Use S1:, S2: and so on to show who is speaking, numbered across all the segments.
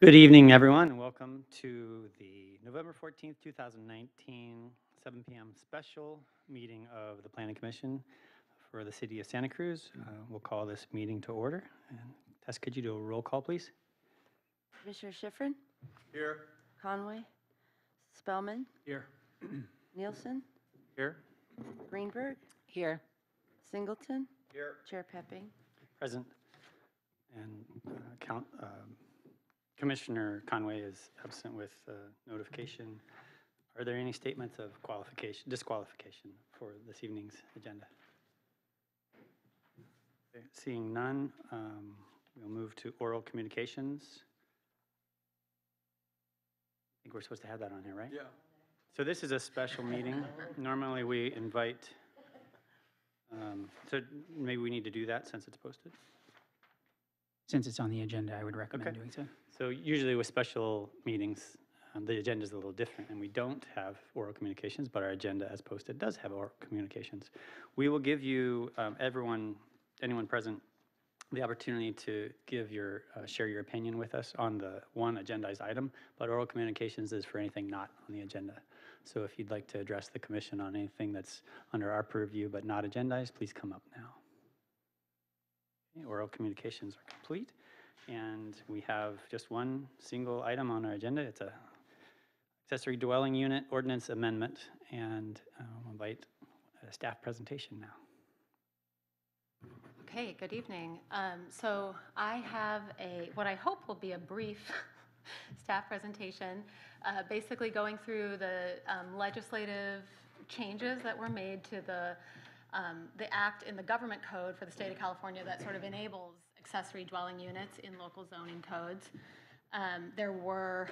S1: Good evening, everyone, and welcome to the November 14th, 2019, 7 PM special meeting of the Planning Commission for the city of Santa Cruz. Uh, We'll call this meeting to order. And Tess, could you do a roll call, please?
S2: Commissioner Schifrin?
S3: Here.
S2: Conway? Spellman?
S1: Here.
S2: Nielsen?
S1: Here.
S2: Greenberg?
S4: Here.
S2: Singleton?
S3: Here.
S2: Chair Pepping?
S1: Present. And uh, count, um, Commissioner Conway is absent with uh, notification. Are there any statements of qualification, disqualification for this evening's agenda? Okay, Seeing none, um, we'll move to oral communications. I think we're supposed to have that on here, right?
S3: Yeah.
S1: So this is a special meeting. Normally, we invite, um, so maybe we need to do that since it's posted?
S5: Since it's on the agenda, I would recommend
S1: Okay.
S5: doing so.
S1: So usually with special meetings, um, the agenda is a little different, and we don't have oral communications, but our agenda as posted does have oral communications. We will give you, um, everyone, anyone present, the opportunity to give your, uh, share your opinion with us on the one agendized item, but oral communications is for anything not on the agenda. So if you'd like to address the commission on anything that's under our purview but not agendized, please come up now. Oral communications are complete, and we have just one single item on our agenda. It's a accessory dwelling unit ordinance amendment, and uh, I'll invite a staff presentation now.
S4: Okay, good evening. Um, So I have a, what I hope will be a brief staff presentation, uh, basically going through the um, legislative changes that were made to the, um, the act in the government code for the state of California that sort of enables accessory dwelling units in local zoning codes. Um, There were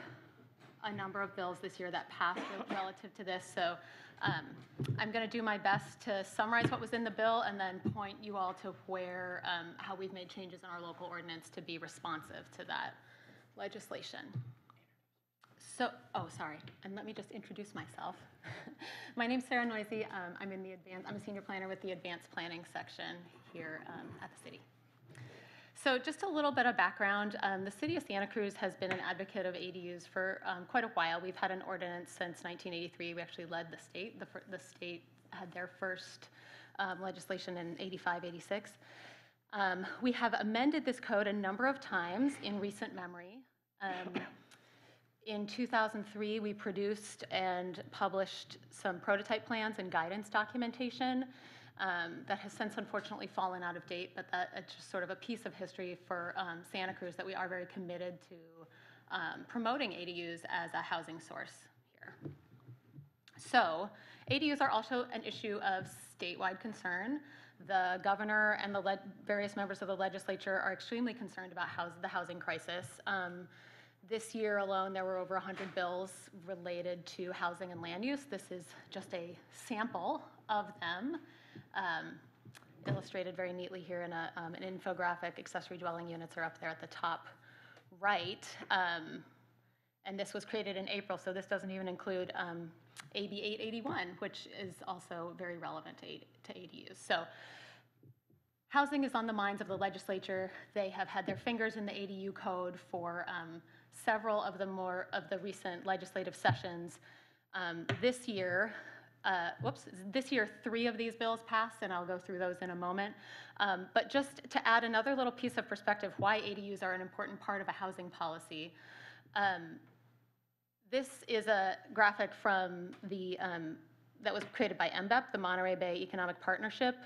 S4: a number of bills this year that passed relative to this, so um, I'm going to do my best to summarize what was in the bill and then point you all to where, um, how we've made changes in our local ordinance to be responsive to that legislation. So, oh, sorry, and let me just introduce myself. My name's Sarah Neuse. Um, I'm in the advanced, I'm a senior planner with the advanced planning section here um, at the city. So just a little bit of background. Um, the city of Santa Cruz has been an advocate of ADUs for um, quite a while. We've had an ordinance since 1983. We actually led the state. The, the state had their first um, legislation in 85, 86. Um, we have amended this code a number of times in recent memory. Um, in 2003, we produced and published some prototype plans and guidance documentation um, that has since unfortunately fallen out of date, but that it's just sort of a piece of history for um, Santa Cruz that we are very committed to um, promoting ADUs as a housing source here. So, ADUs are also an issue of statewide concern. The governor and the various members of the legislature are extremely concerned about house- the housing crisis. Um, this year alone, there were over 100 bills related to housing and land use. This is just a sample of them, um, illustrated very neatly here in a, um, an infographic. Accessory dwelling units are up there at the top right. Um, and this was created in April, so this doesn't even include um, AB 881, which is also very relevant to, to ADUs. So housing is on the minds of the legislature. They have had their fingers in the ADU code for um, several of the more of the recent legislative sessions. Um, This year, uh, whoops, this year, three of these bills passed, and I'll go through those in a moment. Um, But just to add another little piece of perspective, why ADUs are an important part of a housing policy. um, This is a graphic from the, um, that was created by MBEP, the Monterey Bay Economic Partnership,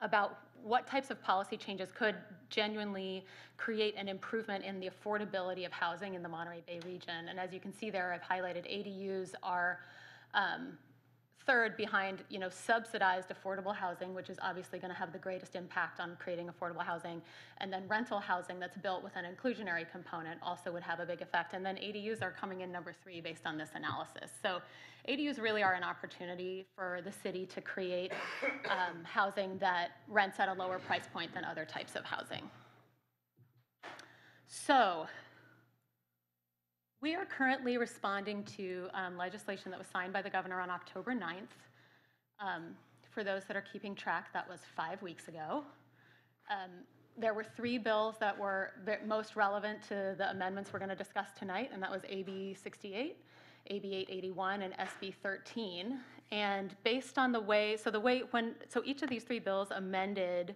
S4: about what types of policy changes could genuinely create an improvement in the affordability of housing in the Monterey Bay region. And as you can see there, I've highlighted ADUs are um, third behind, you know, subsidized affordable housing, which is obviously going to have the greatest impact on creating affordable housing. And then rental housing that's built with an inclusionary component also would have a big effect. And then ADUs are coming in number three based on this analysis. So ADUs really are an opportunity for the city to create um, housing that rents at a lower price point than other types of housing. So we are currently responding to um, legislation that was signed by the governor on October 9th. Um, For those that are keeping track, that was five weeks ago. Um, there were three bills that were most relevant to the amendments we're going to discuss tonight, and that was AB 68, AB 881, and SB 13. And based on the way, so the way, when, so each of these three bills amended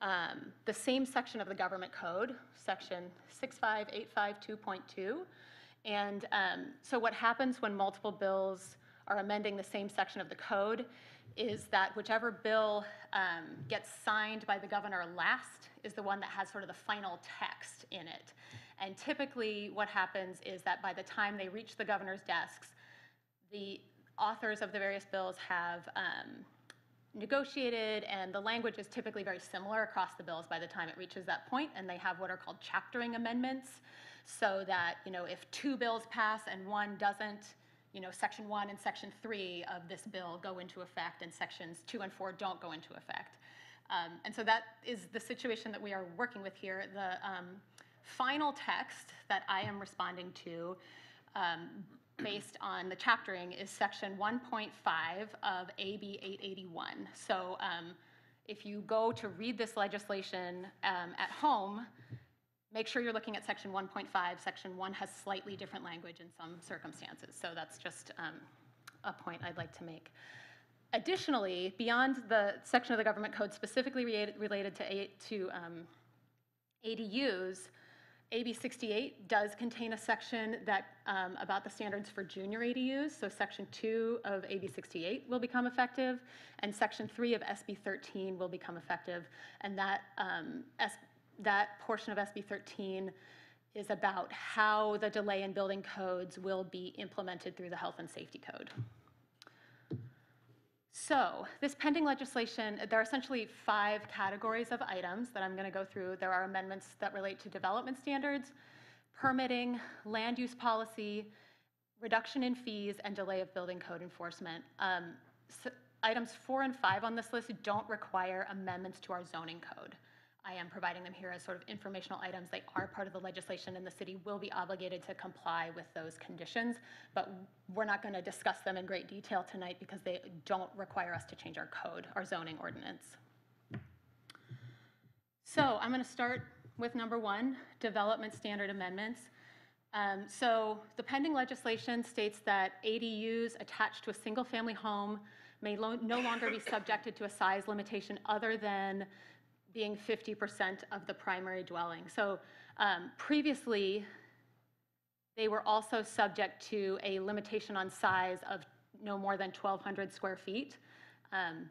S4: um, the same section of the government code, section 65852.2. And um, so what happens when multiple bills are amending the same section of the code is that whichever bill um, gets signed by the governor last is the one that has sort of the final text in it. And typically, what happens is that by the time they reach the governor's desks, the authors of the various bills have um, negotiated, and the language is typically very similar across the bills by the time it reaches that point, and they have what are called chaptering amendments, so that, you know, if two bills pass and one doesn't, you know, section one and section three of this bill go into effect, and sections two and four don't go into effect. Um, And so that is the situation that we are working with here. The um, final text that I am responding to, um, based on the chaptering, is section 1.5 of AB 881. So um, if you go to read this legislation um, at home, make sure you're looking at section 1.5. Section 1 has slightly different language in some circumstances, so that's just um, a point I'd like to make. Additionally, beyond the section of the government code specifically related related to, to um, ADUs, AB 68 does contain a section that, um, about the standards for junior ADUs. So section 2 of AB 68 will become effective, and section 3 of SB 13 will become effective. And that, um, that portion of SB 13 is about how the delay in building codes will be implemented through the health and safety code. So, this pending legislation, there are essentially five categories of items that I'm going to go through. There are amendments that relate to development standards, permitting, land use policy, reduction in fees, and delay of building code enforcement. Um, s- Items four and five on this list don't require amendments to our zoning code. I am providing them here as sort of informational items. They are part of the legislation, and the city will be obligated to comply with those conditions, but we're not going to discuss them in great detail tonight because they don't require us to change our code, our zoning ordinance. So I'm going to start with number one, development standard amendments. Um, So the pending legislation states that ADUs attached to a single-family home may no longer be subjected to a size limitation other than being 50% of the primary dwelling. So um, previously, they were also subject to a limitation on size of no more than 1,200 square feet. Um,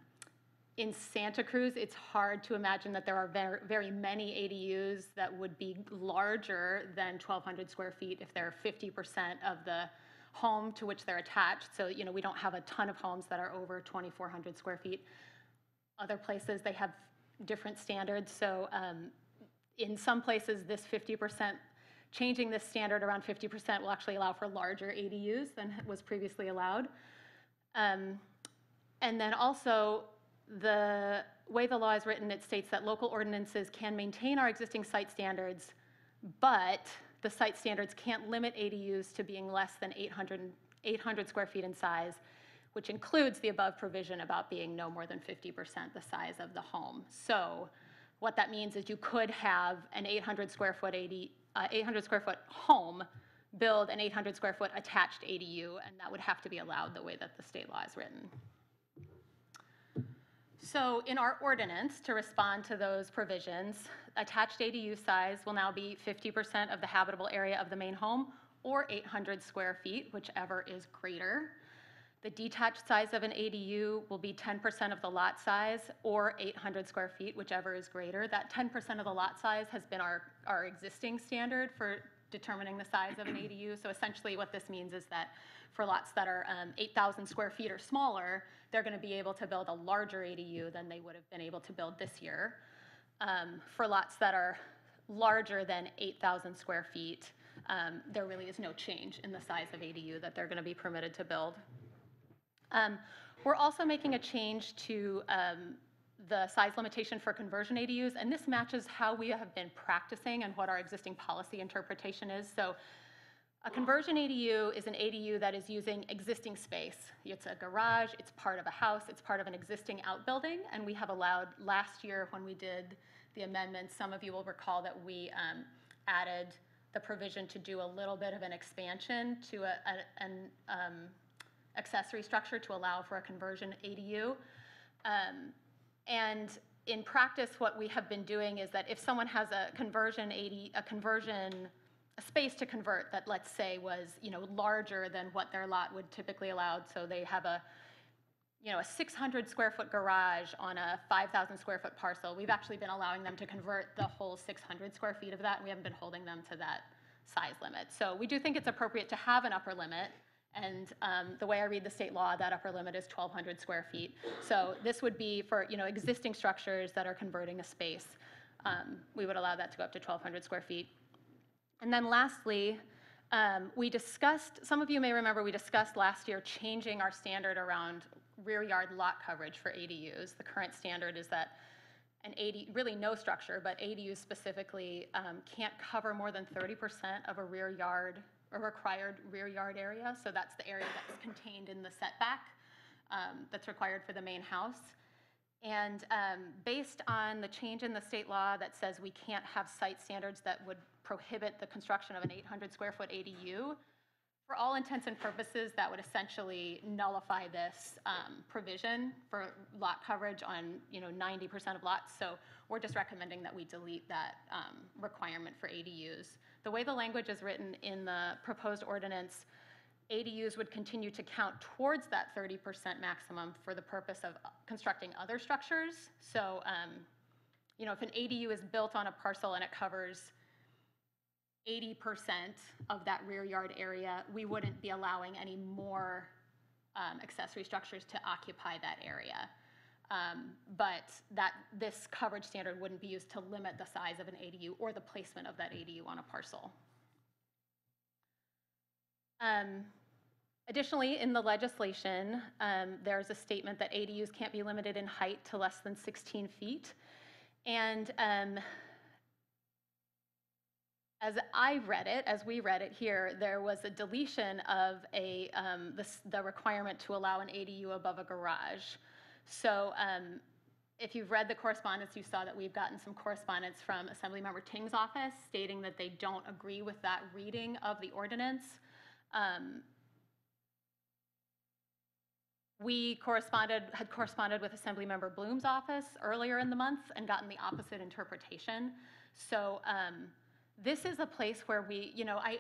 S4: in Santa Cruz, it's hard to imagine that there are ver- very many ADUs that would be larger than 1,200 square feet if they're 50% of the home to which they're attached. So, you know, we don't have a ton of homes that are over 2,400 square feet. Other places, they have different standards. So um, in some places, this 50%, changing this standard around 50% will actually allow for larger ADUs than was previously allowed. Um, and then also, the way the law is written, it states that local ordinances can maintain our existing site standards, but the site standards can't limit ADUs to being less than 800, 800 square feet in size, which includes the above provision about being no more than 50% the size of the home. So what that means is you could have an 800 square foot 80, uh, 800 square foot home build an 800 square foot attached ADU, and that would have to be allowed the way that the state law is written. So in our ordinance, to respond to those provisions, attached ADU size will now be 50% of the habitable area of the main home or 800 square feet, whichever is greater. The detached size of an ADU will be 10% of the lot size or 800 square feet, whichever is greater. That 10% of the lot size has been our, our existing standard for determining the size of an ADU. So essentially what this means is that for lots that are um, 8,000 square feet or smaller, they're going to be able to build a larger ADU than they would have been able to build this year. Um, For lots that are larger than 8,000 square feet, um, there really is no change in the size of ADU that they're going to be permitted to build. Um, We're also making a change to um, the size limitation for conversion ADUs, and this matches how we have been practicing and what our existing policy interpretation is. So a conversion ADU is an ADU that is using existing space. It's a garage, it's part of a house, it's part of an existing outbuilding, and we have allowed, last year when we did the amendments, some of you will recall that we um, added the provision to do a little bit of an expansion to a, a- an um, accessory structure to allow for a conversion ADU. Um, And in practice, what we have been doing is that if someone has a conversion 80, a conversion, a space to convert that, let's say, was, you know, larger than what their lot would typically allow so they have a, you know, a 600 square foot garage on a 5,000 square foot parcel, we've actually been allowing them to convert the whole 600 square feet of that, and we haven't been holding them to that size limit. So we do think it's appropriate to have an upper limit, and um, the way I read the state law, that upper limit is 1,200 square feet. So this would be for, you know, existing structures that are converting a space. Um, We would allow that to go up to 1,200 square feet. And then lastly, um, we discussed, some of you may remember, we discussed last year changing our standard around rear yard lot coverage for ADUs. The current standard is that an AD, really no structure, but ADUs specifically um, can't cover more than 30% of a rear yard, a required rear yard area. So that's the area that's contained in the setback um, that's required for the main house. And um, based on the change in the state law that says we can't have site standards that would prohibit the construction of an 800 square foot ADU, for all intents and purposes, that would essentially nullify this um, provision for lot coverage on, you know, 90% of lots. So we're just recommending that we delete that um, requirement for ADUs. The way the language is written in the proposed ordinance, ADUs would continue to count towards that 30% maximum for the purpose of constructing other structures. So, um, you know, if an ADU is built on a parcel and it covers 80% of that rear yard area, we wouldn't be allowing any more um, accessory structures to occupy that area. Um, But that, this coverage standard wouldn't be used to limit the size of an ADU or the placement of that ADU on a parcel. Um, Additionally, in the legislation, um, there's a statement that ADUs can't be limited in height to less than 16 feet. And um, as I read it, as we read it here, there was a deletion of a, um, the, the requirement to allow an ADU above a garage. So um, if you've read the correspondence, you saw that we've gotten some correspondence from Assemblymember Ting's office stating that they don't agree with that reading of the ordinance. Um, we corresponded, had corresponded with Assemblymember Bloom's office earlier in the month and gotten the opposite interpretation. So um, this is a place where we, you know, I,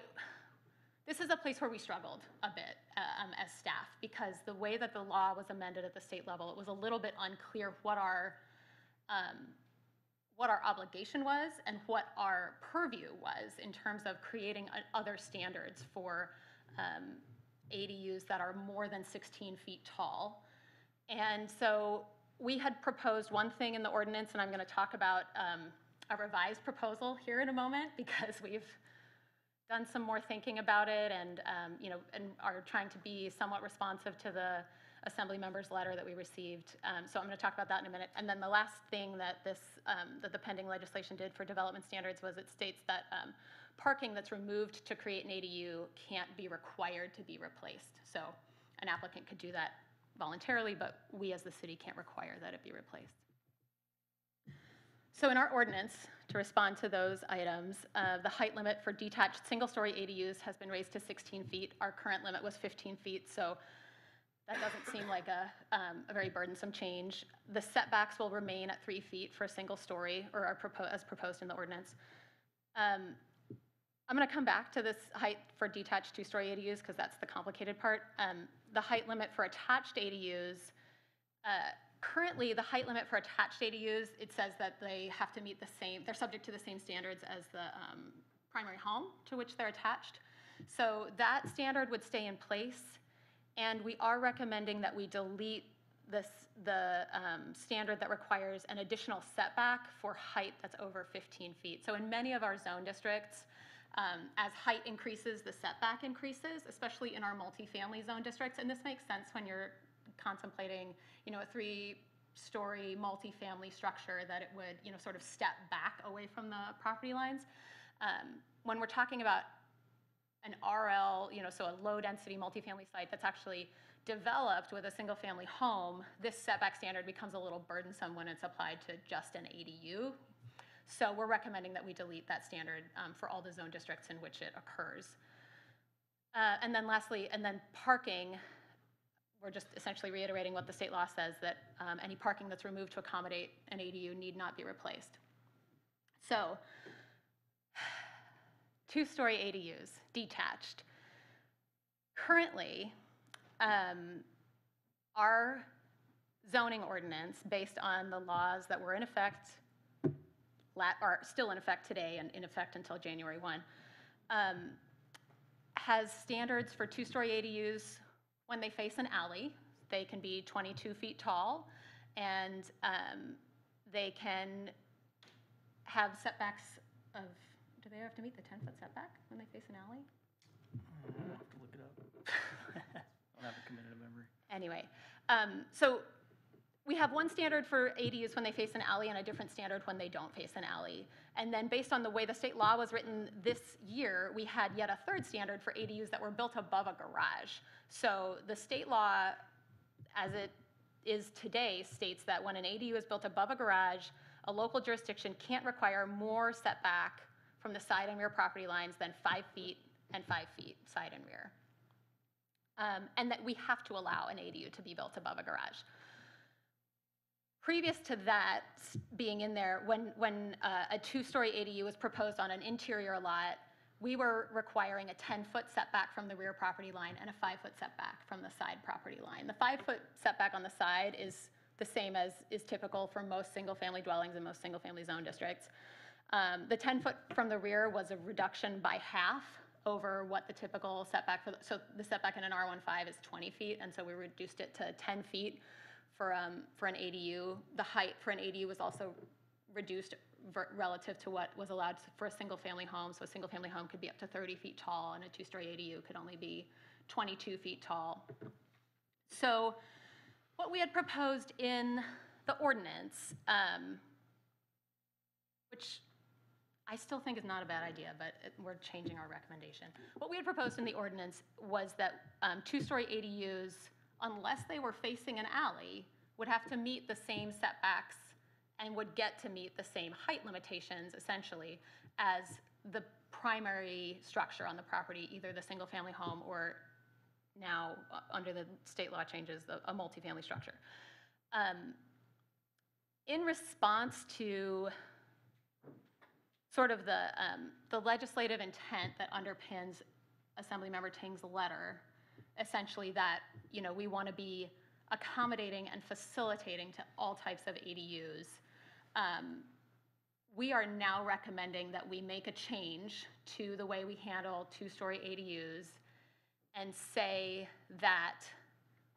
S4: this is a place where we struggled a bit uh, um, as staff because the way that the law was amended at the state level, it was a little bit unclear what our, um, what our obligation was and what our purview was in terms of creating other standards for um, ADUs that are more than 16 feet tall. And so we had proposed one thing in the ordinance, and I'm going to talk about um, a revised proposal here in a moment because we've done some more thinking about it and, um, you know, and are trying to be somewhat responsive to the assembly members' letter that we received. Um, So I'm going to talk about that in a minute. And then the last thing that this, um, that the pending legislation did for development standards was it states that um, parking that's removed to create an ADU can't be required to be replaced. So an applicant could do that voluntarily, but we as the city can't require that it be replaced. So in our ordinance, to respond to those items, uh, the height limit for detached single-story ADUs has been raised to 16 feet. Our current limit was 15 feet, so that doesn't seem like a, um, a very burdensome change. The setbacks will remain at three feet for a single story, or are as proposed in the ordinance. Um, I'm going to come back to this height for detached two-story ADUs, because that's the complicated part. Um, The height limit for attached ADUs, uh, currently, the height limit for attached ADUs, it says that they have to meet the same, they're subject to the same standards as the um, primary home to which they're attached. So that standard would stay in place, and we are recommending that we delete this, the um, standard that requires an additional setback for height that's over 15 feet. So in many of our zone districts, um, as height increases, the setback increases, especially in our multifamily zone districts. And this makes sense when you're contemplating, you know, a three-story multifamily structure that it would, you know, sort of step back away from the property lines. Um, When we're talking about an RL, you know, so a low-density multifamily site that's actually developed with a single-family home, this setback standard becomes a little burdensome when it's applied to just an ADU. So we're recommending that we delete that standard um, for all the zone districts in which it occurs. Uh, And then lastly, and then parking, we're just essentially reiterating what the state law says, that um, any parking that's removed to accommodate an ADU need not be replaced. So, two-story ADUs, detached. Currently, um, our zoning ordinance, based on the laws that were in effect, are still in effect today and in effect until January 1, um, has standards for two-story ADUs when they face an alley. They can be 22 feet tall, and um, they can have setbacks of, do they have to meet the 10-foot setback when they face an alley?
S3: I'll have to look it up. I don't have a committed memory.
S4: Anyway, um, so we have one standard for ADUs when they face an alley and a different standard when they don't face an alley. And then based on the way the state law was written this year, we had yet a third standard for ADUs that were built above a garage. So the state law, as it is today, states that when an ADU is built above a garage, a local jurisdiction can't require more setback from the side and rear property lines than five feet and five feet, side and rear. Um, and that we have to allow an ADU to be built above a garage. Previous to that being in there, when, when uh, a two-story ADU was proposed on an interior lot, we were requiring a 10-foot setback from the rear property line and a five-foot setback from the side property line. The five-foot setback on the side is the same as is typical for most single-family dwellings in most single-family zone districts. Um, The 10-foot from the rear was a reduction by half over what the typical setback for, the- so the setback in an R15 is 20 feet, and so we reduced it to 10 feet for, um, for an ADU. The height for an ADU was also reduced relative to what was allowed for a single-family home. So a single-family home could be up to 30 feet tall, and a two-story ADU could only be 22 feet tall. So what we had proposed in the ordinance, um, which I still think is not a bad idea, but it- we're changing our recommendation. What we had proposed in the ordinance was that um, two-story ADUs, unless they were facing an alley, would have to meet the same setbacks and would get to meet the same height limitations, essentially, as the primary structure on the property, either the single-family home or now, uh, under the state law changes, the- a multifamily structure. Um, In response to sort of the, um, the legislative intent that underpins Assemblymember Ting's letter, essentially that, you know, we want to be accommodating and facilitating to all types of ADUs. Um, We are now recommending that we make a change to the way we handle two-story ADUs and say that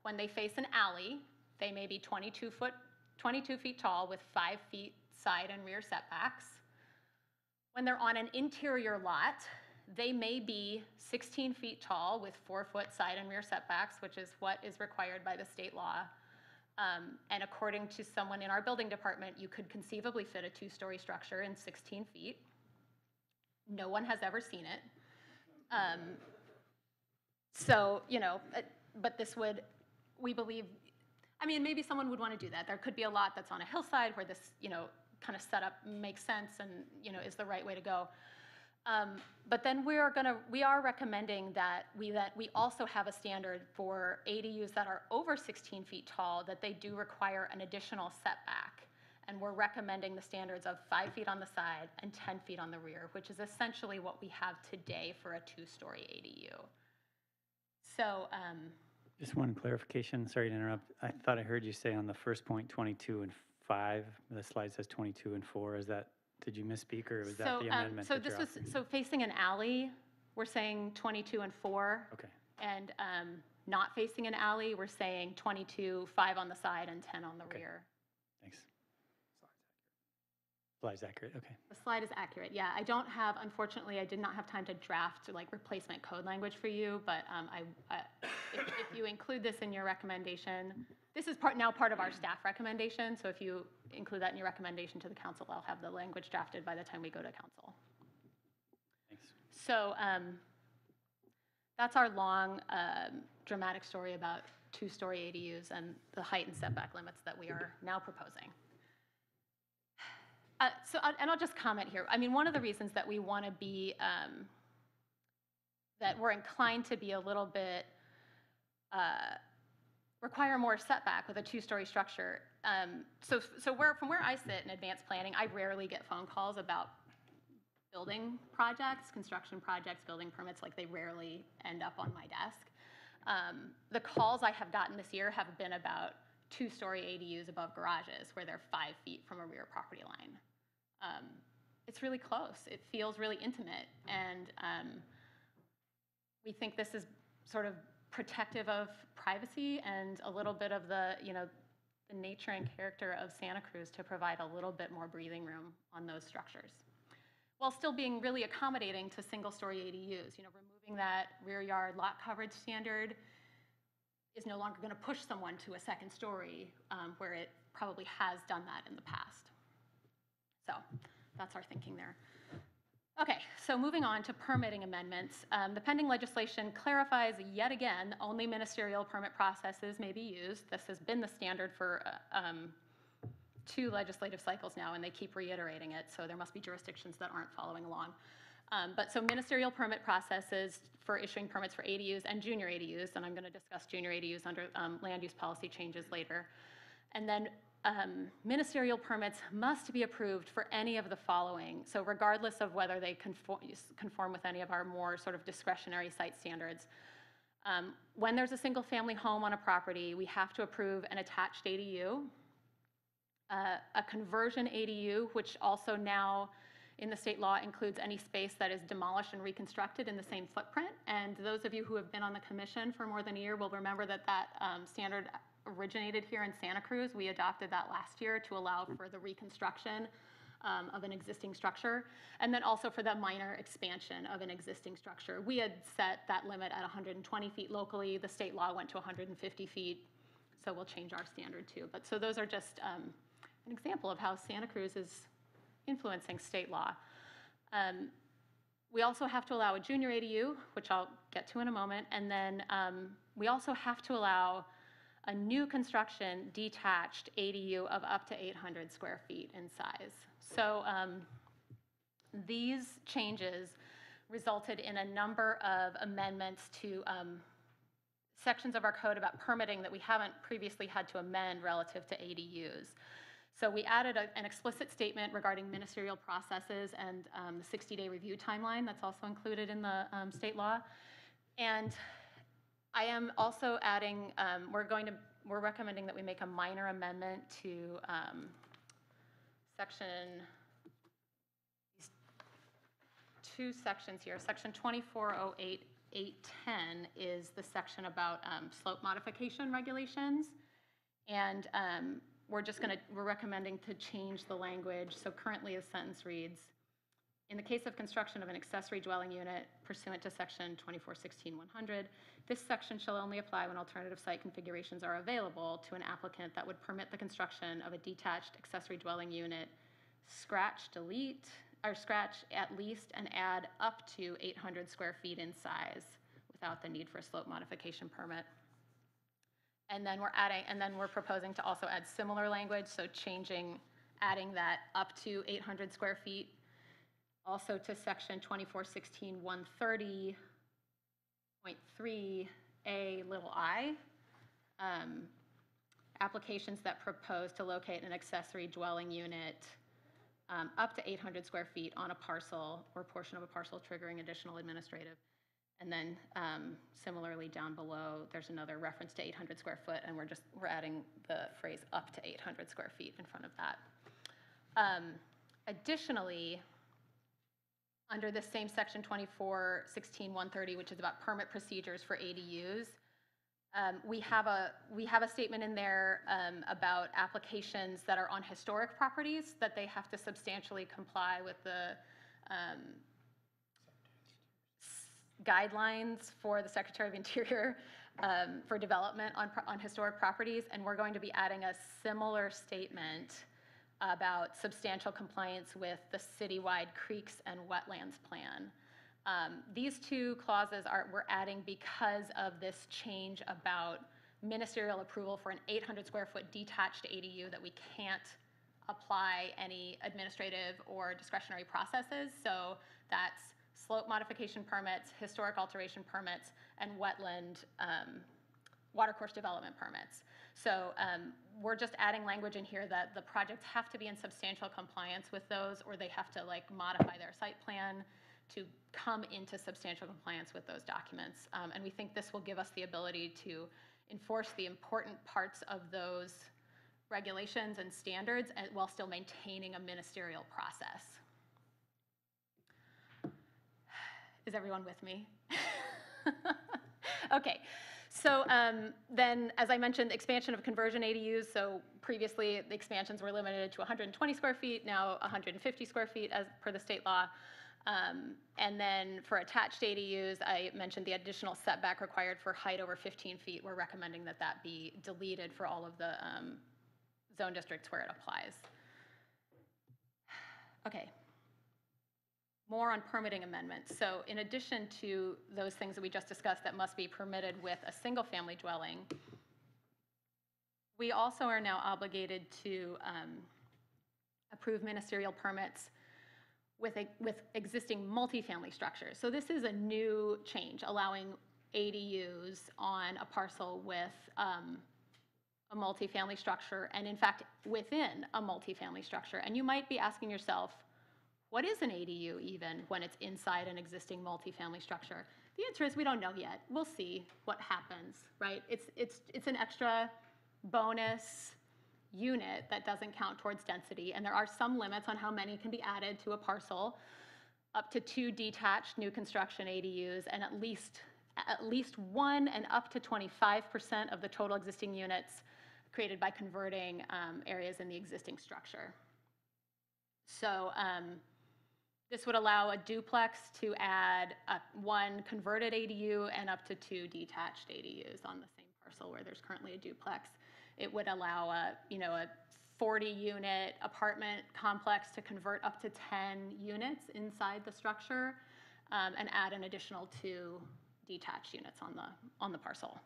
S4: when they face an alley, they may be 22 foot, 22 feet tall with five feet side and rear setbacks. When they're on an interior lot, they may be 16 feet tall with four-foot side and rear setbacks, which is what is required by the state law. Um, And according to someone in our building department, you could conceivably fit a two-story structure in 16 feet. No one has ever seen it. Um, So, you know, uh, but this would, we believe, I mean, maybe someone would want to do that. There could be a lot that's on a hillside where this, you know, kind of setup makes sense and, you know, is the right way to go. Um, But then we are going to, we are recommending that we, that we also have a standard for ADUs that are over 16 feet tall, that they do require an additional setback. And we're recommending the standards of five feet on the side and 10 feet on the rear, which is essentially what we have today for a two-story ADU. So, um,
S1: Just one clarification, sorry to interrupt. I thought I heard you say on the first point, 22 and 5, the slide says 22 and 4. Is that, did you misspeak, or was that
S4: so,
S1: the
S4: um,
S1: amendment
S4: so
S1: that
S4: this
S1: you're
S4: was,
S1: offering?
S4: so facing an alley, we're saying 22 and 4.
S1: Okay,
S4: And um, not facing an alley, we're saying 22, 5 on the side and 10 on the
S1: Okay.
S4: rear.
S1: thanks. Slide's accurate, okay.
S4: The slide is accurate, yeah. I don't have, unfortunately, I did not have time to draft like replacement code language for you, but um, I, I- if if you include this in your recommendation, this is part, now part of our staff recommendation, so if you include that in your recommendation to the council, I'll have the language drafted by the time we go to council.
S1: Thanks.
S4: So um, that's our long, um, dramatic story about two-story ADUs and the height and setback limits that we are now proposing. Uh, So, and I'll just comment here. I mean, one of the reasons that we want to be, um, that we're inclined to be a little bit, uh, require more setback with a two-story structure. Um, So, so where, from where I sit in advanced planning, I rarely get phone calls about building projects, construction projects, building permits, like they rarely end up on my desk. Um, The calls I have gotten this year have been about two-story ADUs above garages where they're five feet from a rear property line. Um, It's really close. It feels really intimate, and um, we think this is sort of protective of privacy and a little bit of the, you know, the nature and character of Santa Cruz to provide a little bit more breathing room on those structures while still being really accommodating to single-story ADUs. You know, removing that rear yard lot coverage standard is no longer going to push someone to a second story um, where it probably has done that in the past. So that's our thinking there. Okay, so moving on to permitting amendments. Um, The pending legislation clarifies yet again, only ministerial permit processes may be used. This has been the standard for uh, um, two legislative cycles now, and they keep reiterating it, so there must be jurisdictions that aren't following along. Um, But so ministerial permit processes for issuing permits for ADUs and junior ADUs, and I'm going to discuss junior ADUs under um, land use policy changes later. And then um, ministerial permits must be approved for any of the following. So regardless of whether they conform, conform with any of our more sort of discretionary site standards. Um, When there's a single-family home on a property, we have to approve an attached ADU, uh, a conversion ADU, which also now in the state law includes any space that is demolished and reconstructed in the same footprint. And those of you who have been on the commission for more than a year will remember that that um, standard originated here in Santa Cruz. We adopted that last year to allow for the reconstruction um, of an existing structure, and then also for the minor expansion of an existing structure. We had set that limit at 120 feet locally. The state law went to 150 feet, so we'll change our standard too. But so those are just um, an example of how Santa Cruz is influencing state law. Um, We also have to allow a junior ADU, which I'll get to in a moment, and then um, we also have to allow a new construction detached ADU of up to 800 square feet in size. So um, these changes resulted in a number of amendments to um, sections of our code about permitting that we haven't previously had to amend relative to ADUs. So we added a- an explicit statement regarding ministerial processes and um, the 60-day review timeline that's also included in the um, state law. And I am also adding, um, we're going to, we're recommending that we make a minor amendment to um, section, two sections here. Section 2408810 is the section about um, slope modification regulations. And um, we're just going to, we're recommending to change the language. So currently, the sentence reads, in the case of construction of an accessory dwelling unit pursuant to section 2416-100, this section shall only apply when alternative site configurations are available to an applicant that would permit the construction of a detached accessory dwelling unit, scratch, delete, or scratch at least and add up to 800 square feet in size without the need for a slope modification permit. And then we're adding, and then we're proposing to also add similar language, so changing, adding that up to 800 square feet also to section 2416-130.3A little i. um, Applications that propose to locate an accessory dwelling unit um, up to 800 square feet on a parcel or portion of a parcel triggering additional administrative. And then um, similarly, down below, there's another reference to 800 square foot, and we're just, we're adding the phrase up to 800 square feet in front of that. Um, Additionally, under this same section 2416-130, which is about permit procedures for ADUs, um, we have a, we have a statement in there um, about applications that are on historic properties, that they have to substantially comply with the um, guidelines for the Secretary of Interior um, for development on, on historic properties, and we're going to be adding a similar statement about substantial compliance with the citywide creeks and wetlands plan. Um, These two clauses are, we're adding because of this change about ministerial approval for an 800 square foot detached ADU that we can't apply any administrative or discretionary processes. So that's slope modification permits, historic alteration permits, and wetland um, watercourse development permits. So um, we're just adding language in here that the projects have to be in substantial compliance with those, or they have to like modify their site plan to come into substantial compliance with those documents. Um, And we think this will give us the ability to enforce the important parts of those regulations and standards and- while still maintaining a ministerial process. Is everyone with me? Okay, so um, then, as I mentioned, expansion of conversion ADUs, so previously, the expansions were limited to 120 square feet, now 150 square feet as per the state law. Um, And then for attached ADUs, I mentioned the additional setback required for height over 15 feet. We're recommending that that be deleted for all of the um, zone districts where it applies. Okay. More on permitting amendments. So in addition to those things that we just discussed that must be permitted with a single-family dwelling, we also are now obligated to um, approve ministerial permits with, a- with existing multifamily structures. So this is a new change, allowing ADUs on a parcel with um, a multifamily structure, and in fact, within a multifamily structure. And you might be asking yourself, what is an ADU even when it's inside an existing multifamily structure? The answer is we don't know yet. We'll see what happens, right? It's, it's, it's an extra bonus unit that doesn't count towards density, and there are some limits on how many can be added to a parcel, up to two detached new construction ADUs, and at least, at least one and up to 25% of the total existing units created by converting um, areas in the existing structure. So um, this would allow a duplex to add one converted ADU and up to two detached ADUs on the same parcel where there's currently a duplex. It would allow a, you know, a 40-unit apartment complex to convert up to 10 units inside the structure um, and add an additional two detached units on the, on the parcel.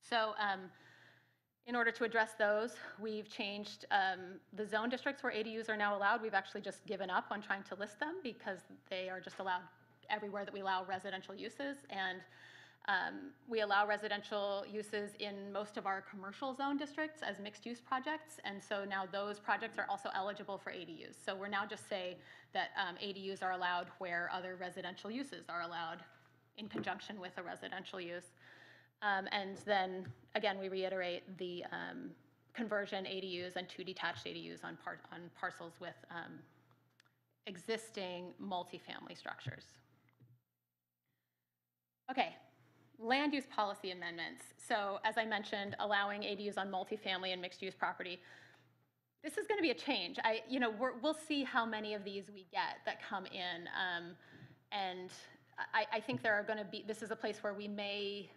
S4: So um, in order to address those, we've changed um, the zone districts where ADUs are now allowed. We've actually just given up on trying to list them because they are just allowed everywhere that we allow residential uses. And um, we allow residential uses in most of our commercial zone districts as mixed-use projects. And so now those projects are also eligible for ADUs. So we're now just say that um, ADUs are allowed where other residential uses are allowed in conjunction with a residential use. Um, And then, again, we reiterate the um, conversion ADUs and two detached ADUs on par, on parcels with um, existing multifamily structures. Okay, land use policy amendments. So as I mentioned, allowing ADUs on multifamily and mixed-use property. This is going to be a change. I, you know, we're, we'll see how many of these we get that come in. um, And I, I think there are going to be, this is a place where we may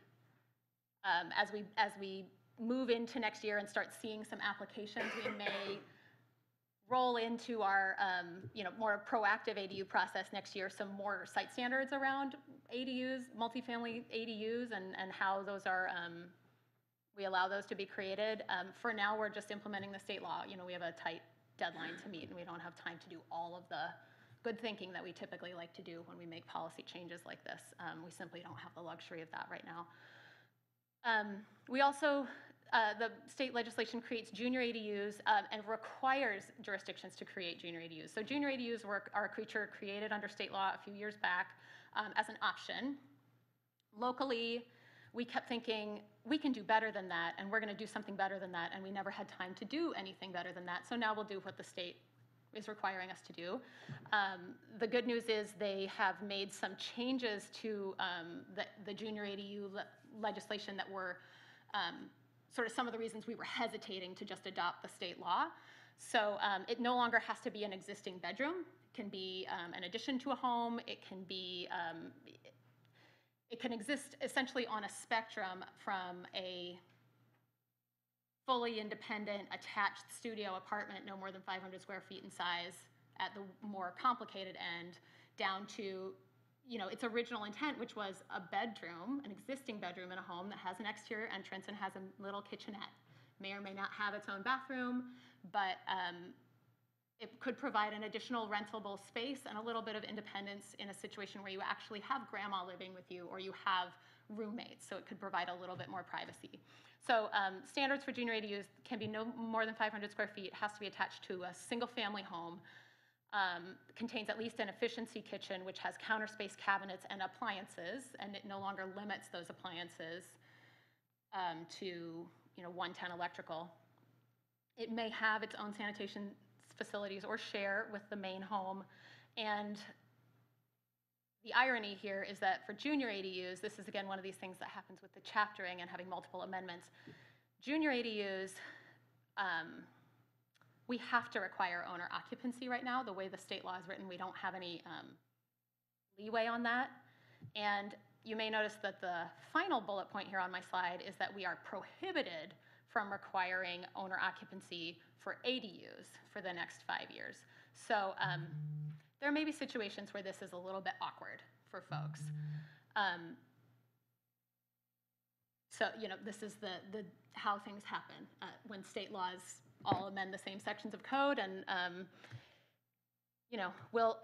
S4: um, as we, as we move into next year and start seeing some applications, we may roll into our, um, you know, more proactive ADU process next year, some more site standards around ADUs, multifamily ADUs, and, and how those are, um, we allow those to be created. Um, For now, we're just implementing the state law. You know, we have a tight deadline to meet, and we don't have time to do all of the good thinking that we typically like to do when we make policy changes like this. Um, We simply don't have the luxury of that right now. Um, We also, uh, the state legislation creates junior ADUs um, and requires jurisdictions to create junior ADUs. So junior ADUs were, are a creature created under state law a few years back um, as an option. Locally, we kept thinking, we can do better than that, and we're going to do something better than that, and we never had time to do anything better than that. So now we'll do what the state is requiring us to do. Um, The good news is they have made some changes to um, the the junior ADU legislation that were um, sort of some of the reasons we were hesitating to just adopt the state law. So um, it no longer has to be an existing bedroom. It can be um, an addition to a home. It can be, um, it can exist essentially on a spectrum from a fully independent, attached studio apartment, no more than 500 square feet in size, at the more complicated end, down to, you know, its original intent, which was a bedroom, an existing bedroom in a home that has an exterior entrance and has a little kitchenette. May or may not have its own bathroom, but um, it could provide an additional rentable space and a little bit of independence in a situation where you actually have grandma living with you or you have roommates, so it could provide a little bit more privacy. So um, standards for junior ADUs can be no more than 500 square feet, has to be attached to a single-family home, um, contains at least an efficiency kitchen, which has counter space cabinets and appliances, and it no longer limits those appliances um, to, you know, 110 electrical. It may have its own sanitation facilities or share with the main home. And the irony here is that for junior ADUs, this is again one of these things that happens with the chaptering and having multiple amendments. Junior ADUs, um, we have to require owner occupancy right now. The way the state law is written, we don't have any um, leeway on that. And you may notice that the final bullet point here on my slide is that we are prohibited from requiring owner occupancy for ADUs for the next five years. So um, there may be situations where this is a little bit awkward for folks. Um, so, you know, this is the, the, how things happen, uh, when state laws all amend the same sections of code, and, um, you know, will,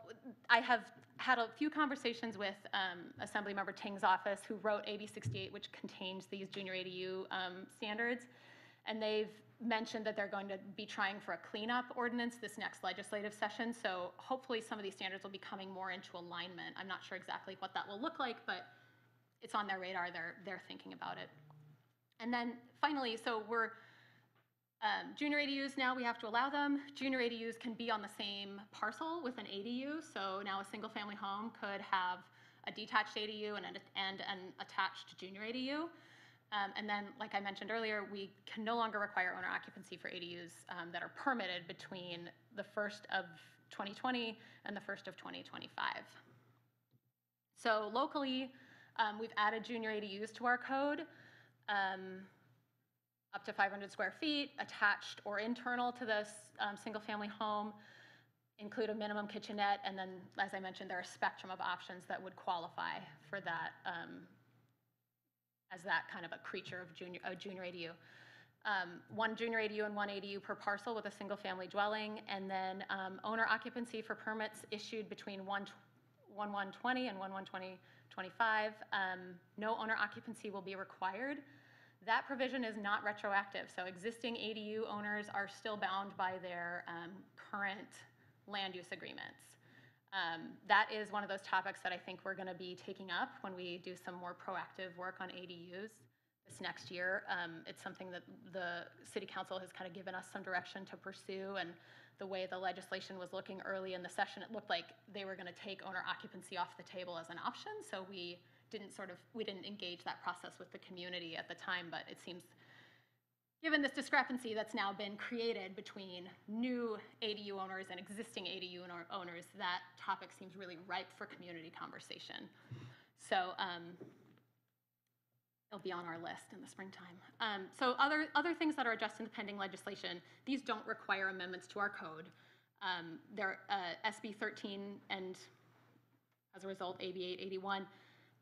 S4: I have had a few conversations with, um, Assemblymember Ting's office, who wrote AB sixty-eight, which contains these junior ADU, um, standards, and they've mentioned that they're going to be trying for a cleanup ordinance this next legislative session, so hopefully some of these standards will be coming more into alignment. I'm not sure exactly what that will look like, but it's on their radar, they're, they're thinking about it. And then finally, so we're, um, junior ADUs now, we have to allow them. Junior ADUs can be on the same parcel with an ADU, so now a single-family home could have a detached ADU and an, and an attached junior ADU. Um, and then, like I mentioned earlier, we can no longer require owner occupancy for ADUs um, that are permitted between the first of 2020 and the first of 2025. So locally, um, we've added junior ADUs to our code, um, up to 500 square feet, attached or internal to this um, single-family home, include a minimum kitchenette, and then, as I mentioned, there are a spectrum of options that would qualify for that, um, as that kind of a creature of junior, a junior ADU. Um, One junior ADU and one ADU per parcel with a single-family dwelling, and then um, owner occupancy for permits issued between 1 1120 and 112025. Um, No owner occupancy will be required. That provision is not retroactive, so existing ADU owners are still bound by their um, current land use agreements. Um, That is one of those topics that I think we're going to be taking up when we do some more proactive work on ADUs this next year. Um, It's something that the city council has kind of given us some direction to pursue, and the way the legislation was looking early in the session, it looked like they were going to take owner occupancy off the table as an option, so we didn't sort of, we didn't engage that process with the community at the time, but it seems, given this discrepancy that's now been created between new ADU owners and existing ADU owners, that topic seems really ripe for community conversation. So, um, it'll be on our list in the springtime. Um, so other, other things that are addressed in the pending legislation, these don't require amendments to our code. Um, they're, uh, SB 13 and as a result, AB 881,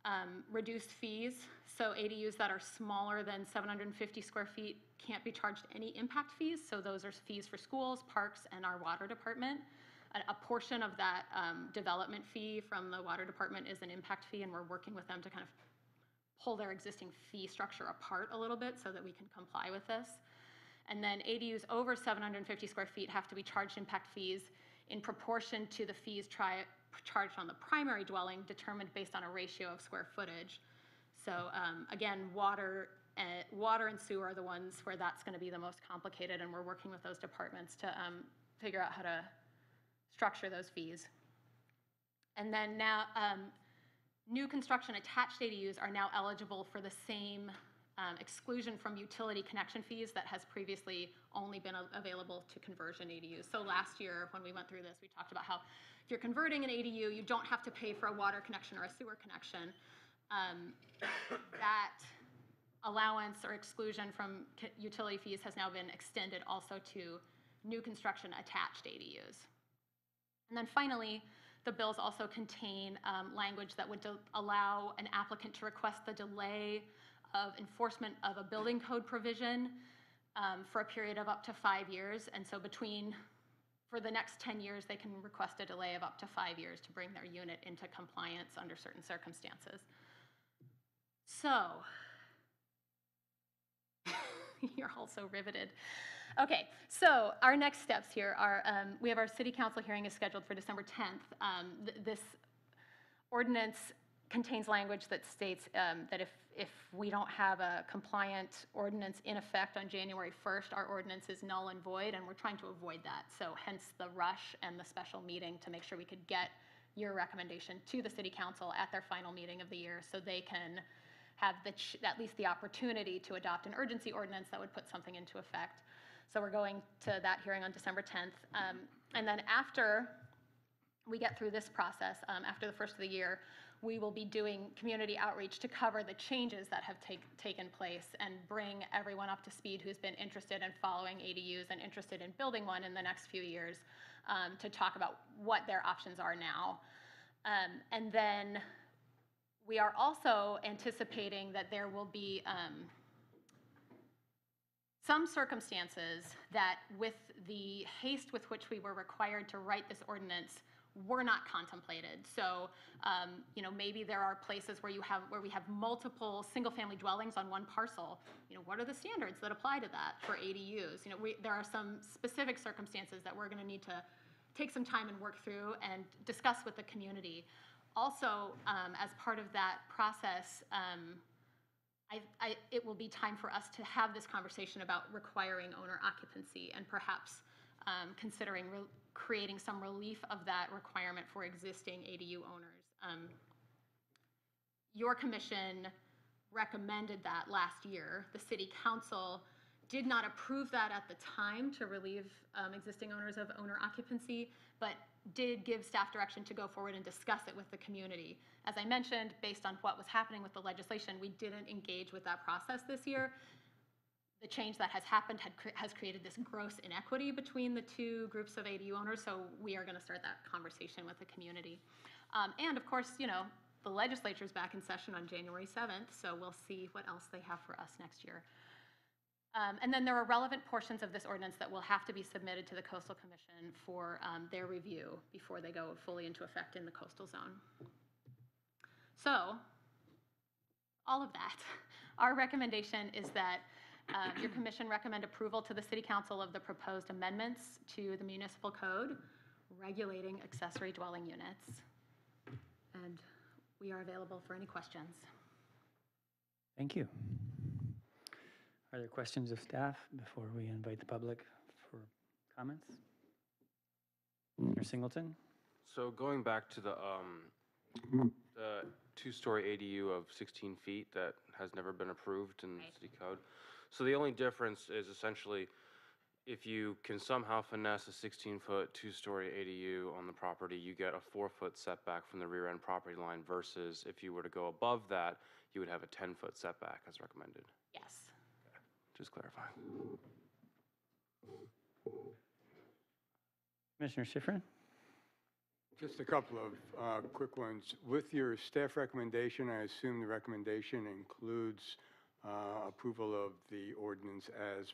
S4: um, reduced fees. So ADUs that are smaller than 750 square feet can't be charged any impact fees. So those are fees for schools, parks, and our water department. A, a portion of that um, development fee from the water department is an impact fee, and we're working with them to kind of pull their existing fee structure apart a little bit so that we can comply with this. And then ADUs over 750 square feet have to be charged impact fees in proportion to the fees tri- charged on the primary dwelling, determined based on a ratio of square footage. So um, again, water, uh, water and sewer are the ones where that's going to be the most complicated, and we're working with those departments to um, figure out how to structure those fees. And then now, um, new construction attached ADUs are now eligible for the same um, exclusion from utility connection fees that has previously only been available to conversion ADUs. So last year, when we went through this, we talked about how if you're converting an ADU, you don't have to pay for a water connection or a sewer connection. Um, That allowance or exclusion from utility fees has now been extended also to new construction attached ADUs. And then finally, the bills also contain um, language that would allow an applicant to request the delay of enforcement of a building code provision um, for a period of up to five years. And so between, for the next 10 years, they can request a delay of up to five years to bring their unit into compliance under certain circumstances. So, you're all so riveted. Okay, so our next steps here are, um, we have our city council hearing is scheduled for December 10th. Um, th- This ordinance contains language that states um, that if, if we don't have a compliant ordinance in effect on January 1st, our ordinance is null and void, and we're trying to avoid that. So hence the rush and the special meeting to make sure we could get your recommendation to the city council at their final meeting of the year, so they can have the, at least the opportunity to adopt an urgency ordinance that would put something into effect. So we're going to that hearing on December 10th. Um, And then after we get through this process, um, after the first of the year, we will be doing community outreach to cover the changes that have take, taken place and bring everyone up to speed who's been interested in following ADUs and interested in building one in the next few years um, to talk about what their options are now. Um, and then we are also anticipating that there will be um, some circumstances that with the haste with which we were required to write this ordinance were not contemplated. So, um, you know, maybe there are places where you have, where we have multiple single-family dwellings on one parcel. You know, what are the standards that apply to that for ADUs? You know, we, there are some specific circumstances that we're gonna need to take some time and work through and discuss with the community. Also, um, as part of that process, um, I, I, it will be time for us to have this conversation about requiring owner occupancy and perhaps um, considering re- creating some relief of that requirement for existing ADU owners. Um, Your commission recommended that last year. The city council did not approve that at the time to relieve um, existing owners of owner occupancy, but did give staff direction to go forward and discuss it with the community. As I mentioned, based on what was happening with the legislation, we didn't engage with that process this year. The change that has happened cre- has created this gross inequity between the two groups of ADU owners, so we are going to start that conversation with the community. Um, And of course, you know, the legislature is back in session on January 7th, so we'll see what else they have for us next year. Um, And then there are relevant portions of this ordinance that will have to be submitted to the Coastal Commission for um, their review before they go fully into effect in the coastal zone. So, all of that, our recommendation is that uh, your commission recommend approval to the city council of the proposed amendments to the municipal code regulating accessory dwelling units. And we are available for any questions.
S1: Thank you. Are there questions of staff before we invite the public for comments? Mr. Singleton?
S6: So going back to the, um, the two-story ADU of 16 feet that has never been approved in the
S4: Right.
S6: city code. So the only difference is essentially if you can somehow finesse a 16-foot two-story ADU on the property, you get a four-foot setback from the rear end property line versus if you were to go above that, you would have a 10-foot setback as recommended.
S4: Yes.
S6: Just clarifying.
S1: Commissioner Schifrin?
S7: Just a couple of uh, quick ones. With your staff recommendation, I assume the recommendation includes uh, approval of the ordinance as,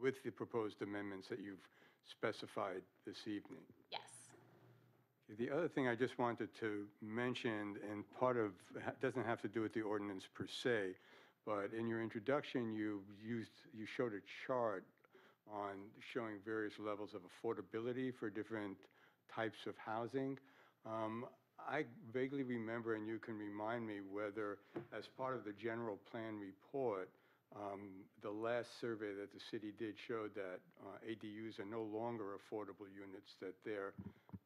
S7: with the proposed amendments that you've specified this evening.
S4: Yes.
S7: The other thing I just wanted to mention, and part of, doesn't have to do with the ordinance per se, but in your introduction, you used, you showed a chart on showing various levels of affordability for different types of housing. Um, I vaguely remember, and you can remind me, whether as part of the general plan report, um, the last survey that the city did showed that uh, ADUs are no longer affordable units, that they're,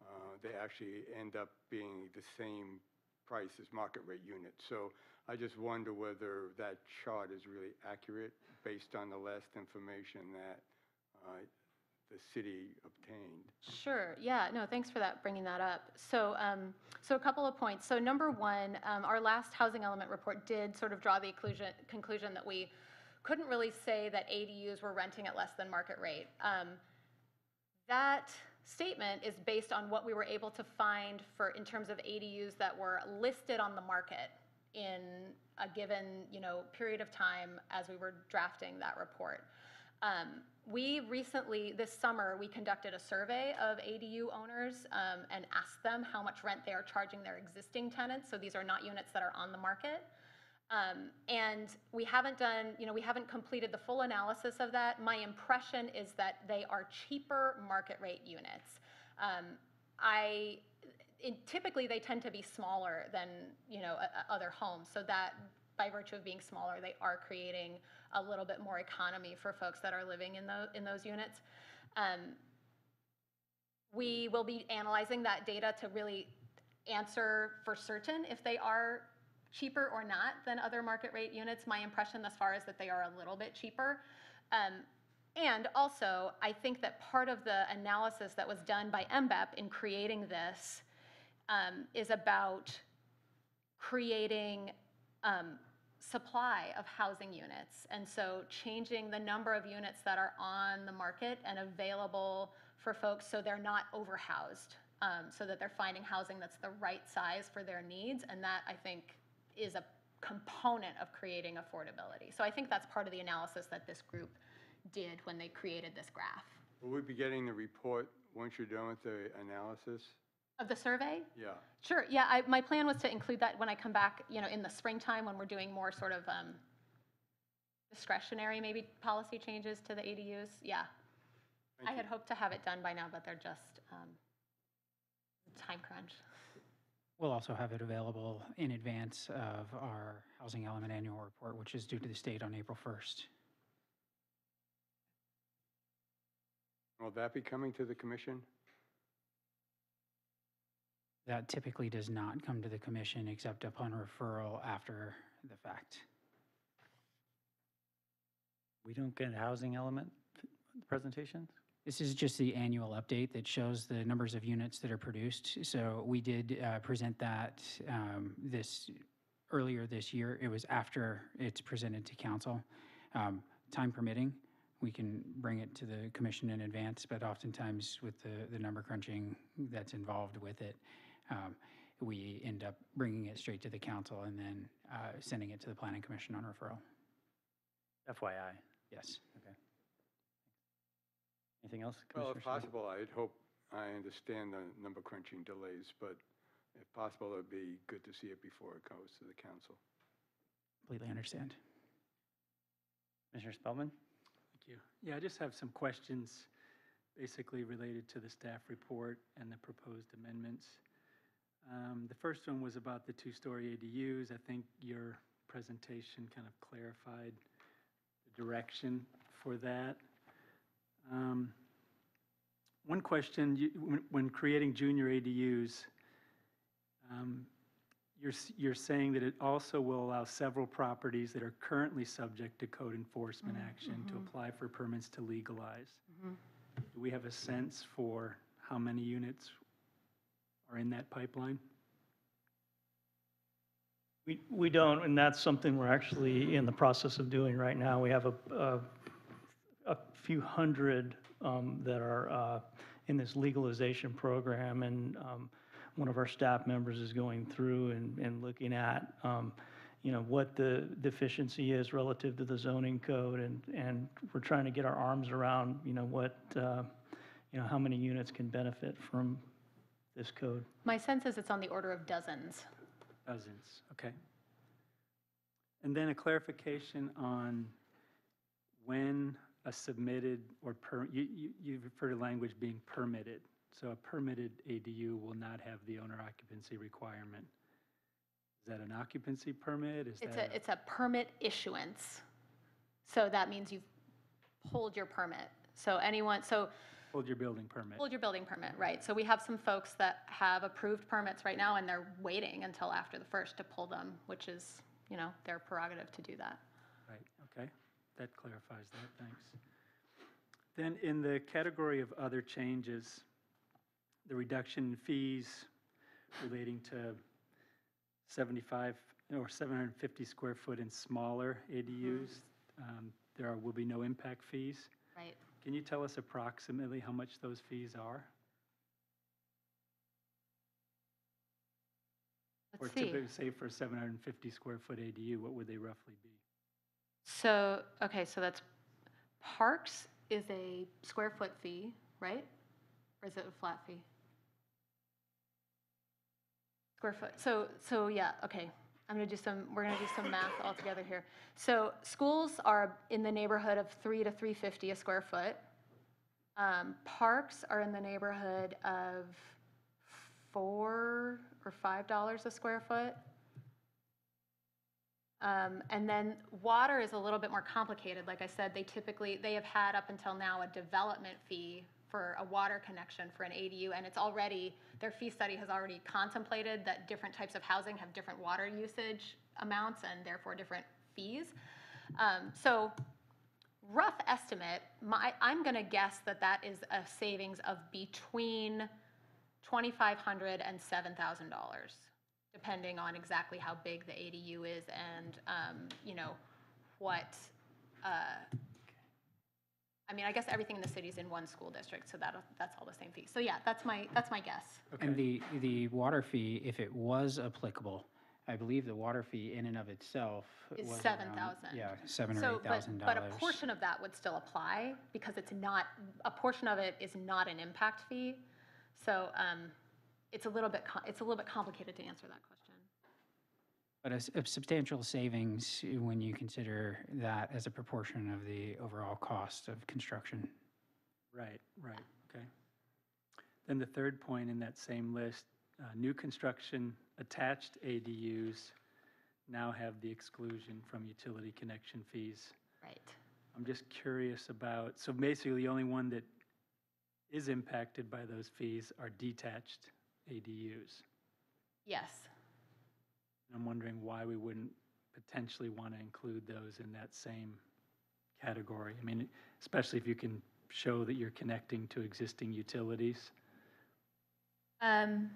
S7: uh, they actually end up being the same price as market rate units. So I just wonder whether that chart is really accurate based on the last information that uh, the city obtained.
S4: Sure, yeah, no, thanks for that, bringing that up. So, um, so a couple of points. So number one, um, our last housing element report did sort of draw the conclusion, that we couldn't really say that ADUs were renting at less than market rate. Um, That statement is based on what we were able to find for, in terms of ADUs that were listed on the market in a given, you know, period of time as we were drafting that report. Um, We recently, this summer, we conducted a survey of ADU owners um, and asked them how much rent they are charging their existing tenants. So these are not units that are on the market. Um, And we haven't done, you know, we haven't completed the full analysis of that. My impression is that they are cheaper market rate units. Um, I, it- typically, they tend to be smaller than, you know, o- o- other homes. So that, by virtue of being smaller, they are creating a little bit more economy for folks that are living in those, in those units. Um, we will be analyzing that data to really answer for certain if they are cheaper or not than other market rate units. My impression thus far is that they are a little bit cheaper. Um, And also, I think that part of the analysis that was done by MBEP in creating this um, is about creating um, supply of housing units. And so changing the number of units that are on the market and available for folks so they're not overhoused, um, so that they're finding housing that's the right size for their needs. And that, I think, is a component of creating affordability. So I think that's part of the analysis that this group did when they created this graph.
S7: Will we be getting the report once you're done with the analysis?
S4: Of the survey?
S7: Yeah.
S4: Sure, yeah, I, my plan was to include that when I come back, you know, in the springtime, when we're doing more sort of um, discretionary, maybe, policy changes to the ADUs, yeah. I
S7: Thank
S4: had hoped to have it done by now, but they're just um, time crunch.
S5: We'll also have it available in advance of our housing element annual report, which is due to the state on April 1st.
S7: Will that be coming to the commission?
S5: That typically does not come to the commission except upon referral after the fact.
S1: We don't get a housing element presentations?
S5: This is just the annual update that shows the numbers of units that are produced. So we did uh, present that um, this, earlier this year. It was after it's presented to council. Um, Time permitting, we can bring it to the commission in advance, but oftentimes with the, the number crunching that's involved with it, um, we end up bringing it straight to the council and then uh, sending it to the planning commission on referral.
S1: FYI.
S5: Yes. Okay.
S1: Anything else?
S7: Well,
S1: Commissioner
S7: if possible, I'd hope, I understand the number crunching delays, but if possible, it'd be good to see it before it goes to the council.
S5: Completely understand.
S1: Commissioner Spellman?
S3: Thank you. Yeah, I just have some questions basically related to the staff report and the proposed amendments. Um, The first one was about the two-story ADUs. I think your presentation kind of clarified the direction for that. Um, One question, you- when- when creating junior ADUs, um, you're, you're saying that it also will allow several properties that are currently subject to code enforcement action to apply for permits to legalize. Do we have a sense for how many units are in that pipeline?
S8: We, we don't, and that's something we're actually in the process of doing right now. We have a, a, a few hundred um, that are uh, in this legalization program, and um, one of our staff members is going through and, and looking at, um, you know, what the deficiency is relative to the zoning code, and, and we're trying to get our arms around, you know, what, uh, you know, how many units can benefit from this code.
S4: My sense is it's on the order of dozens.
S3: Dozens, okay. And then a clarification on when a submitted or per, you, you, you refer to language being permitted. So a permitted ADU will not have the owner occupancy requirement. Is that an occupancy permit? Is
S4: It's
S3: that
S4: a, it's a permit issuance. So that means you've pulled your permit. So anyone, so
S3: hold your building permit?
S4: Hold your building permit, right. So we have some folks that have approved permits right now, and they're waiting until after the first to pull them, which is, you know, their prerogative to do that.
S3: Right, okay, that clarifies that, thanks. Then in the category of other changes, the reduction in fees relating to 75 or 750 square foot and smaller ADUs, um, there are- will be no impact fees.
S4: Right.
S3: Can you tell us approximately how much those fees are? Or
S4: Let's see.
S3: typically, say for a 750 square foot ADU, what would they roughly be?
S4: So, okay, so that's Parks is a square foot fee, right? Or is it a flat fee? Square foot, so, so, yeah, okay. I'm gonna do some, we're gonna do some math all together here. So schools are in the neighborhood of three to three fifty a square foot. Um, parks are in the neighborhood of four or five dollars a square foot. Um, and then water is a little bit more complicated. Like I said, they typically, they have had up until now a development fee for a water connection for an ADU, and it's already, their fee study has already contemplated that different types of housing have different water usage amounts and therefore different fees. Um, so rough estimate, my, I'm gonna guess that that is a savings of between twenty-five hundred and seven thousand dollars, depending on exactly how big the ADU is and, um, you know, what, uh, I mean, I guess everything in the city is in one school district, so that, that's all the same fee. So yeah, that's my, that's my guess.
S5: And the, the water fee, if it was applicable, I believe the water fee in and of itself
S4: Is
S5: was
S4: 7,000.
S5: around- Yeah, seven or
S4: So,
S5: eight
S4: but,
S5: thousand
S4: but a portion of that would still apply because it's not, a portion of it is not an impact fee. So, um, it's a little bit, co- it's a little bit complicated to answer that question.
S5: But a substantial savings when you consider that as a proportion of the overall cost of construction.
S3: Right, right, okay. Then the third point in that same list, uh, new construction attached ADUs now have the exclusion from utility connection fees.
S4: Right.
S3: I'm just curious about, so basically the only one that is impacted by those fees are detached ADUs.
S4: Yes.
S3: I'm wondering why we wouldn't potentially want to include those in that same category. I mean, especially if you can show that you're connecting to existing utilities.
S4: Um,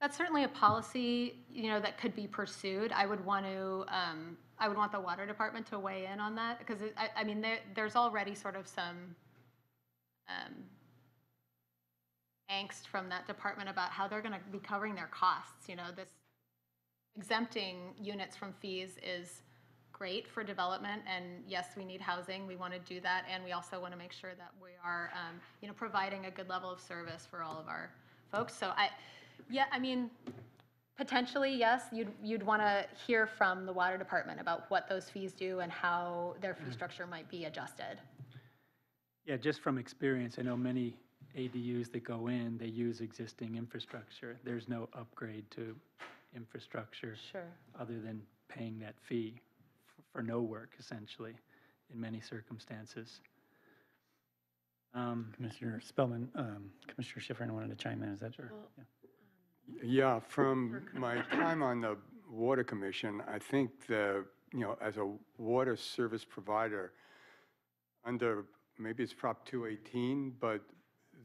S4: That's certainly a policy, you know, that could be pursued. I would want to, um, I would want the water department to weigh in on that, because I, I mean, there, there's already sort of some um, angst from that department about how they're going to be covering their costs, you know, this exempting units from fees is great for development, and yes, we need housing, we want to do that, and we also want to make sure that we are, um, you know, providing a good level of service for all of our folks. So I, yeah, I mean, potentially, yes, you'd, you'd want to hear from the water department about what those fees do and how their fee structure might be adjusted.
S3: Yeah, just from experience, I know many ADUs that go in, they use existing infrastructure. There's no upgrade to infrastructure
S4: Sure.
S3: other than paying that fee f- for no work, essentially, in many circumstances. Um,
S1: Commissioner Spellman, um, Commissioner Schifrin wanted to chime in, is that sure? Yeah.
S7: Yeah, from my time on the Water Commission, I think the, you know, as a water service provider, under, maybe it's Prop 218, but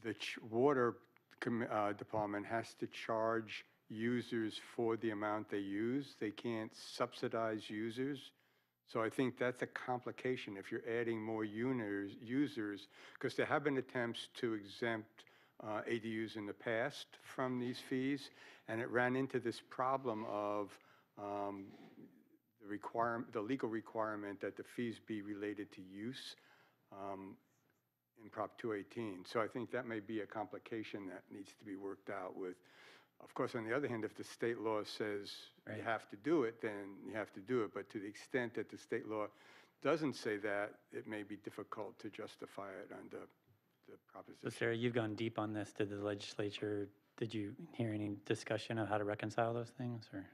S7: the ch- water commi- uh, department has to charge users for the amount they use. They can't subsidize users. So I think that's a complication if you're adding more users, users, because there have been attempts to exempt uh, ADUs in the past from these fees, and it ran into this problem of um, the requirement, the legal requirement that the fees be related to use um, in Prop 218. So I think that may be a complication that needs to be worked out with. Of course, on the other hand, if the state law says you
S1: Right.
S7: have to do it, then you have to do it. But to the extent that the state law doesn't say that, it may be difficult to justify it under the
S1: So
S7: proposition.
S1: Sarah, you've gone deep on this. Did the legislature, did you hear any discussion of how to reconcile those things, or?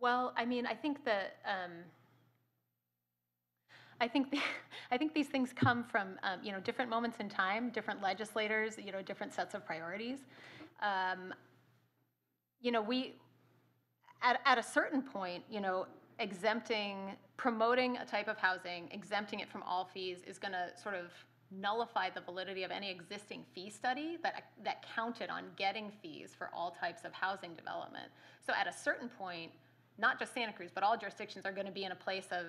S4: Well, I mean, I think that, um, I think, the- I think these things come from, um, you know, different moments in time, different legislators, you know, different sets of priorities. Um, You know, we, at, at a certain point, you know, exempting, promoting a type of housing, exempting it from all fees is going to sort of nullify the validity of any existing fee study that, that counted on getting fees for all types of housing development. So at a certain point, not just Santa Cruz, but all jurisdictions are going to be in a place of,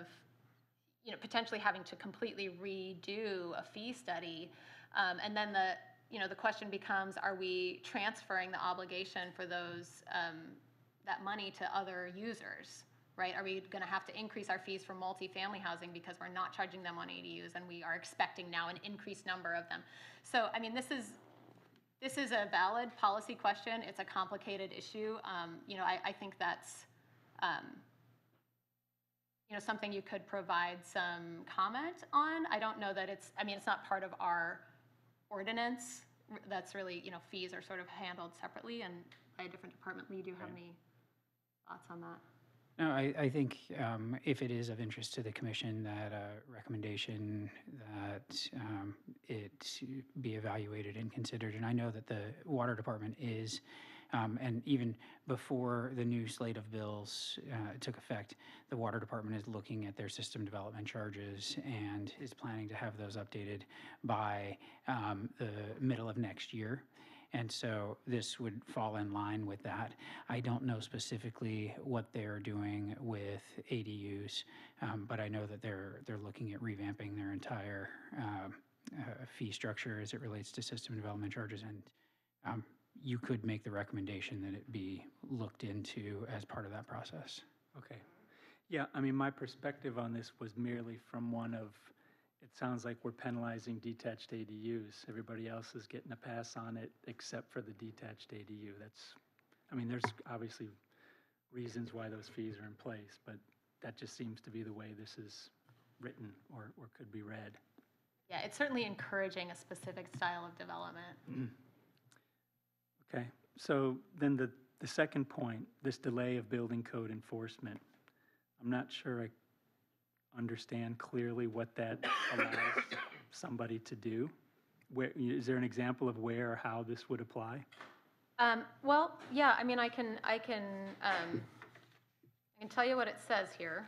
S4: you know, potentially having to completely redo a fee study. Um, and then the, you know, the question becomes, are we transferring the obligation for those, um, that money to other users? right? Are we going to have to increase our fees for multifamily housing because we're not charging them on ADUs and we are expecting now an increased number of them? So, I mean, this is, this is a valid policy question. It's a complicated issue. Um, You know, I, I think that's, um, you know, something you could provide some comment on. I don't know that it's, I mean, it's not part of our ordinance. That's really, you know, fees are sort of handled separately and by a different department. Lee, do you have any thoughts on that?
S5: No, I, I think um, if it is of interest to the commission, that a recommendation that um, it be evaluated and considered. And I know that the water department is, um, and even before the new slate of bills uh, took effect, the water department is looking at their system development charges and is planning to have those updated by um, the middle of next year. And so this would fall in line with that. I don't know specifically what they're doing with ADUs, um, but I know that they're, they're looking at revamping their entire um, uh, fee structure as it relates to system development charges. And um, you could make the recommendation that it be looked into as part of that process.
S3: Okay. Yeah, I mean, my perspective on this was merely from one of, it sounds like we're penalizing detached ADUs. Everybody else is getting a pass on it except for the detached ADU. That's, I mean, there's obviously reasons why those fees are in place, but that just seems to be the way this is written or, or could be read.
S4: Yeah, it's certainly encouraging a specific style of development. Mm.
S3: Okay, so then the, the second point, this delay of building code enforcement, I'm not sure I understand clearly what that allows somebody to do. Where, is there an example of where or how this would apply?
S4: Um, Well, yeah, I mean, I can, I can, um, I can tell you what it says here.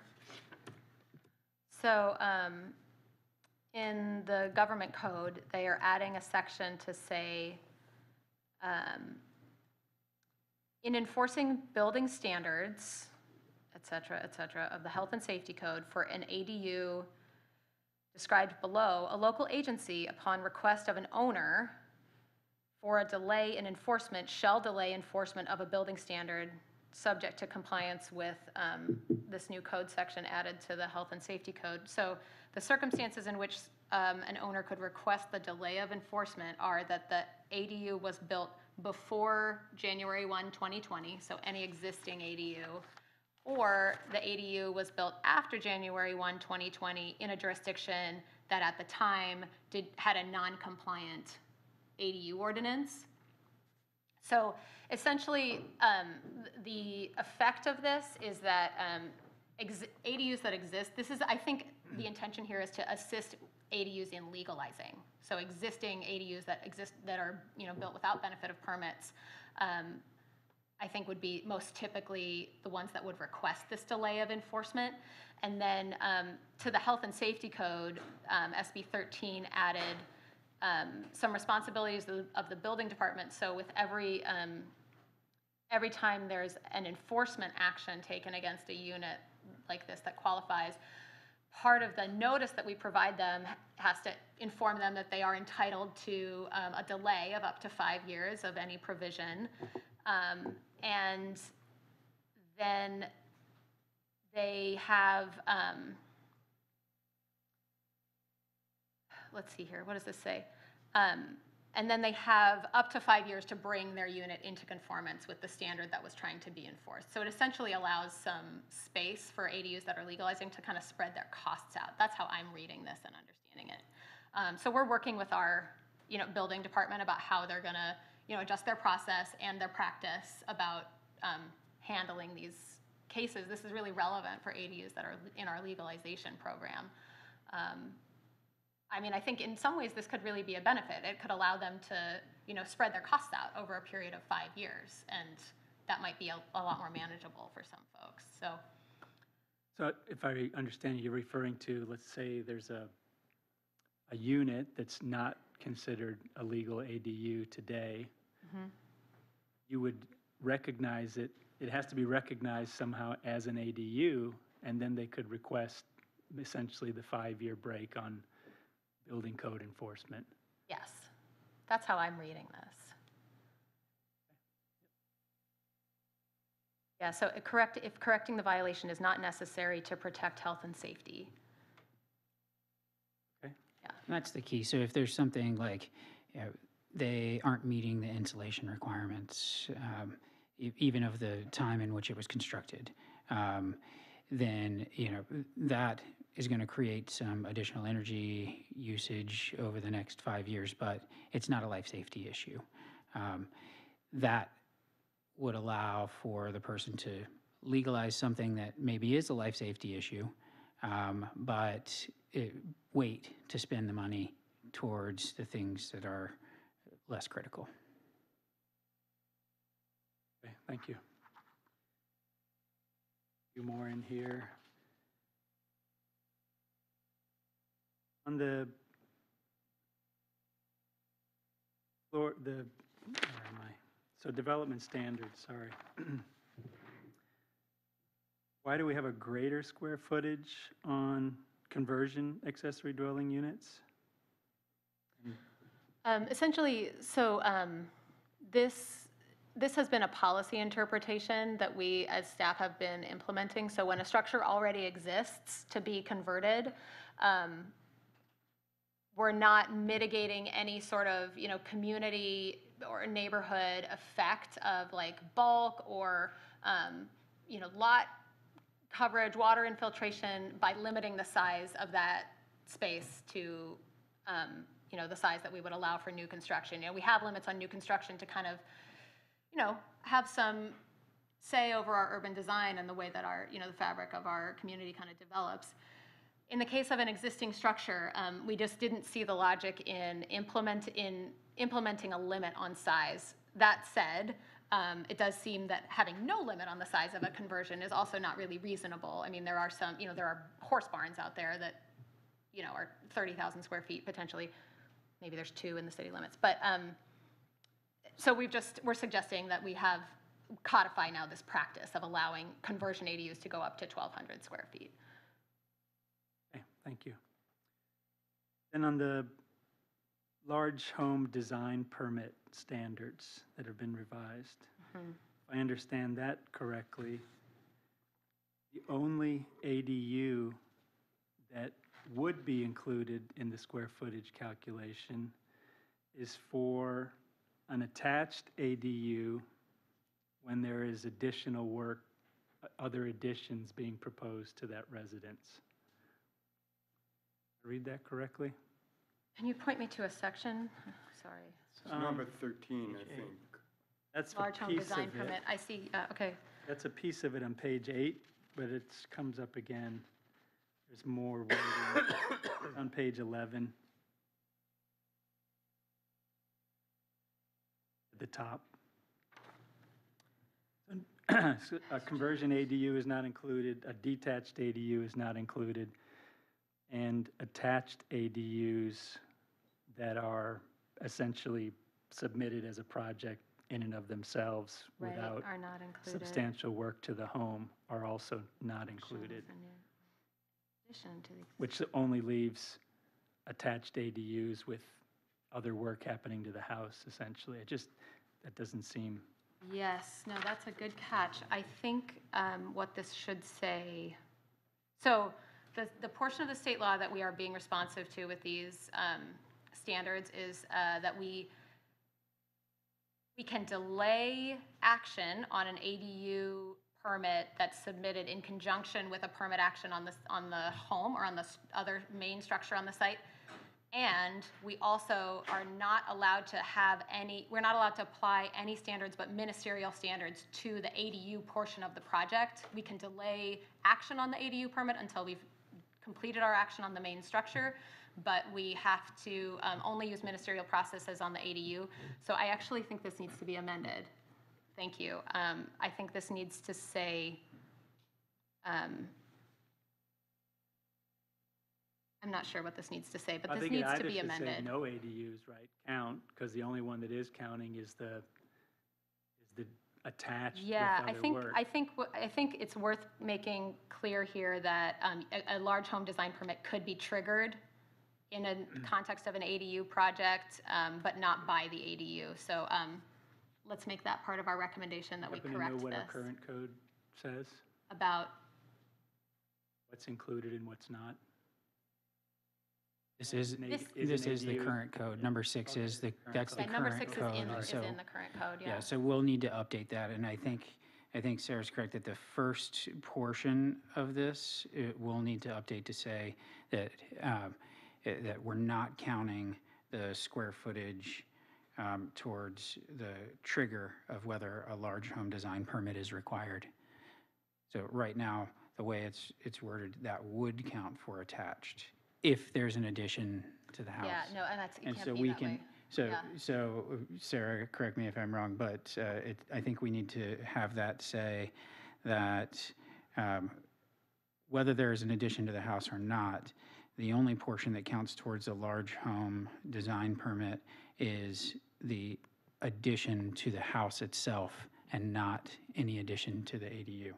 S4: So um, in the government code, they are adding a section to say, um, in enforcing building standards, et cetera, et cetera, of the health and safety code for an ADU described below, a local agency, upon request of an owner, for a delay in enforcement shall delay enforcement of a building standard subject to compliance with um, this new code section added to the health and safety code. So the circumstances in which um, an owner could request the delay of enforcement are that the ADU was built before January 1, 2020, so any existing ADU, or the ADU was built after January 1, 2020, in a jurisdiction that at the time did, had a non-compliant ADU ordinance. So essentially, um, the effect of this is that um, ADUs that exist, this is, I think, the intention here is to assist ADUs in legalizing. So existing ADUs that exist, that are, you know, built without benefit of permits, um, I think would be most typically the ones that would request this delay of enforcement. And then um, to the health and safety code, um, SB 13 added um, some responsibilities of, of the building department. So with every, um, every time there's an enforcement action taken against a unit like this that qualifies, part of the notice that we provide them has to inform them that they are entitled to um, a delay of up to five years of any provision. Um, And then they have, um, let's see here, what does this say? And then they have up to five years to bring their unit into conformance with the standard that was trying to be enforced. So it essentially allows some space for ADUs that are legalizing to kind of spread their costs out. That's how I'm reading this and understanding it. Um, So we're working with our, you know, building department about how they're gonna, you know, adjust their process and their practice about um, handling these cases. This is really relevant for ADUs that are in our legalization program. Um, I mean, I think in some ways this could really be a benefit. It could allow them to, you know, spread their costs out over a period of five years, and that might be a, a lot more manageable for some folks. So,
S3: So if I understand, you're referring to, let's say there's a, a unit that's not considered a legal ADU today. Mm-hmm. You would recognize it, it has to be recognized somehow as an ADU, and then they could request essentially the five-year break on building code enforcement.
S4: yes, that's how I'm reading this. Yeah, so correct, if correcting the violation is not necessary to protect health and safety. Okay.
S5: And that's the key. So if there's something like, you know, they aren't meeting the insulation requirements, um, e- even of the time in which it was constructed, um, then, you know, that is going to create some additional energy usage over the next five years, but it's not a life safety issue. Um, That would allow for the person to legalize something that maybe is a life safety issue, um, but it, wait to spend the money towards the things that are less critical.
S3: Okay, thank you. A Few more in here. On the floor, the, where am I? So development standards, sorry. Why do we have a greater square footage on conversion accessory dwelling units?
S4: Um, Essentially, so um, this, this has been a policy interpretation that we, as staff, have been implementing. So when a structure already exists to be converted, um, we're not mitigating any sort of, you know, community or neighborhood effect of like bulk or, um, you know, lot coverage, water infiltration by limiting the size of that space to, um, you know, the size that we would allow for new construction. You know, we have limits on new construction to kind of, you know, have some say over our urban design and the way that our, you know, the fabric of our community kind of develops. In the case of an existing structure, um, we just didn't see the logic in implement, in implementing a limit on size. That said, um, it does seem that having no limit on the size of a conversion is also not really reasonable. I mean, there are some, you know, there are horse barns out there that, you know, are 30,000 square feet potentially. Maybe there's two in the city limits, but, um, so we've just, we're suggesting that we have codify now this practice of allowing conversion ADUs to go up to 1,200 square feet.
S3: Thank you. Then on the large home design permit standards that have been revised, if I understand that correctly, the only ADU that would be included in the square footage calculation is for an attached ADU when there is additional work, uh, other additions being proposed to that residence. Read that correctly?
S4: Can you point me to a section? Sorry.
S7: It's number 13, I think.
S3: That's a
S4: Large home
S3: piece
S4: design
S3: of it.
S4: I see, uh, okay.
S3: That's a piece of it on page eight, but it comes up again. There's more wording on page 11. At the top. A conversion ADU is not included, a detached ADU is not included, and attached ADUs that are essentially submitted as a project in and of themselves
S4: Right,
S3: without
S4: are not included.
S3: substantial work to the home are also not included,
S4: Shows a new Addition to the,
S3: which only leaves attached ADUs with other work happening to the house, essentially. It just, that doesn't seem,
S4: yes, no, that's a good catch. I think um, what this should say, so the, the portion of the state law that we are being responsive to with these um, standards is uh, that we, we can delay action on an ADU permit that's submitted in conjunction with a permit action on the, on the home or on the other main structure on the site. And we also are not allowed to have any, we're not allowed to apply any standards but ministerial standards to the ADU portion of the project. We can delay action on the ADU permit until we've completed our action on the main structure, but we have to um, only use ministerial processes on the ADU. So I actually think this needs to be amended. Thank you. Um, I think this needs to say, um, I'm not sure what this needs to say, but
S3: I
S4: this
S3: think it
S4: needs to
S3: either
S4: be
S3: should say
S4: amended.
S3: no ADUs, right, count, because the only one that is counting is the attached
S4: Yeah, I
S3: other
S4: think,
S3: work.
S4: I think, wh- I think it's worth making clear here that um, a, a large home design permit could be triggered in a
S3: Mm.
S4: context of an ADU project, um, but not by the ADU. So um, let's make that part of our recommendation that we
S3: Happen to
S4: correct
S3: know what our
S4: this.
S3: current code says,
S4: About,
S3: what's included and what's not.
S5: This is,
S4: This-
S5: this is the current code. Number six is the, that's the
S3: current
S4: code. number six is in, is
S5: So,
S4: in the current code, yeah.
S5: yeah, so we'll need to update that. And I think, I think Sarah's correct that the first portion of this, it will need to update to say that, um, eh, that we're not counting the square footage um, towards the trigger of whether a large home design permit is required. So right now, the way it's, it's worded, that would count for attached, if there's an addition to the house.
S4: Yeah, no, and that's, it
S5: And
S4: can't
S5: so
S4: be
S5: we
S4: that
S5: can,
S4: way.
S5: so,
S4: Yeah.
S5: so uh, Sarah, correct me if I'm wrong, but uh, it, I think we need to have that say that um, whether there is an addition to the house or not, the only portion that counts towards a large home design permit is the addition to the house itself and not any addition to the ADU,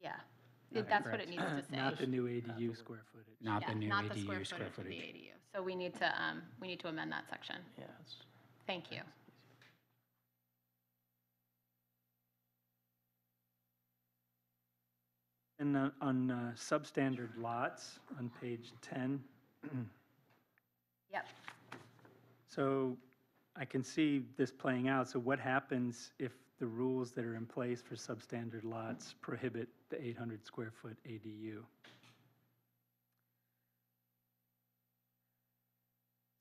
S4: Yeah,
S5: Okay,
S4: that's what it needs to say.
S3: Not the new ADU square footage.
S5: not the new
S4: not the
S5: ADU square
S4: of the
S5: footage.
S4: ADU. So we need to, um, we need to amend that section.
S8: Yes.
S4: Thank you.
S3: And uh, on uh, substandard lots, on page 10,
S4: Yep.
S3: so I can see this playing out. So what happens if the rules that are in place for substandard lots prohibit the 800 square foot ADU?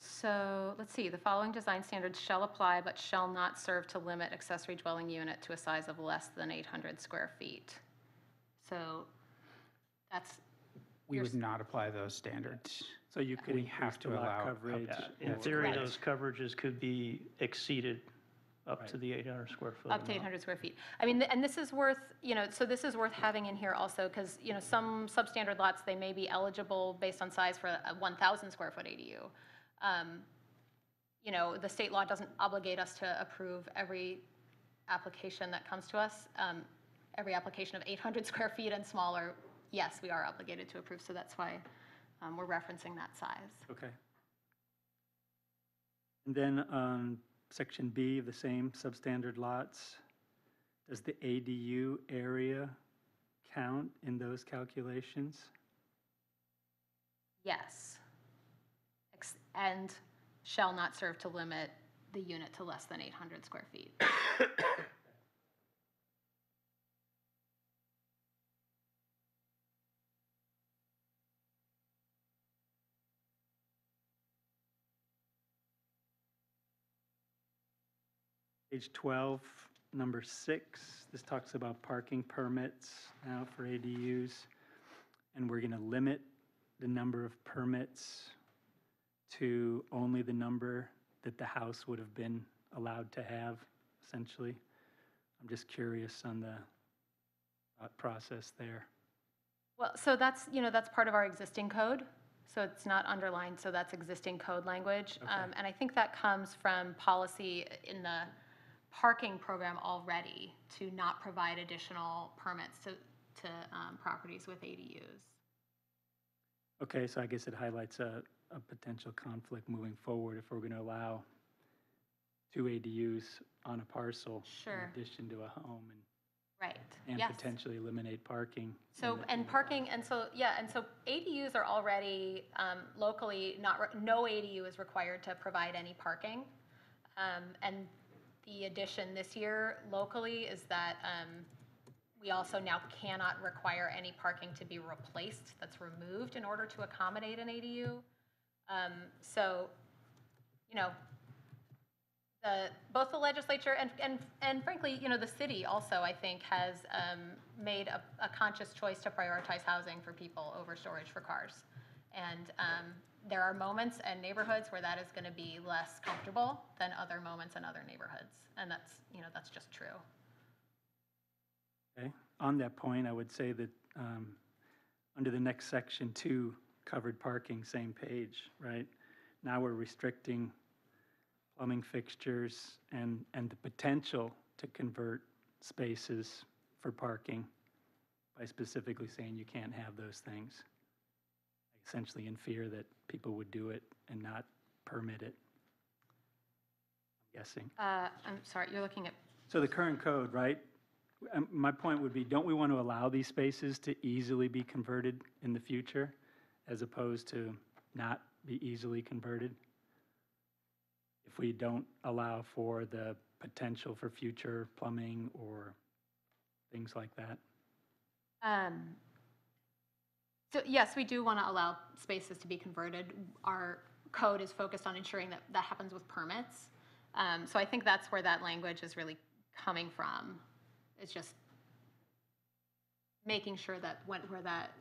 S4: So, let's see, the following design standards shall apply but shall not serve to limit accessory dwelling unit to a size of less than 800 square feet. So, that's,
S5: We
S4: You're
S5: would not apply those standards.
S3: So you could
S5: We
S3: increase
S5: have to
S3: the lot
S5: allow
S3: coverage.
S8: yeah, In
S3: or-
S8: theory,
S4: Correct.
S8: those coverages could be exceeded up to the 800 square foot.
S4: up to
S8: amount.
S4: 800 square feet. I mean, and this is worth, you know, so this is worth having in here also, because, you know, some substandard lots, they may be eligible based on size for a 1,000 square foot ADU. Um, You know, the state law doesn't obligate us to approve every application that comes to us. Um, Every application of 800 square feet and smaller, yes, we are obligated to approve, so that's why um, we're referencing that size.
S3: Okay. And then on section B of the same substandard lots, does the ADU area count in those calculations?
S4: Yes. Ex- And shall not serve to limit the unit to less than 800 square feet.
S3: Page 12, number six, this talks about parking permits now for ADUs. And we're going to limit the number of permits to only the number that the house would have been allowed to have, essentially. I'm just curious on the thought process there.
S4: Well, so that's, you know, that's part of our existing code, so it's not underlined, so that's existing code language.
S3: Okay.
S4: Um, And I think that comes from policy in the parking program already to not provide additional permits to, to um, properties with ADUs.
S3: Okay, so I guess it highlights a, a potential conflict moving forward if we're going to allow two ADUs on a parcel
S4: Sure.
S3: in addition to a home and,
S4: Right,
S3: and
S4: yes.
S3: potentially eliminate parking.
S4: So,
S3: the-
S4: and parking, and so, yeah, and so ADUs are already um, locally, not, no ADU is required to provide any parking. Um, And the addition this year locally is that um, we also now cannot require any parking to be replaced, that's removed in order to accommodate an ADU. Um, So, you know, the, both the legislature and, and, and frankly, you know, the city also, I think, has um, made a, a conscious choice to prioritize housing for people over storage for cars. And um, there are moments and neighborhoods where that is going to be less comfortable than other moments in other neighborhoods. And that's, you know, that's just true.
S3: Okay, on that point, I would say that um, under the next section, two, covered parking, same page, right? Now we're restricting plumbing fixtures and, and the potential to convert spaces for parking by specifically saying you can't have those things. Essentially in fear that people would do it and not permit it. I'm guessing.
S4: Uh, I'm sorry, you're looking at,
S3: So the current code, right, Um, My point would be, don't we want to allow these spaces to easily be converted in the future as opposed to not be easily converted? If we don't allow for the potential for future plumbing or things like that?
S4: Um, So yes, we do want to allow spaces to be converted. Our code is focused on ensuring that that happens with permits. Um, So I think that's where that language is really coming from. It's just making sure that when, where that,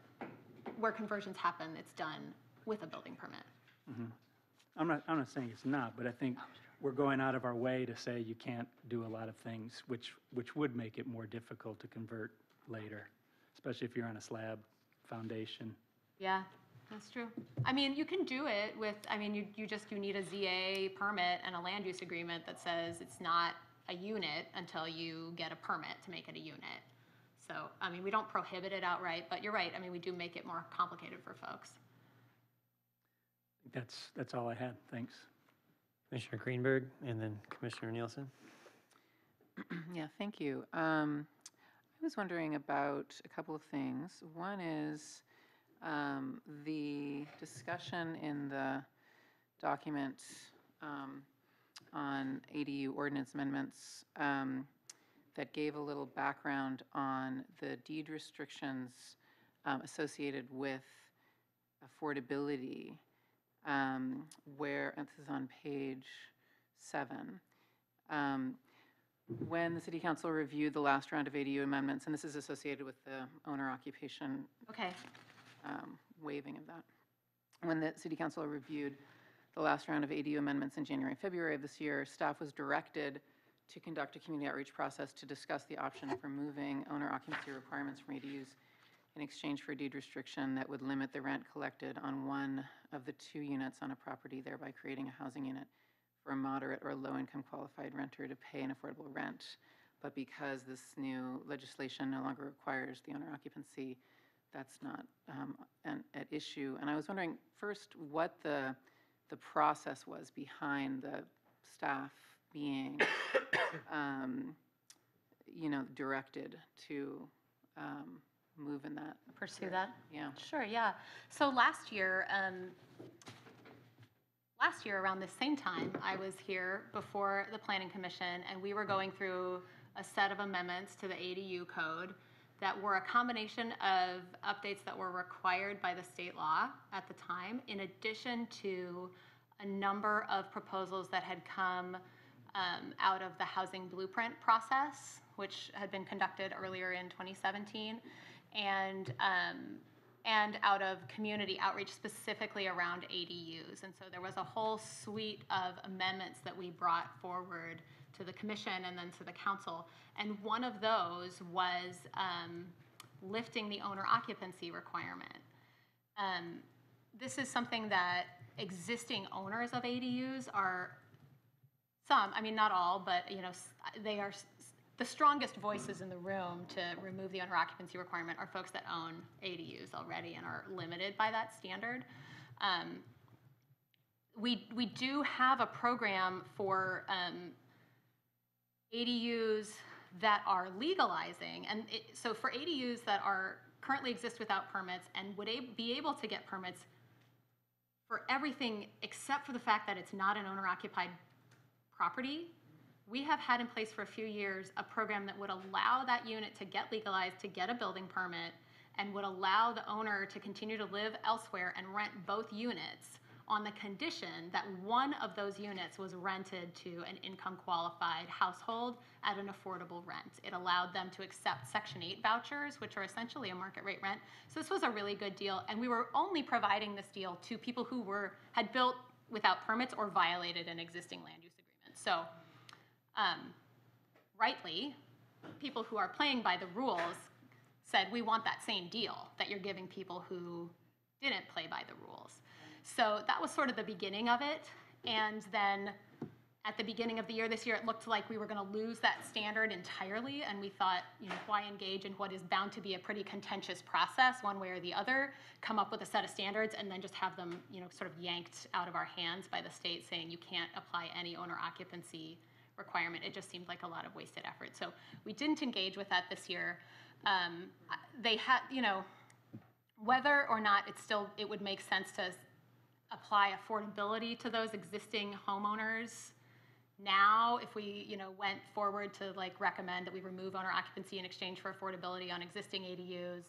S4: where conversions happen, it's done with a building permit.
S3: I'm not, I'm not saying it's not, but I think we're going out of our way to say you can't do a lot of things, which, which would make it more difficult to convert later, especially if you're on a slab foundation.
S4: Yeah, that's true. I mean, you can do it with, I mean, you, you just, you need a ZA permit and a land use agreement that says it's not a unit until you get a permit to make it a unit. So, I mean, we don't prohibit it outright, but you're right, I mean, we do make it more complicated for folks.
S3: That's, that's all I had, thanks.
S9: Commissioner Greenberg and then Commissioner Nielsen.
S10: Yeah, thank you. Um, I was wondering about a couple of things. One is um, the discussion in the document um, on ADU ordinance amendments um, that gave a little background on the deed restrictions um, associated with affordability, um, where, and this is on page seven. When the city council reviewed the last round of ADU amendments, and this is associated with the owner occupation
S4: Okay,
S10: um, waiving of that. When the city council reviewed the last round of ADU amendments in January and February of this year, staff was directed to conduct a community outreach process to discuss the option of removing owner occupancy requirements from ADUs in exchange for a deed restriction that would limit the rent collected on one of the two units on a property, thereby creating a housing unit for a moderate or low-income qualified renter to pay an affordable rent. But because this new legislation no longer requires the owner occupancy, that's not um, an, at issue. And I was wondering, first, what the, the process was behind the staff being, um, you know, directed to um, move in that.
S4: pursue that.
S10: Yeah.
S4: Sure, yeah. So last year, um, last year around this same time, I was here before the planning commission and we were going through a set of amendments to the ADU code that were a combination of updates that were required by the state law at the time, in addition to a number of proposals that had come um, out of the housing blueprint process, which had been conducted earlier in 2017, and um, and out of community outreach specifically around ADUs. And so there was a whole suite of amendments that we brought forward to the commission and then to the council. And one of those was um, lifting the owner occupancy requirement. Um, This is something that existing owners of ADUs are, some, I mean, not all, but, you know, they are, the strongest voices in the room to remove the owner occupancy requirement are folks that own ADUs already and are limited by that standard. Um, We, we do have a program for um, ADUs that are legalizing, and it, so for ADUs that are, currently exist without permits and would be able to get permits for everything except for the fact that it's not an owner-occupied property, we have had in place for a few years a program that would allow that unit to get legalized, to get a building permit, and would allow the owner to continue to live elsewhere and rent both units on the condition that one of those units was rented to an income-qualified household at an affordable rent. It allowed them to accept Section 8 vouchers, which are essentially a market rate rent. So this was a really good deal, and we were only providing this deal to people who were, had built without permits or violated an existing land use agreement. So um, rightly, people who are playing by the rules said, we want that same deal that you're giving people who didn't play by the rules. So that was sort of the beginning of it. And then at the beginning of the year this year, it looked like we were going to lose that standard entirely. And we thought, you know, why engage in what is bound to be a pretty contentious process, one way or the other, come up with a set of standards and then just have them, you know, sort of yanked out of our hands by the state saying you can't apply any owner occupancy requirement. It just seemed like a lot of wasted effort. So we didn't engage with that this year. Um, They had, you know, whether or not it's still, it would make sense to apply affordability to those existing homeowners now, if we, you know, went forward to like recommend that we remove owner occupancy in exchange for affordability on existing ADUs,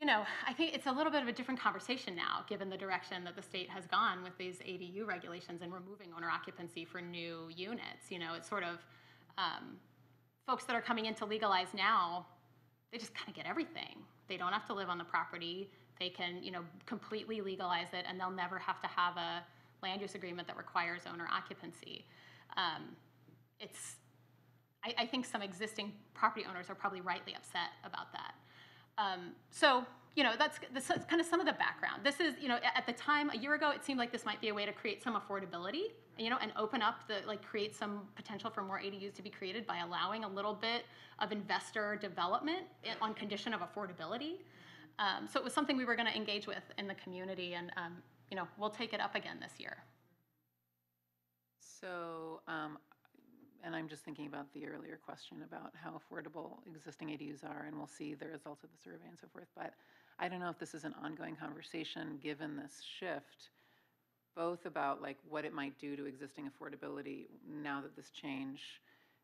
S4: you know, I think it's a little bit of a different conversation now, given the direction that the state has gone with these ADU regulations and removing owner occupancy for new units. You know, it's sort of, um, folks that are coming in to legalize now, they just kind of get everything. They don't have to live on the property. They can, you know, completely legalize it, and they'll never have to have a land use agreement that requires owner occupancy. Um, it's, I, I think some existing property owners are probably rightly upset about that. Um, so, you know, that's, kind of some of the background. This is, you know, at the time, a year ago, it seemed like this might be a way to create some affordability, you know, and open up the, like, create some potential for more ADUs to be created by allowing a little bit of investor development on condition of affordability. Um, so it was something we were going to engage with in the community, and, um, you know, we'll take it up again this year.
S10: So, um, and I'm just thinking about the earlier question about how affordable existing ADUs are, and we'll see the results of the survey and so forth. But I don't know if this is an ongoing conversation, given this shift, both about like what it might do to existing affordability now that this change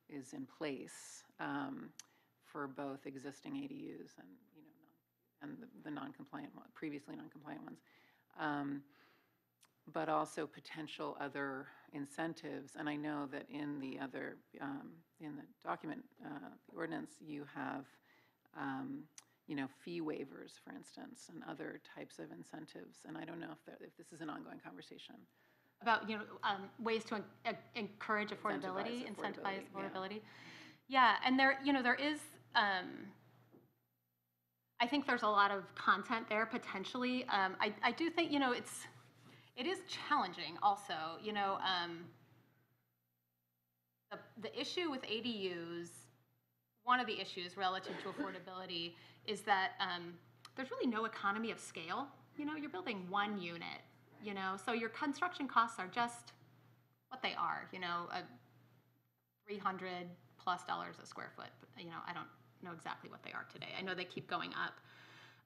S10: is in place um, for both existing ADUs and, you know, non- and the- the non-compliant, previously non-compliant ones. Um, but also potential other incentives. And I know that in the other, um, in the document, uh, the ordinance, you have, um, you know, fee waivers, for instance, and other types of incentives. And I don't know if that, if this is an ongoing conversation.
S4: about, you know, um, ways to en- en- encourage affordability,
S10: Incentivize
S4: incentivize
S10: affordability,
S4: affordability. Yeah, and there, you know, there is, um, I think there's a lot of content there potentially. Um, I, I do think, you know, it's, it is challenging also, you know, um, the, the issue with ADUs, one of the issues relative to affordability is that um, there's really no economy of scale. You know, you're building one unit, you know, so your construction costs are just what they are, you know, a 300 plus dollars a square foot. You know, I don't know exactly what they are today. I know they keep going up.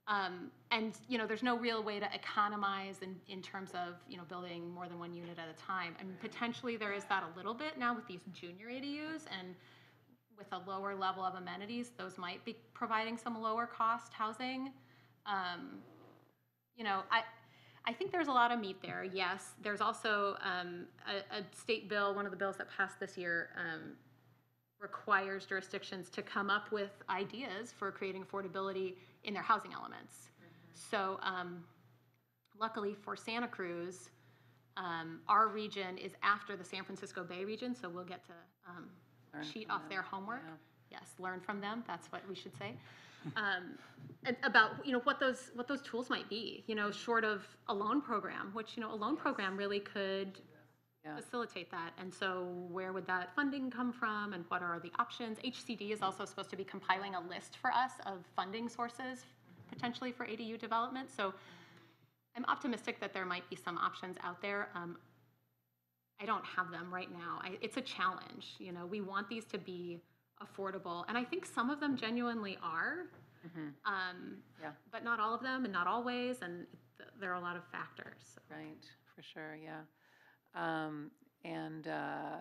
S4: Um, and, you know, there's no real way to economize in, in terms of, you know, building more than one unit at a time. And potentially there is that a little bit now with these junior ADUs and with a lower level of amenities, those might be providing some lower cost housing. Um, you know, I, I think there's a lot of meat there, yes. There's also um, a, a state bill, one of the bills that passed this year, um, requires jurisdictions to come up with ideas for creating affordability in their housing elements. So um, luckily for Santa Cruz, um, our region is after the San Francisco Bay region, so we'll get to um,
S10: Learn
S4: cheat
S10: from
S4: off
S10: them,
S4: their homework.
S10: yeah.
S4: Yes, learn from them, that's what we should say. Um, and About, you know, what those, what those tools might be, you know, short of a loan program, which, you know, a loan program really could
S10: Yeah.
S4: facilitate that. And so where would that funding come from and what are the options? HCD is also supposed to be compiling a list for us of funding sources potentially for ADU development. So I'm optimistic that there might be some options out there. Um, I don't have them right now. I, it's a challenge, you know, we want these to be affordable. And I think some of them genuinely are. Um,
S10: Yeah.
S4: But not all of them and not always, and th- there are a lot of factors. so.
S10: Right, for sure, yeah. Um, And uh,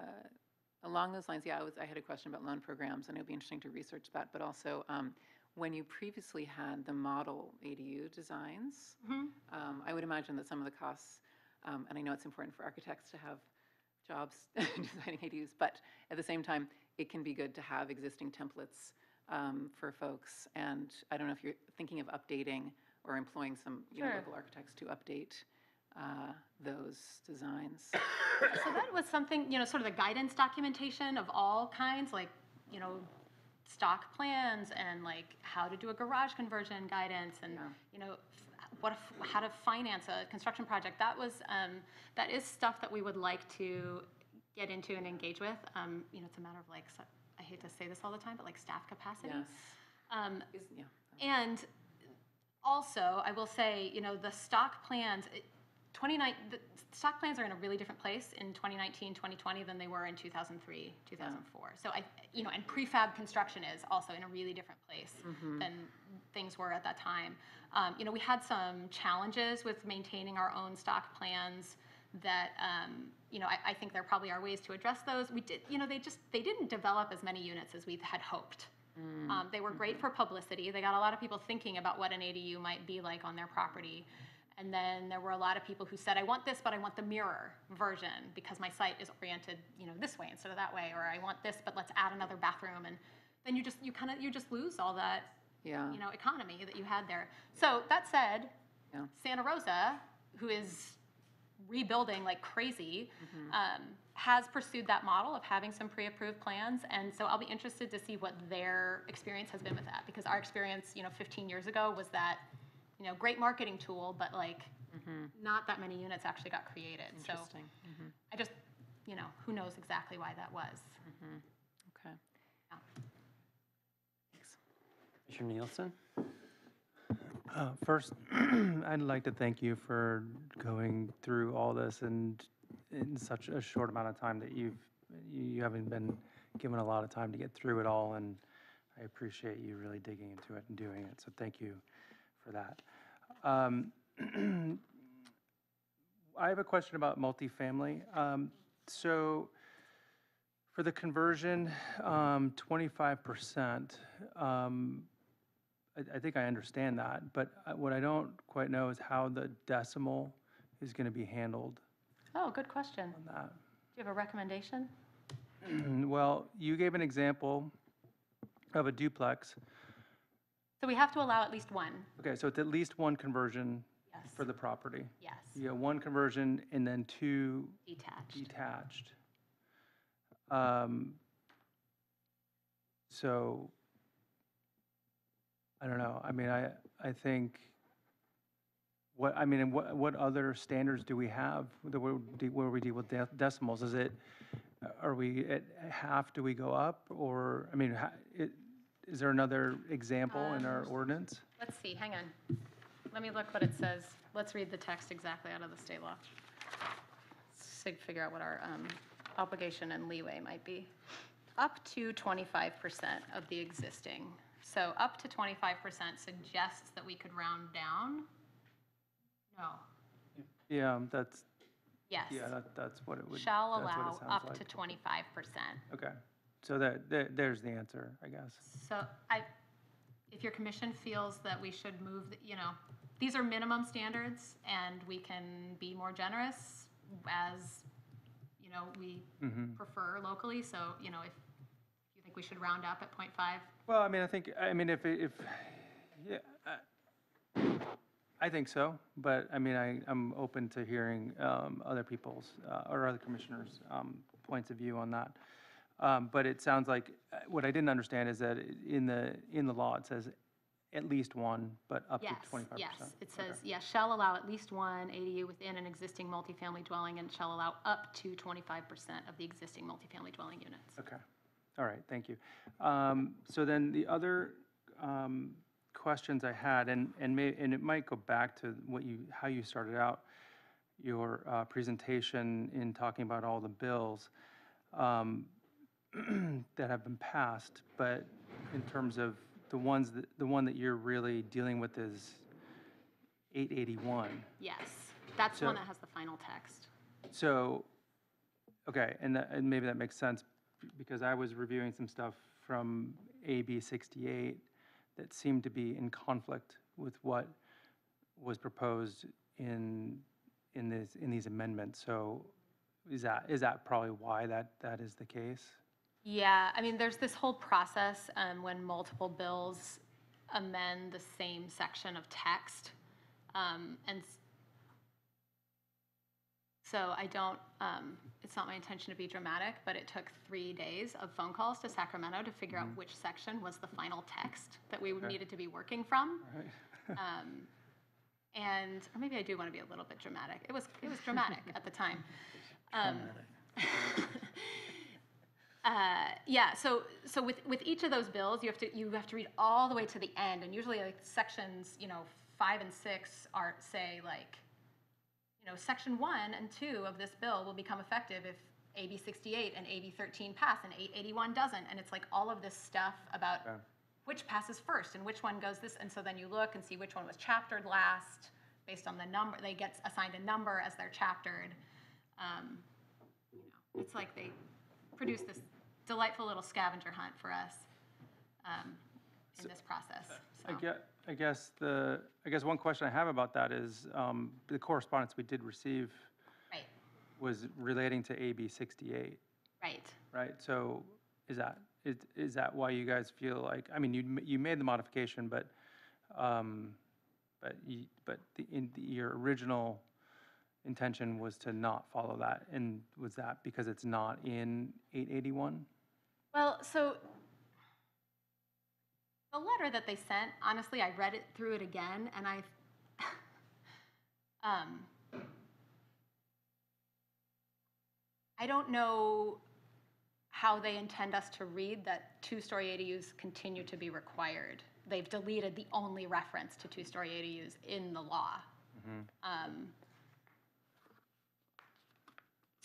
S10: along those lines, yeah, I was, I had a question about loan programs, and it would be interesting to research that, but also, um, when you previously had the model ADU designs,
S4: Mhm.
S10: um, I would imagine that some of the costs, um, and I know it's important for architects to have jobs designing ADUs, but at the same time, it can be good to have existing templates um, for folks. And I don't know if you're thinking of updating or employing some, you know,
S4: Sure.
S10: local architects to update uh, those designs.
S4: So that was something, you know, sort of the guidance documentation of all kinds, like, you know, stock plans and like how to do a garage conversion guidance and,
S10: Yeah.
S4: you know, f- what, if- how to finance a construction project. That was, um, that is stuff that we would like to get into and engage with. Um, You know, it's a matter of like, I hate to say this all the time, but like staff capacity.
S10: Yes,
S4: Um,
S10: Is- yeah.
S4: and also, I will say, you know, the stock plans, it- 29, the stock plans are in a really different place in 2019, 2020 than they were in 2003, 2004. So I, you know, and prefab construction is also in a really different place than things were at that time. Um, You know, we had some challenges with maintaining our own stock plans that, um, you know, I, I think there probably are ways to address those. We did, you know, they just, they didn't develop as many units as we had hoped. Um, They were great for publicity. They got a lot of people thinking about what an ADU might be like on their property. And then there were a lot of people who said, I want this, but I want the mirror version because my site is oriented, you know, this way instead of that way, or I want this, but let's add another bathroom. And then you just, you kind of, you just lose all that,
S10: Yeah.
S4: you know, economy that you had there. So that said,
S10: Yeah.
S4: Santa Rosa, who is rebuilding like crazy, um, has pursued that model of having some pre-approved plans. And so I'll be interested to see what their experience has been with that, because our experience, you know, 15 years ago was that, you know, great marketing tool, but like, mm-hmm. not that many units actually got created. So
S10: Interesting. Mm-hmm.
S4: I just, you know, who knows exactly why that was. Mm-hmm.
S10: Okay.
S9: mr Nielsen?
S11: Uh, First, I'd like to thank you for going through all this and in such a short amount of time that you've, you haven't been given a lot of time to get through it all, and I appreciate you really digging into it and doing it, so thank you for that. Um, I have a question about multifamily. Um, So for the conversion, um, 25%, um, I, I think I understand that, but I- what I don't quite know is how the decimal is going to be handled
S4: Oh, good question.
S11: on that.
S4: Do you have a recommendation?
S11: Well, you gave an example of a duplex.
S4: So we have to allow at least one,
S11: Okay, so it's at least one conversion
S4: yes,
S11: for the property.
S4: yes,
S11: You got one conversion and then two
S4: detached.
S11: detached. Um, So, I don't know, I mean, I, I think, what, I mean, and what, what other standards do we have that we de- where we deal with de- decimals? Is it, are we at half, do we go up, or, I mean, ha- it, is there another example in our
S4: Um,
S11: ordinance?
S4: Let's see, hang on. Let me look what it says. Let's read the text exactly out of the state law. To figure out what our um, obligation and leeway might be. Up to 25% of the existing. So up to 25% suggests that we could round down? No.
S11: Yeah, that's,
S4: Yes.
S11: yeah, that, that's what it would.
S4: Shall
S11: that's what it
S4: allow
S11: sounds
S4: up
S11: like.
S4: to 25%.
S11: Okay, so that, there, there's the answer, I guess.
S4: So I, if your commission feels that we should move, the- you know, these are minimum standards and we can be more generous as, you know, we
S11: Mm-hmm.
S4: prefer locally. So, you know, if you think we should round up at .5,
S11: Well, I mean, I think, I mean, if, it- if, yeah, I- I think so, but I mean, I, I'm open to hearing um, other people's, uh, or other commissioners' um, points of view on that. Um, But it sounds like, uh, what I didn't understand is that in the, in the law, it says at least one, but up to
S4: yes,
S11: 25%.
S4: yes. It says, yes, shall allow at least one ADU within an existing multifamily dwelling and shall allow up to 25% of the existing multifamily dwelling units.
S11: Okay, all right, thank you. Um, So then the other um, questions I had, and, and may, and it might go back to what you, how you started out your uh, presentation in talking about all the bills um, that have been passed, but in terms of the ones, that the one that you're really dealing with is 881.
S4: Yes, that's the one
S11: So-
S4: that has the final text.
S11: So, okay, and, that- and maybe that makes sense, b- because I was reviewing some stuff from AB 68 that seemed to be in conflict with what was proposed in, in this, in these amendments. So is that, is that probably why that, that is the case?
S4: Yeah, I mean, there's this whole process um, when multiple bills amend the same section of text. Um, And so I don't, um, it's not my intention to be dramatic, but it took three days of phone calls to Sacramento to figure out which section was the final text that we needed to be working from. Um, And, or maybe I do want to be a little bit dramatic. It was, it was dramatic at the time. Um, uh, Yeah, so, so with, with each of those bills, you have to, you have to read all the way to the end. And usually like sections, you know, five and six are, say like, you know, section one and two of this bill will become effective if AB 68 and AB 13 pass and 881 doesn't. And it's like all of this stuff about
S11: Okay.
S4: which passes first and which one goes this. And so then you look and see which one was chaptered last based on the number. They get assigned a number as they're chaptered. Um, you know, it's like they produce this delightful little scavenger hunt for us um, in this process.
S11: I
S4: So,
S11: get, I guess the, I guess one question I have about that is, um, the correspondence we did receive
S4: right,
S11: was relating to AB 68,
S4: right.
S11: right? So is that, is, is that why you guys feel like, I mean, you, you made the modification, but, um, but you, but the, in, the- your original intention was to not follow that, and was that because it's not in 881?
S4: Well, so the letter that they sent, honestly, I read it through it again and I, um, I don't know how they intend us to read that two-story ADUs continue to be required. They've deleted the only reference to two-story ADUs in the law. Um,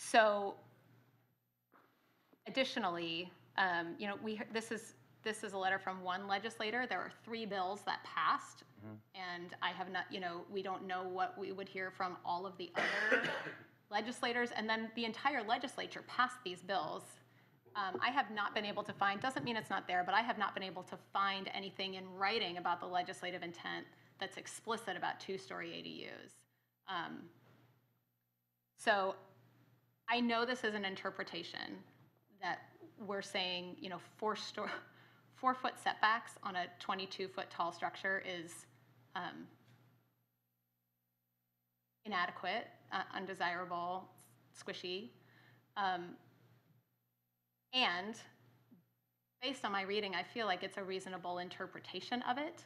S4: So additionally, um, you know, we, this is, this is a letter from one legislator. There are three bills that passed. And I have not, you know, we don't know what we would hear from all of the other legislators. And then the entire legislature passed these bills. Um, I have not been able to find, doesn't mean it's not there, but I have not been able to find anything in writing about the legislative intent that's explicit about two-story ADUs. Um, So I know this is an interpretation that we're saying, you know, four store, four-foot setbacks on a 22-foot tall structure is um, inadequate, uh, undesirable, squishy. Um, And based on my reading, I feel like it's a reasonable interpretation of it.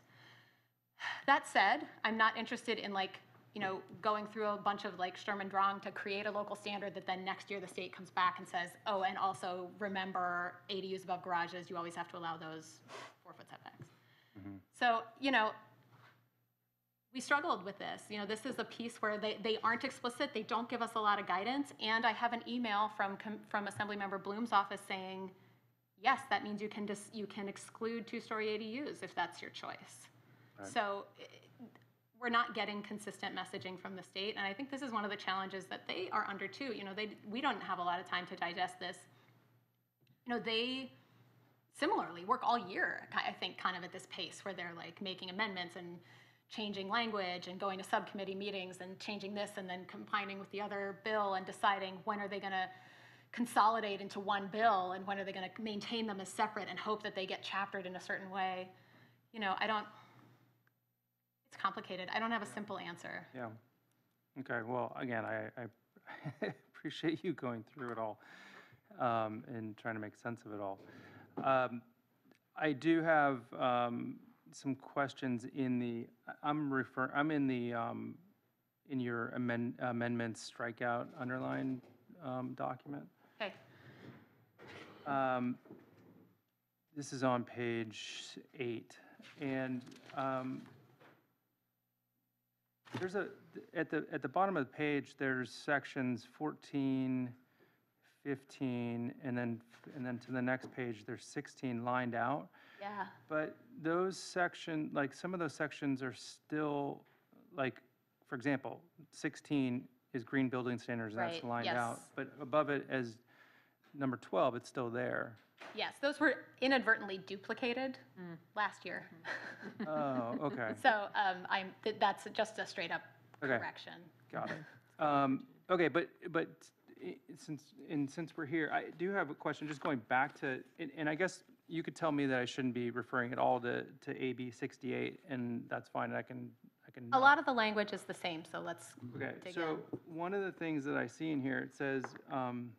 S4: That said, I'm not interested in like, you know, going through a bunch of like Sturm und Drang to create a local standard that then next year the state comes back and says, oh, and also remember ADUs above garages, you always have to allow those four-foot setbacks. Mm-hmm. So, you know, we struggled with this. You know, this is a piece where they, they aren't explicit, they don't give us a lot of guidance. And I have an email from, com- from Assemblymember Bloom's office saying, yes, that means you can just, you can exclude two-story ADUs if that's your choice. So i- we're not getting consistent messaging from the state. And I think this is one of the challenges that they are under too. You know, they, we don't have a lot of time to digest this. You know, they similarly work all year, I think, kind of at this pace where they're like making amendments and changing language and going to subcommittee meetings and changing this and then combining with the other bill and deciding when are they going to consolidate into one bill and when are they going to maintain them as separate and hope that they get chaptered in a certain way. You know, I don't, it's complicated. I don't have a simple answer.
S11: Yeah. Okay, well, again, I, I appreciate you going through it all um, and trying to make sense of it all. Um, I do have um, some questions in the, I'm refer, I'm in the, um, in your amend- amendments strikeout underline um, document.
S4: Okay.
S11: Um, This is on page eight, and um, there's a, at the, at the bottom of the page, there's sections 14, 15, and then, and then to the next page, there's 16 lined out.
S4: Yeah.
S11: But those section, like, some of those sections are still, like, for example, 16 is green building standards, and that's
S4: Right,
S11: lined out. But above it as number 12, it's still there.
S4: Yes, those were inadvertently duplicated last year.
S11: Oh, okay.
S4: So um, I'm, th- that's just a straight up
S11: Okay.
S4: correction.
S11: Got it. Um, Okay, but, but i- since, and since we're here, I do have a question, just going back to, and- and I guess you could tell me that I shouldn't be referring at all to, to AB 68, and that's fine, I can, I can.
S4: A
S11: not.
S4: lot of the language is the same, so let's
S11: Okay,
S4: dig
S11: so one of the things that I see in here, it says, um,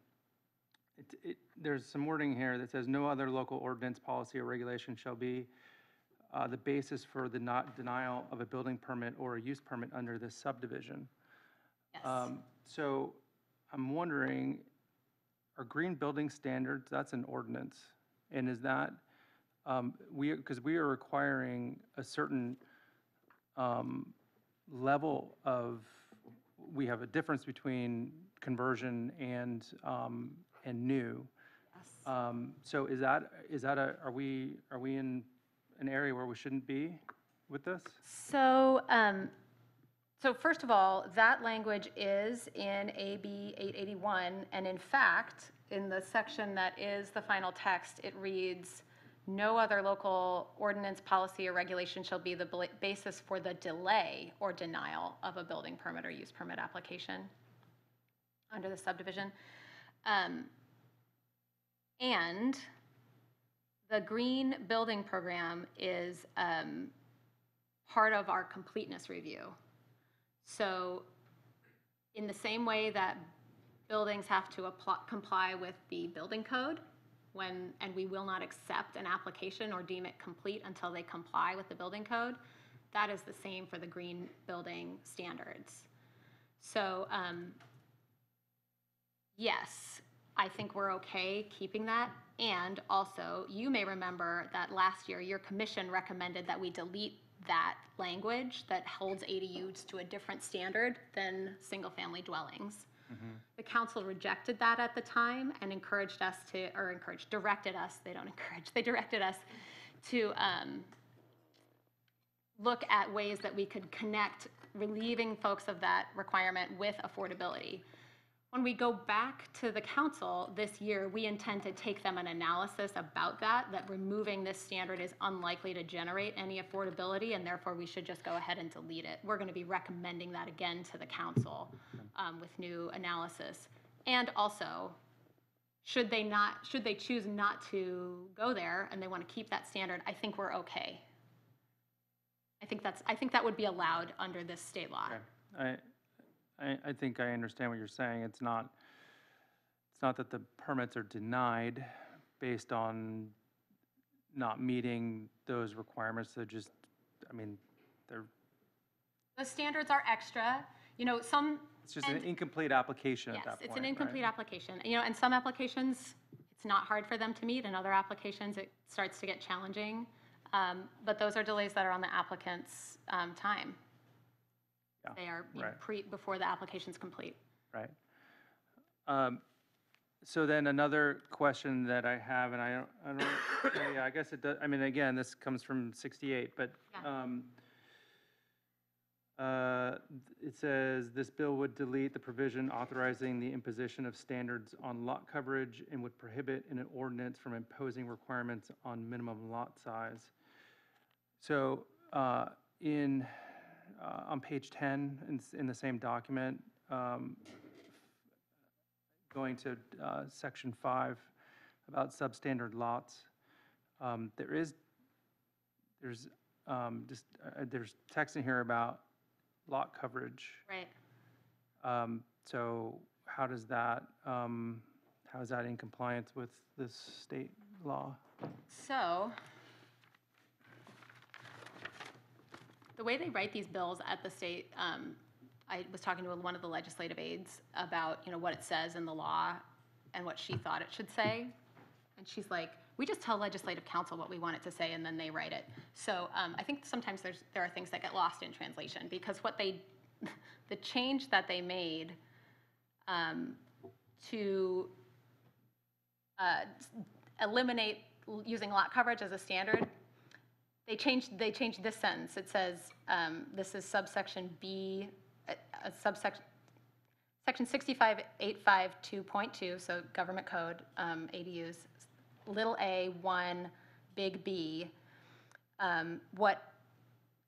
S11: it, it, there's some wording here that says, no other local ordinance, policy, or regulation shall be uh, the basis for the not denial of a building permit or a use permit under this subdivision.
S4: Yes.
S11: Um, So I'm wondering, are green building standards, that's an ordinance? And is that, um, we, because we are requiring a certain um, level of, we have a difference between conversion and, um, and new. Um, So is that, is that a, are we, are we in an area where we shouldn't be with this?
S4: So, um, so first of all, that language is in AB 881, and in fact, in the section that is the final text, it reads, "No other local ordinance, policy, or regulation shall be the bla- basis for the delay or denial of a building permit or use permit application under the subdivision." Um, And the green building program is um, part of our completeness review. So in the same way that buildings have to comply with the building code when, and we will not accept an application or deem it complete until they comply with the building code, that is the same for the green building standards. So, um, yes, I think we're okay keeping that. And also, you may remember that last year, your commission recommended that we delete that language that holds ADUs to a different standard than single-family dwellings. The council rejected that at the time and encouraged us to, or encouraged, directed us, they don't encourage, they directed us to um, look at ways that we could connect relieving folks of that requirement with affordability. When we go back to the council this year, we intend to take them an analysis about that, that removing this standard is unlikely to generate any affordability, and therefore we should just go ahead and delete it. We're going to be recommending that again to the council um, with new analysis. And also, should they not, should they choose not to go there and they want to keep that standard, I think we're okay. I think that's, I think that would be allowed under this state law.
S11: Okay. I, I, I think I understand what you're saying. It's not, it's not that the permits are denied based on not meeting those requirements. They're just, I mean, they're,
S4: The standards are extra, you know, some.
S11: it's just an
S4: and-
S11: incomplete application at
S4: Yes,
S11: that point,
S4: it's an
S11: right?
S4: incomplete application. You know, and some applications, it's not hard for them to meet, and other applications, it starts to get challenging. Um, But those are delays that are on the applicant's um, time.
S11: Yeah,
S4: They are you know,
S11: right.
S4: pre, before the application's complete.
S11: Right. Um, So then another question that I have, and I don't, I don't, yeah, I guess it does, I mean, again, this comes from 68, but
S4: Yeah.
S11: um, uh, it says, "This bill would delete the provision authorizing the imposition of standards on lot coverage and would prohibit in an ordinance from imposing requirements on minimum lot size." So uh, in, uh, on page 10, in s- in the same document, um, going to uh, section 5 about substandard lots, um, there is, there's um, just, uh, there's text in here about lot coverage.
S4: Right.
S11: Um, So how does that, um, how is that in compliance with this state law?
S4: So, the way they write these bills at the state, um, I was talking to one of the legislative aides about, you know, what it says in the law and what she thought it should say. And she's like, we just tell legislative counsel what we want it to say and then they write it. So um, I think sometimes there's, there are things that get lost in translation because what they, the change that they made um, to uh, eliminate using lot coverage as a standard, they changed, they changed this sentence. It says, um, this is subsection B, uh, uh, subsection, section 65852.2, so government code, um, ADUs, little a, 1, big B, um, what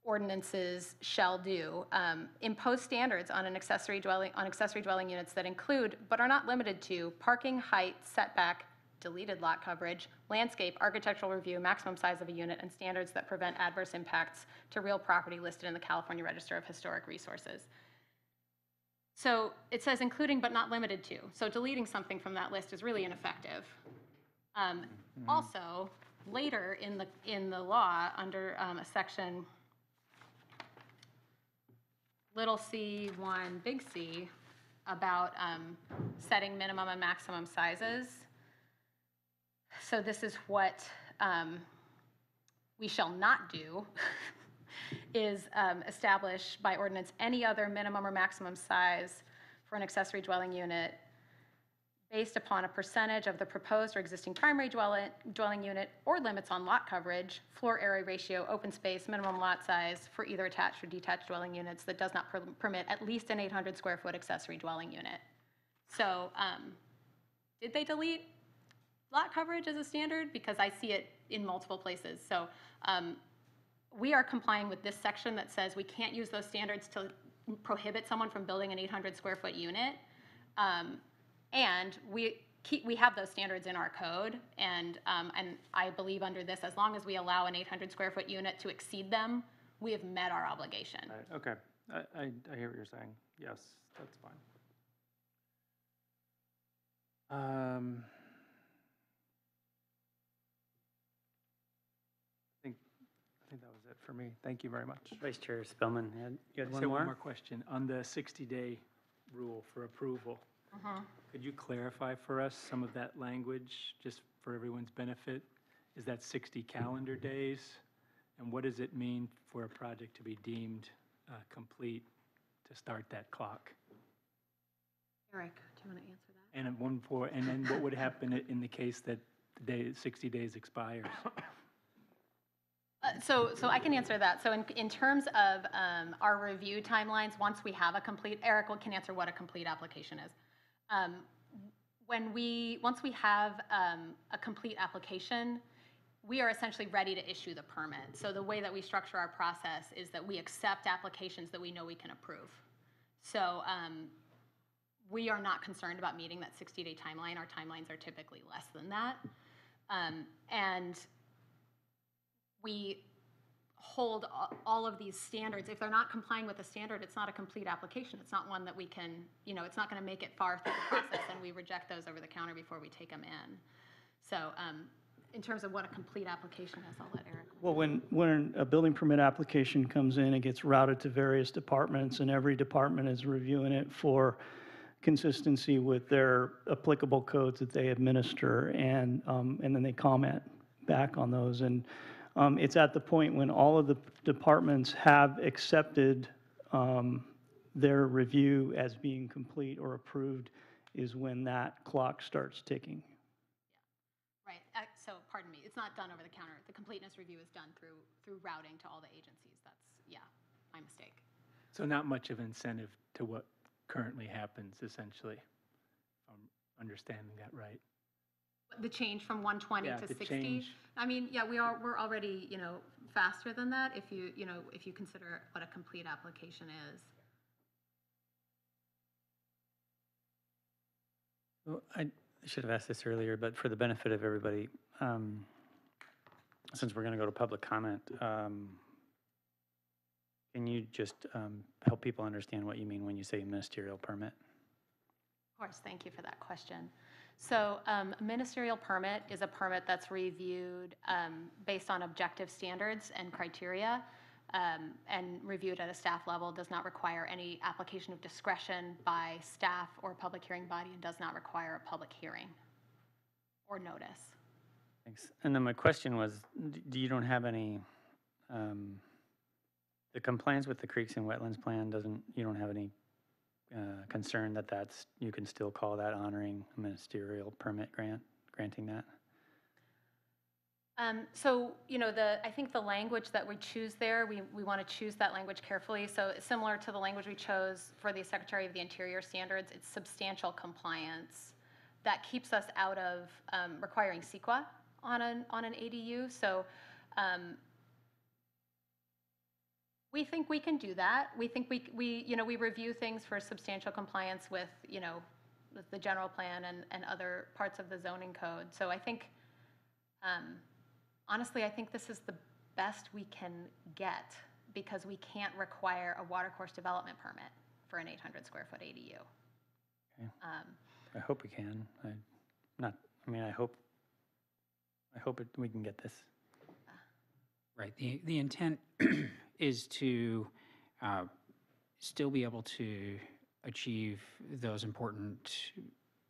S4: ordinances shall do, um, impose standards on an accessory dwelling, on accessory dwelling units that include, but are not limited to, parking, height, setback, deleted lot coverage, landscape, architectural review, maximum size of a unit, and standards that prevent adverse impacts to real property listed in the California Register of Historic Resources. So it says including but not limited to. So deleting something from that list is really ineffective. Um, Also, later in the, in the law, under um, a section little c, 1, big C, about um, setting minimum and maximum sizes. So this is what um, we shall not do. is um, establish by ordinance any other minimum or maximum size for an accessory dwelling unit based upon a percentage of the proposed or existing primary dwelling, dwelling unit or limits on lot coverage, floor area ratio, open space, minimum lot size for either attached or detached dwelling units that does not per- permit at least an 800 square foot accessory dwelling unit. So, um, did they delete lot coverage as a standard? Because I see it in multiple places. So, um, we are complying with this section that says we can't use those standards to prohibit someone from building an 800 square foot unit. Um, and we keep, we have those standards in our code, and, um, and I believe under this, as long as we allow an 800 square foot unit to exceed them, we have met our obligation.
S11: Right, okay, I, I, I hear what you're saying, yes, that's fine. Um, I think, I think that was it for me, thank you very much.
S1: Vice Chair Spellman, had- you had one
S3: just one more
S1: more?
S3: question. On the 60-day rule for approval, could you clarify for us some of that language, just for everyone's benefit? Is that 60 calendar days? And what does it mean for a project to be deemed uh, complete to start that clock?
S4: Eric, do you want to answer that?
S3: And at one for, and then what would happen i- in the case that the day, 60 days expires?
S4: So, so I can answer that. So in, in terms of um, our review timelines, once we have a complete, Eric can answer what a complete application is. Um, When we, once we have um, a complete application, we are essentially ready to issue the permit. So the way that we structure our process is that we accept applications that we know we can approve. So um, we are not concerned about meeting that 60-day timeline. Our timelines are typically less than that. Um, And we hold all of these standards. If they're not complying with the standard, it's not a complete application. It's not one that we can, you know, it's not going to make it far through the process, and we reject those over the counter before we take them in. So um, in terms of what a complete application is, I'll let Eric.
S8: Well, when, when a building permit application comes in, it gets routed to various departments, and every department is reviewing it for consistency with their applicable codes that they administer, and, um, and then they comment back on those. And um, it's at the point when all of the departments have accepted um, their review as being complete or approved, is when that clock starts ticking.
S4: Right, uh, so pardon me, it's not done over the counter. The completeness review is done through, through routing to all the agencies. That's, yeah, my mistake.
S3: So not much of incentive to what currently happens, essentially, if I'm understanding that right?
S4: The change from 120
S3: Yeah,
S4: to
S3: the
S4: 60?
S3: change.
S4: I mean, yeah, we are, we're already, you know, faster than that if you, you know, if you consider what a complete application is.
S1: Well, I should have asked this earlier, but for the benefit of everybody, um, since we're going to go to public comment, um, can you just um, help people understand what you mean when you say ministerial permit?
S4: Of course, thank you for that question. So um, a ministerial permit is a permit that's reviewed um, based on objective standards and criteria um, and reviewed at a staff level, does not require any application of discretion by staff or public hearing body, and does not require a public hearing or notice.
S1: Thanks. And then my question was, do you don't have any, um, the compliance with the creeks and wetlands plan doesn't, you don't have any uh, concern that that's, you can still call that honoring a ministerial permit grant, granting that?
S4: Um, So, you know, the, I think the language that we choose there, we, we want to choose that language carefully. So similar to the language we chose for the Secretary of the Interior standards, it's substantial compliance. That keeps us out of um, requiring CEQA on an, on an ADU. So um, we think we can do that. We think we, we, you know, we review things for substantial compliance with, you know, with the general plan and, and other parts of the zoning code. So I think, um, honestly, I think this is the best we can get because we can't require a watercourse development permit for an 800 square foot ADU.
S1: Okay.
S4: Um,
S1: I hope we can. I, not, I mean, I hope, I hope it, we can get this.
S5: Right, the, the intent is to uh, still be able to achieve those important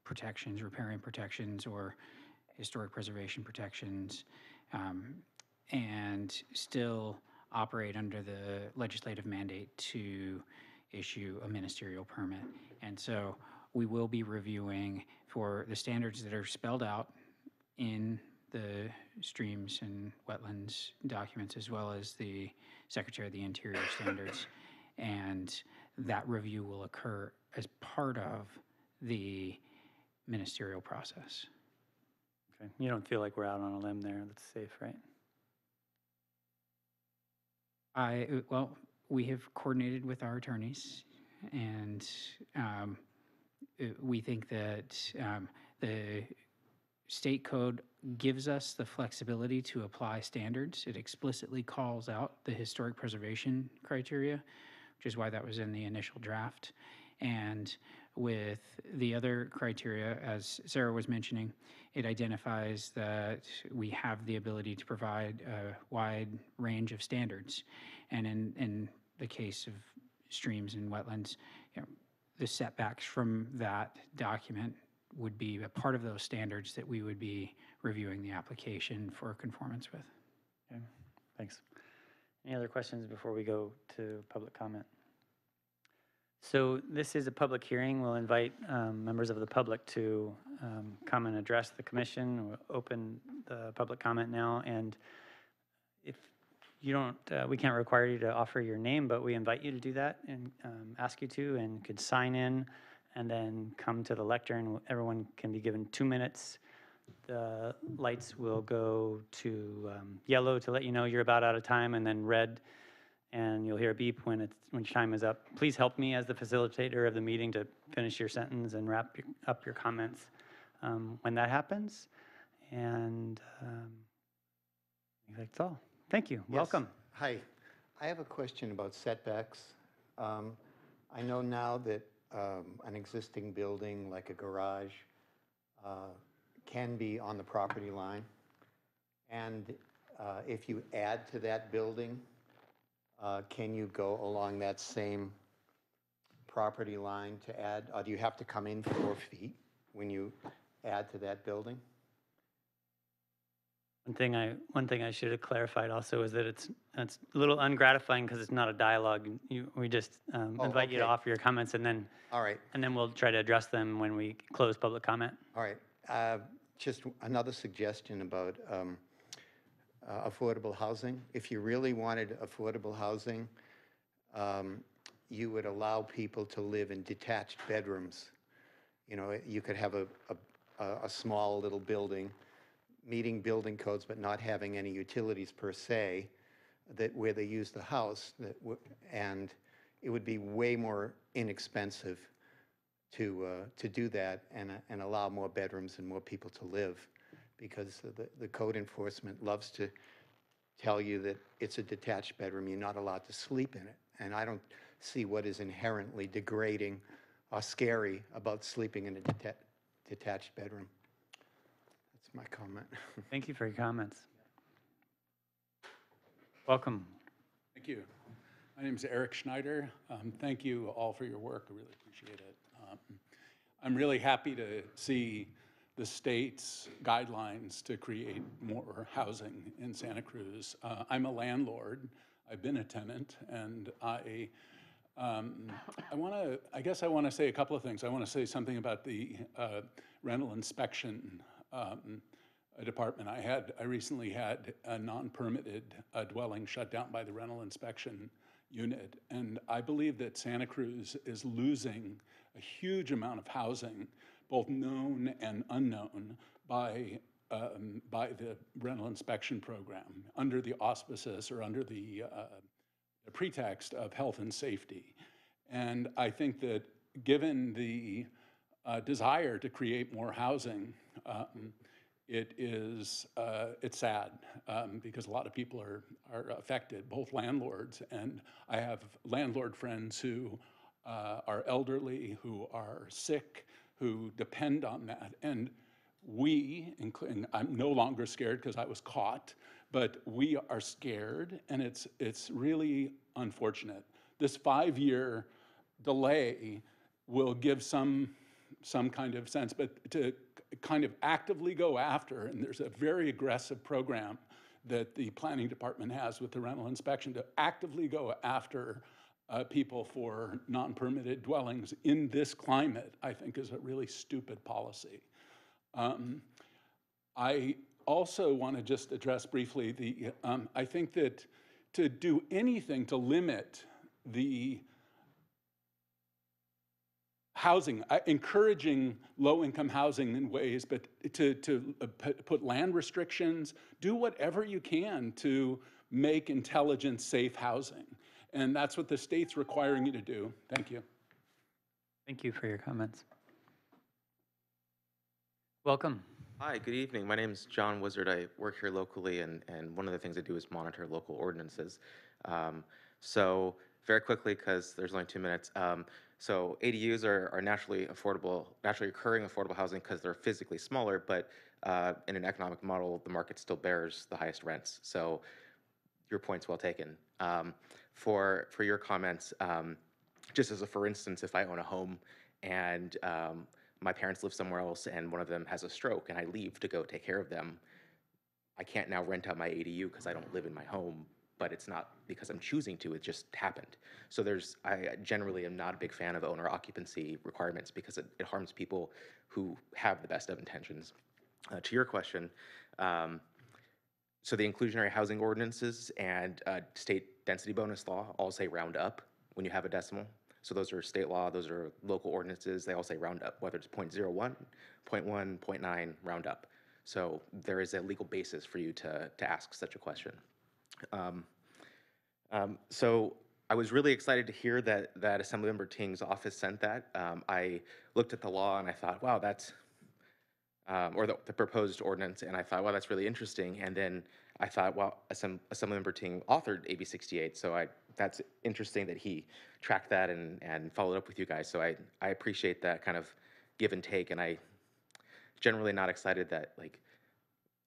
S5: protections, riparian protections, or historic preservation protections, um, and still operate under the legislative mandate to issue a ministerial permit. And so we will be reviewing for the standards that are spelled out in the streams and wetlands documents, as well as the Secretary of the Interior standards. And that review will occur as part of the ministerial process.
S1: Okay. You don't feel like we're out on a limb there. That's safe, right?
S5: I, well, we have coordinated with our attorneys, and um, uh, we think that um, the state code gives us the flexibility to apply standards. It explicitly calls out the historic preservation criteria, which is why that was in the initial draft. And with the other criteria, as Sarah was mentioning, it identifies that we have the ability to provide a wide range of standards. And in, in the case of streams and wetlands, you know, the setbacks from that document would be a part of those standards that we would be reviewing the application for conformance with.
S1: Okay, thanks. Any other questions before we go to public comment? So this is a public hearing. We'll invite um, members of the public to um, come and address the commission. We'll open the public comment now, and if you don't, uh, we can't require you to offer your name, but we invite you to do that and um, ask you to, and could sign in and then come to the lectern. Everyone can be given two minutes. The lights will go to um, yellow to let you know you're about out of time, and then red, and you'll hear a beep when it's, when time is up. Please help me as the facilitator of the meeting to finish your sentence and wrap your- up your comments um, when that happens. And um, that's all. Thank you.
S12: Yes.
S1: Welcome.
S12: Hi. I have a question about setbacks. Um, I know now that um, an existing building, like a garage, uh, can be on the property line. And uh, if you add to that building, uh, can you go along that same property line to add? Or do you have to come in four feet when you add to that building?
S1: One thing I, one thing I should have clarified also is that it's, it's a little ungratifying because it's not a dialogue. You, we just um,
S12: Oh,
S1: invite you to
S12: okay.
S1: offer your comments and then,
S12: All right.
S1: and then we'll try to address them when we close public comment.
S12: All right, uh, just another suggestion about um, uh, affordable housing. If you really wanted affordable housing, um, you would allow people to live in detached bedrooms. You know, you could have a, a, a- a small little building, meeting building codes, but not having any utilities per se, that, where they use the house, that, w- and it would be way more inexpensive to, uh, to do that and, uh, and allow more bedrooms and more people to live. Because the, the code enforcement loves to tell you that it's a detached bedroom, you're not allowed to sleep in it. And I don't see what is inherently degrading or scary about sleeping in a deta- detached bedroom. That's my comment.
S1: Thank you for your comments. Welcome.
S13: Thank you. My name is Eric Schneider. Um, Thank you all for your work. I really appreciate it. Um, I'm really happy to see the state's guidelines to create more housing in Santa Cruz. Uh, I'm a landlord. I've been a tenant, and I, um, I want to, I guess I want to say a couple of things. I want to say something about the uh, rental inspection um, a department. I had, I recently had a non-permitted uh, dwelling shut down by the rental inspection unit. And I believe that Santa Cruz is losing a huge amount of housing, both known and unknown, by, um, by the rental inspection program, under the auspices or under the, uh, the pretext of health and safety. And I think that given the uh, desire to create more housing, um, it is, uh, it's sad um, because a lot of people are, are affected, both landlords and I have landlord friends who uh, are elderly, who are sick, who depend on that. And we, including, I'm no longer scared because I was caught, but we are scared and it's, it's really unfortunate. This five-year delay will give some, some kind of sense, but to kind of actively go after, and there's a very aggressive program that the planning department has with the rental inspection to actively go after uh, people for non-permitted dwellings in this climate, I think is a really stupid policy. Um, I also want to just address briefly the, um, I think that to do anything to limit the housing, uh, encouraging low-income housing in ways, but to, to uh, put- put land restrictions, do whatever you can to make intelligent, safe housing. And that's what the state's requiring you to do. Thank you.
S1: Thank you for your comments. Welcome.
S14: Hi, good evening. My name is John Wizard. I work here locally, and, and one of the things I do is monitor local ordinances. Um, so, very quickly, because there's only two minutes. Um, so, ADUs are, are naturally affordable, naturally occurring affordable housing because they're physically smaller, but uh, in an economic model, the market still bears the highest rents. So, your point's well taken. Um, for for your comments, um, just as a for instance, if I own a home and um, my parents live somewhere else and one of them has a stroke and I leave to go take care of them, I can't now rent out my ADU because I don't live in my home, but it's not because I'm choosing to, it just happened. So there's, I generally am not a big fan of owner occupancy requirements because it, it harms people who have the best of intentions. Uh, to your question, um, so the inclusionary housing ordinances and uh, state density bonus law all say round up when you have a decimal. So those are state law, those are local ordinances, they all say round up, whether it's 0.01, 0.1, 0.9, round up. So there is a legal basis for you to, to ask such a question. Um, um, so I was really excited to hear that, that Assemblymember Ting's office sent that. Um, I looked at the law and I thought, wow, that's, um, or the, the proposed ordinance, and I thought, wow, that's really interesting. And then I thought, well, Assemb- Assemblymember Ting authored AB 68, so I that's interesting that he tracked that and, and followed up with you guys. So I, I appreciate that kind of give and take, and I generally not excited that like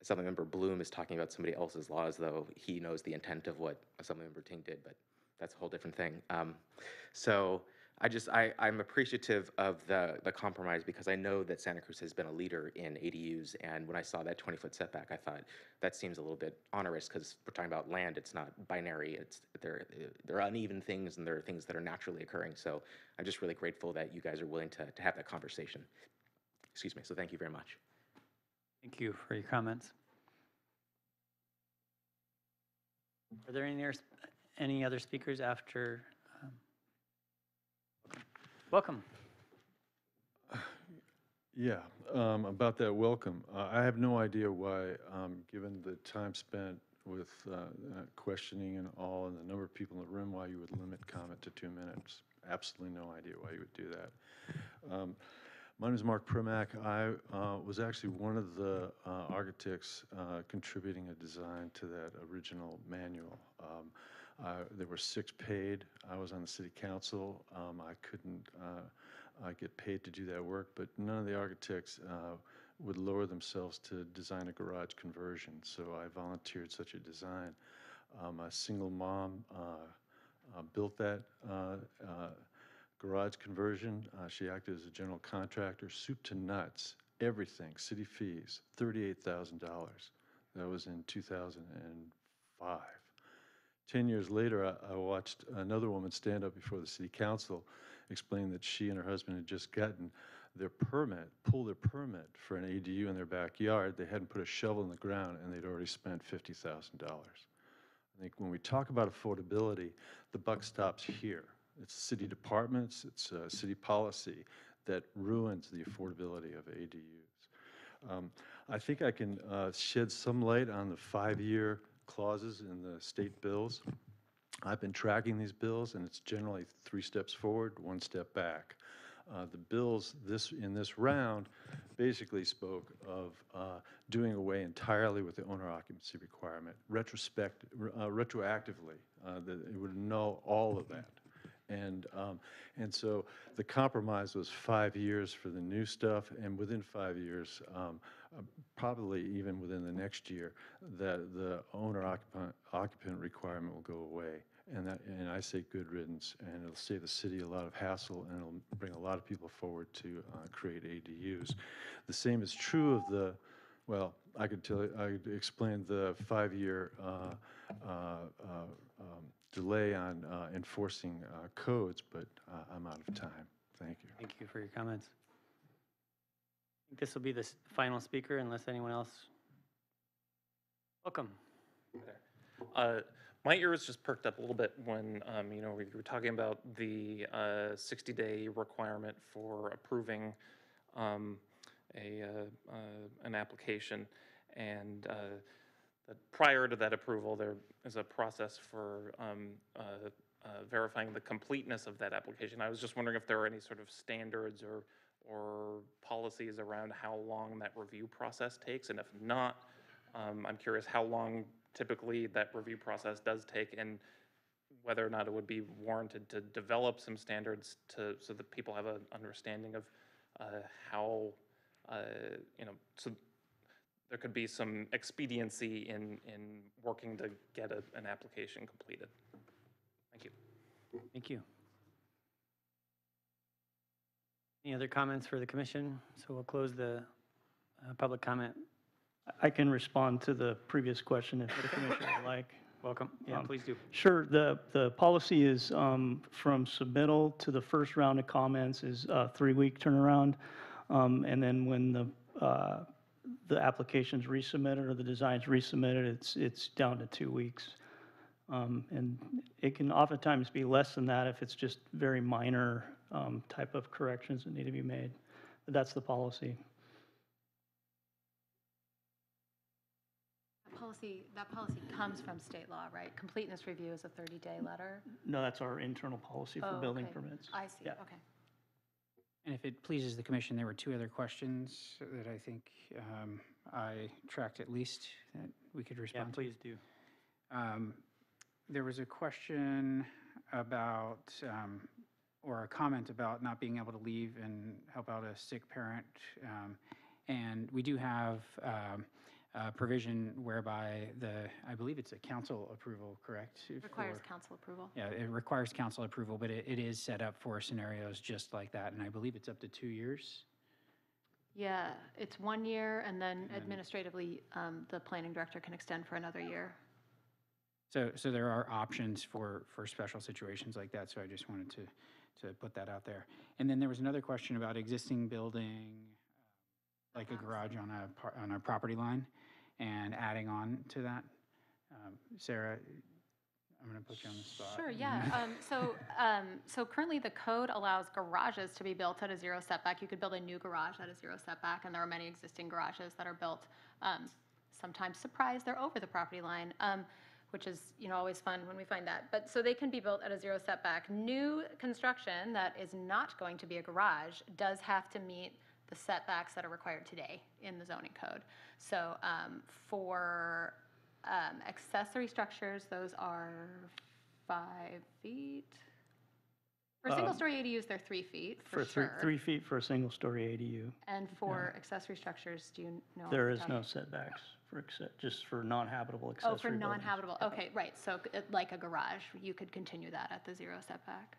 S14: Assemblymember Bloom is talking about somebody else's law as though he knows the intent of what Assemblymember Ting did, but that's a whole different thing. Um, so I just, I, I'm appreciative of the, the compromise because I know that Santa Cruz has been a leader in ADUs. And when I saw that 20 foot setback, I thought that seems a little bit onerous because we're talking about land. It's not binary. It's, they're, they're uneven things and there are things that are naturally occurring. So I'm just really grateful that you guys are willing to, to have that conversation. Excuse me. So thank you very much.
S1: Thank you for your comments. Are there any, any other speakers after? um, Welcome.
S15: Yeah, um, about that welcome. Uh, I have no idea why, um, given the time spent with uh, uh, questioning and all, and the number of people in the room, why you would limit comment to two minutes. Absolutely no idea why you would do that. My name is Mark Primack. I uh, was actually one of the uh, architects uh, contributing a design to that original manual. Um, there were six paid. I was on the city council. Um, I couldn't uh, uh, get paid to do that work, but none of the architects uh, would lower themselves to design a garage conversion. So I volunteered such a design. Um, a single mom built that garage conversion. Uh, she acted as a general contractor, soup to nuts, everything, city fees, $38,000. That was in 2005. 10 years later, I, I watched another woman stand up before the city council, explain that she and her husband had just gotten their permit, pulled their permit for an ADU in their backyard. They hadn't put a shovel in the ground and they'd already spent $50,000. I think when we talk about affordability, the buck stops here. It's city departments, it's uh, city policy that ruins the affordability of ADUs. Um, I think I can uh, shed some light on the five-year clauses in the state bills. I've been tracking these bills, and it's generally three steps forward, one step back. Uh, The bills this, in this round basically spoke of uh, doing away entirely with the owner occupancy requirement, retrospect, uh, retroactively, uh, that it would annul all of that. And, um, and so the compromise was five years for the new stuff, and within five years, um, uh, probably even within the next year, that the owner occupant, occupant requirement will go away. And that, and I say good riddance, and it'll save the city a lot of hassle, and it'll bring a lot of people forward to uh, create ADUs. The same is true of the well, I could tell, you- I could explain the five-year uh, uh, uh, um, delay on uh, enforcing uh, codes, but uh, I'm out of time. Thank you.
S1: Thank you for your comments. I think This will be the s- final speaker unless anyone else. Welcome.
S11: Uh, My ears just perked up a little bit when, um, you know, we were talking about the uh, 60-day requirement for approving um, a, uh, uh, an application. And uh, that prior to that approval, there is a process for um, uh, uh, verifying the completeness of that application. I was just wondering if there are any sort of standards or, or policies around how long that review process takes? And if not, um, I'm curious how long typically that review process does take and whether or not it would be warranted to develop some standards to, so that people have an understanding of uh, how, uh, you know, so there could be some expediency in, in working to get a, an application completed. Thank you.
S1: Thank you. Any other comments for the commission? So we'll close the uh, public comment.
S8: I can respond to the previous question if the commissioner would like.
S1: Welcome. Yeah,
S8: Um,
S1: please do.
S8: Sure, the, the policy is um, from submittal to the first round of comments is a three-week turnaround. Um, And then when the, uh, the application's resubmitted or the design's resubmitted, it's, it's down to two weeks. Um, And it can oftentimes be less than that if it's just very minor um, type of corrections that need to be made. But that's the policy.
S4: That policy, that policy comes from state law, right? Completeness review is a 30-day letter.
S8: No, that's our internal policy for
S4: Oh,
S8: building
S4: okay.
S8: permits.
S4: I see,
S8: Yeah.
S4: okay.
S5: And if it pleases the commission, there were two other questions that I think um, I tracked at least that we could
S1: Yeah,
S5: respond to.
S1: please do.
S5: Um, There was a question about, um, or a comment about not being able to leave and help out a sick parent. um, And we do have um, a provision whereby the, I believe it's a council approval, correct?
S4: Requires
S5: for-
S4: council approval.
S5: Yeah, it requires council approval, but it, it is set up for scenarios just like that, and I believe it's up to two years.
S4: Yeah, it's one year, and then administratively, um, the planning director can extend for another year.
S5: So, so there are options for, for special situations like that, so I just wanted to, to put that out there. And then there was another question about existing building, uh, like a garage on a, par- on a property line, and adding on to that. Um, Sarah, I'm gonna put you on the spot.
S4: Sure, yeah. Um, So, um, so currently, the code allows garages to be built at a zero setback. You could build a new garage at a zero setback, and there are many existing garages that are built, um, sometimes surprised, they're over the property line, um, which is, you know, always fun when we find that. But, so they can be built at a zero setback. New construction that is not going to be a garage does have to meet the setbacks that are required today in the zoning code. So um, for um, accessory structures, those are five feet. For
S8: Um,
S4: single-story ADUs, they're three feet, for
S8: For three,
S4: sure.
S8: three feet for a single-story ADU.
S4: And for accessory structures, do you know? off
S8: There
S4: the
S8: is
S4: top?
S8: no setbacks for, acce- just for non-habitable accessory
S4: Oh, for
S8: buildings.
S4: non-habitable, okay, right, so uh, like a garage, you could continue that at the zero setback.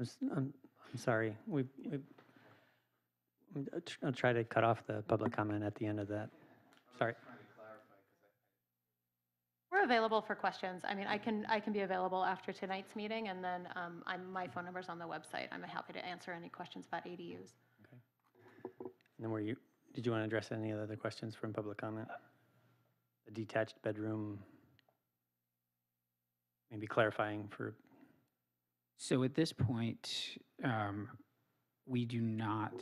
S1: I'm s- I'm, sorry, we, we, I'll try to cut off the public comment at the end of that. Sorry.
S4: We're available for questions. I mean, I can, I can be available after tonight's meeting, and then um, I'm, my phone number's on the website. I'm happy to answer any questions about ADUs. Okay.
S1: And then were you, did you want to address any other questions from public comment? The detached bedroom, maybe clarifying for,
S5: So at this point, um, we do not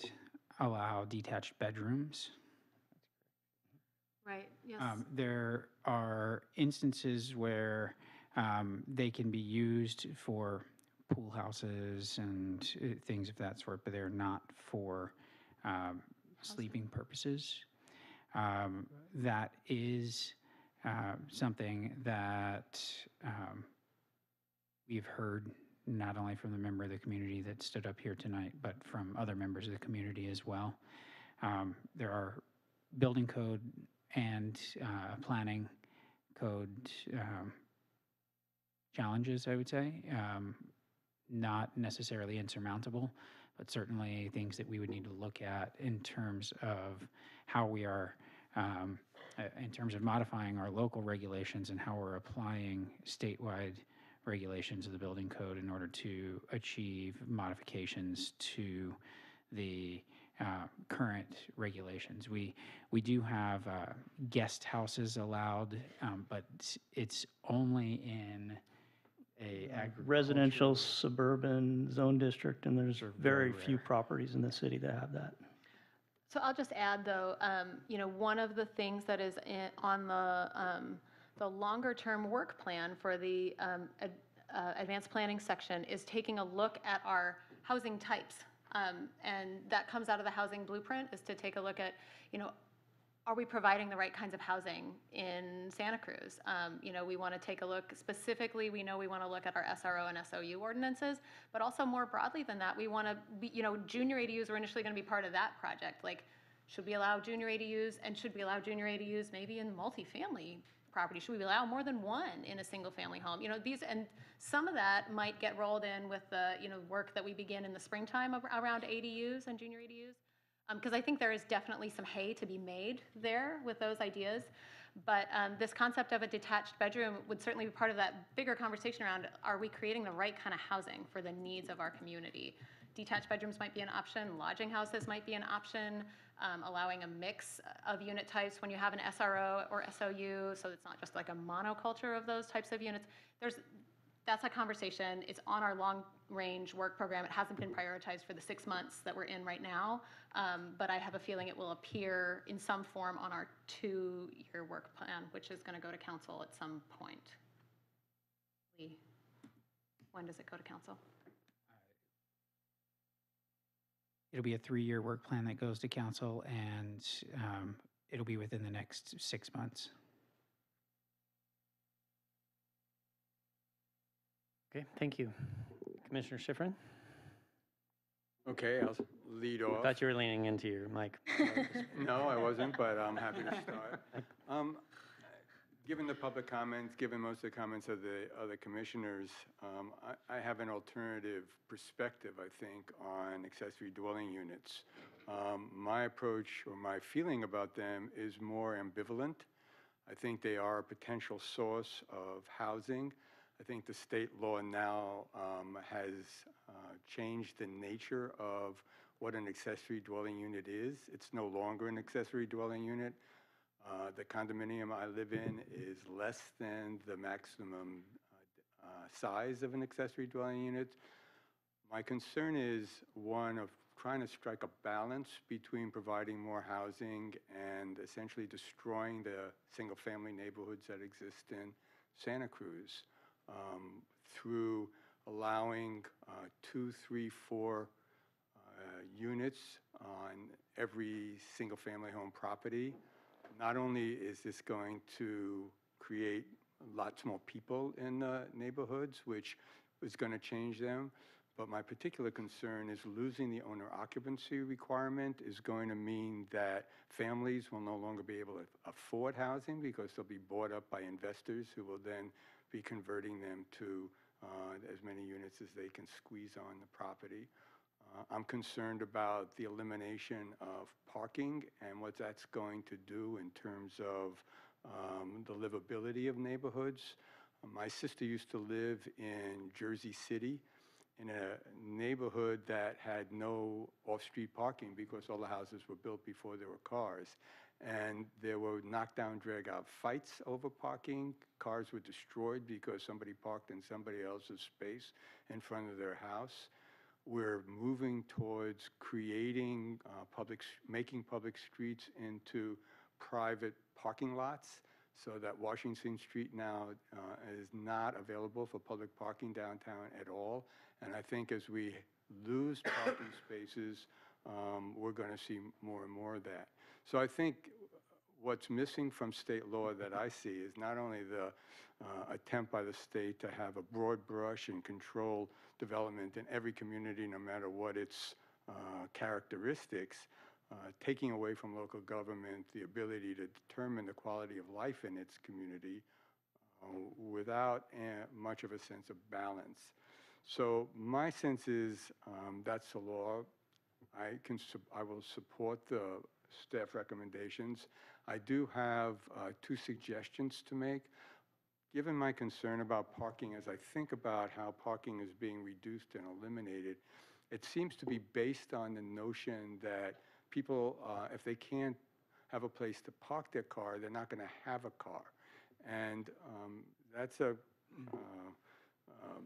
S5: allow detached bedrooms.
S4: Right, yes.
S5: Um, There are instances where um, they can be used for pool houses and uh, things of that sort, but they're not for um, sleeping purposes. Um, That is uh, something that um, we've heard not only from the member of the community that stood up here tonight, but from other members of the community as well. Um, There are building code and uh, planning code um, challenges, I would say, um, not necessarily insurmountable, but certainly things that we would need to look at in terms of how we are, um, uh, in terms of modifying our local regulations and how we're applying statewide regulations of the building code in order to achieve modifications to the uh, current regulations. We, we do have uh, guest houses allowed, um, but it's only in a.
S8: Residential, suburban, zone district, and there's
S5: Are
S8: very
S5: very
S8: few
S5: rare.
S8: properties in the city that have that.
S4: So I'll just add, though, um, you know, one of the things that is in, on the, um, the longer-term work plan for the um, ad- uh, advanced planning section is taking a look at our housing types. Um, And that comes out of the housing blueprint, is to take a look at, you know, are we providing the right kinds of housing in Santa Cruz? Um, You know, we want to take a look, specifically, we know we want to look at our SRO and SOU ordinances, but also more broadly than that, we want to, be you know, junior ADUs were initially going to be part of that project. Like, should we allow junior ADUs, and should we allow junior ADUs maybe in multifamily property? Should we allow more than one in a single-family home? You know, these, and some of that might get rolled in with the, you know, work that we begin in the springtime around ADUs and junior ADUs. Because I think there is definitely some hay to be made there with those ideas. But um, this concept of a detached bedroom would certainly be part of that bigger conversation around, are we creating the right kind of housing for the needs of our community? Detached bedrooms might be an option, lodging houses might be an option, um, allowing a mix of unit types when you have an SRO or SOU, so it's not just like a monoculture of those types of units. There's, that's a conversation. It's on our long-range work program. It hasn't been prioritized for the six months that we're in right now, um, but I have a feeling it will appear in some form on our two-year work plan, which is going to go to council at some point. When does it go to council?
S5: It'll be a three-year work plan that goes to council, and um, it'll be within the next six months.
S9: Okay, thank you. Commissioner Schifrin?
S7: Okay, I'll lead off.
S9: Thought you were leaning into your mic.
S7: No, I wasn't, but I'm happy to start. Um, Given the public comments, given most of the comments of the other commissioners, um, I I have an alternative perspective, I think, on accessory dwelling units. Um, My approach or my feeling about them is more ambivalent. I think they are a potential source of housing. I think the state law now um, has uh, changed the nature of what an accessory dwelling unit is. It's no longer an accessory dwelling unit. Uh, The condominium I live in is less than the maximum uh, uh, size of an accessory dwelling unit. My concern is one of trying to strike a balance between providing more housing and essentially destroying the single-family neighborhoods that exist in Santa Cruz um, through allowing uh, two, three, four uh, units on every single-family home property. Not only is this going to create lots more people in the neighborhoods, which is going to change them, but my particular concern is losing the owner occupancy requirement is going to mean that families will no longer be able to afford housing because they'll be bought up by investors who will then be converting them to uh, as many units as they can squeeze on the property. Uh, I'm concerned about the elimination of parking and what that's going to do in terms of um, the livability of neighborhoods. My sister used to live in Jersey City in a neighborhood that had no off-street parking because all the houses were built before there were cars. And there were knockdown, drag-out fights over parking. Cars were destroyed because somebody parked in somebody else's space in front of their house. We're moving towards creating uh, public, making public streets into private parking lots so that Washington Street now uh, is not available for public parking downtown at all. And I think as we lose parking spaces, um, we're going to see more and more of that. So I think what's missing from state law that I see is not only the uh, attempt by the state to have a broad brush and control development in every community, no matter what its uh, characteristics, uh, taking away from local government the ability to determine the quality of life in its community uh, without uh, much of a sense of balance. So my sense is um, that's the law. I can, I will support the staff recommendations. I do have uh, two suggestions to make. Given my concern about parking, as I think about how parking is being reduced and eliminated, it seems to be based on the notion that people, uh, if they can't have a place to park their car, they're not going to have a car. And um, that's a uh, um,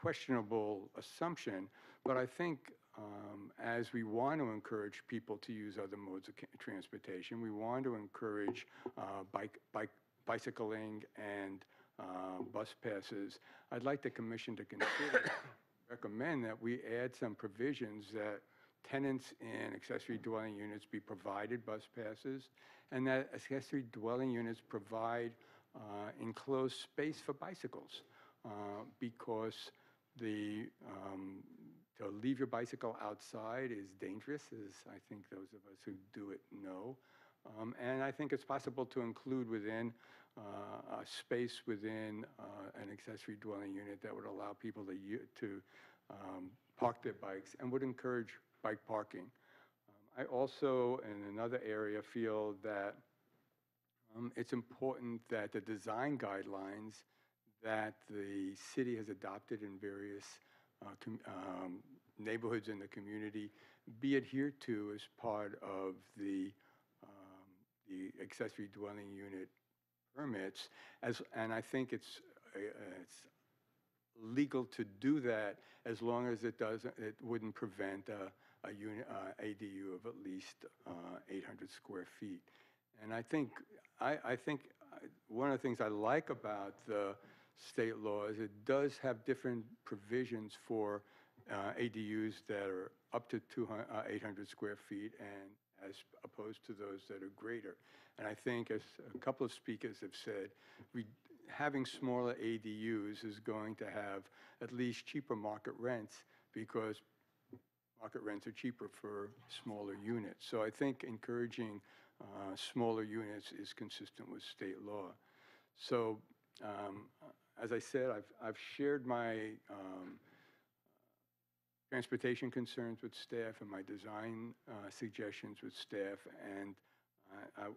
S7: questionable assumption, but I think um, as we want to encourage people to use other modes of transportation, we want to encourage uh, bike, bike, bicycling and uh, bus passes. I'd like the commission to consider, recommend that we add some provisions that tenants in accessory dwelling units be provided bus passes, and that accessory dwelling units provide uh, enclosed space for bicycles, uh, because the, um, to leave your bicycle outside is dangerous, as I think those of us who do it know. Um, And I think it's possible to include within, uh, a space within uh, an accessory dwelling unit that would allow people to, to um, park their bikes and would encourage bike parking. Um, I also, in another area, feel that um, it's important that the design guidelines that the city has adopted in various uh, com- um, neighborhoods in the community be adhered to as part of the, um, the accessory dwelling unit permits. As, and I think it's, uh, it's legal to do that as long as it doesn't, it wouldn't prevent a, a unit, uh, ADU of at least uh, 800 square feet. And I think, I, I think uh, one of the things I like about the state law is it does have different provisions for uh, ADUs that are up to 200, uh, 800 square feet and as opposed to those that are greater. And I think, as a couple of speakers have said, we, having smaller ADUs is going to have at least cheaper market rents because market rents are cheaper for smaller units. So I think encouraging uh, smaller units is consistent with state law. So um, as I said, I've, I've shared my um, transportation concerns with staff and my design uh, suggestions with staff, and I, I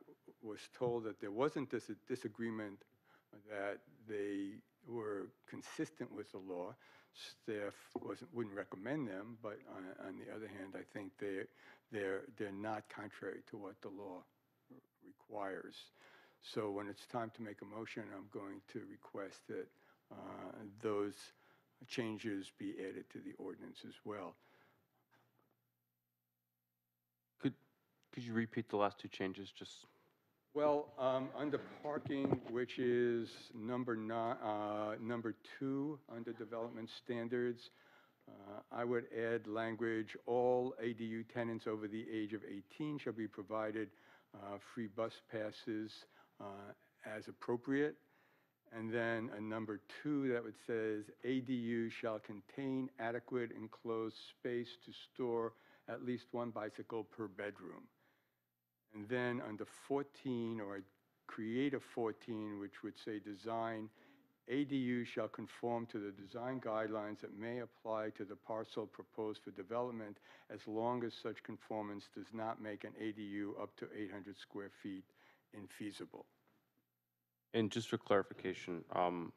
S7: was told that there wasn't this disagreement that they were consistent with the law. Staff wasn't, wouldn't recommend them, but on, on the other hand, I think they, they're, they're not contrary to what the law requires. So when it's time to make a motion, I'm going to request that uh, those changes be added to the ordinance as well.
S6: Could, could you repeat the last two changes, just?
S7: Well, um, under parking, which is number nine, uh, number two, under development standards, uh, I would add language, all ADU tenants over the age of 18 shall be provided uh, free bus passes uh, as appropriate. And then a number two that would says, ADU shall contain adequate enclosed space to store at least one bicycle per bedroom. And then under 14, or create a 14, which would say design, ADU shall conform to the design guidelines that may apply to the parcel proposed for development as long as such conformance does not make an ADU up to 800 square feet infeasible.
S6: And just for clarification, um,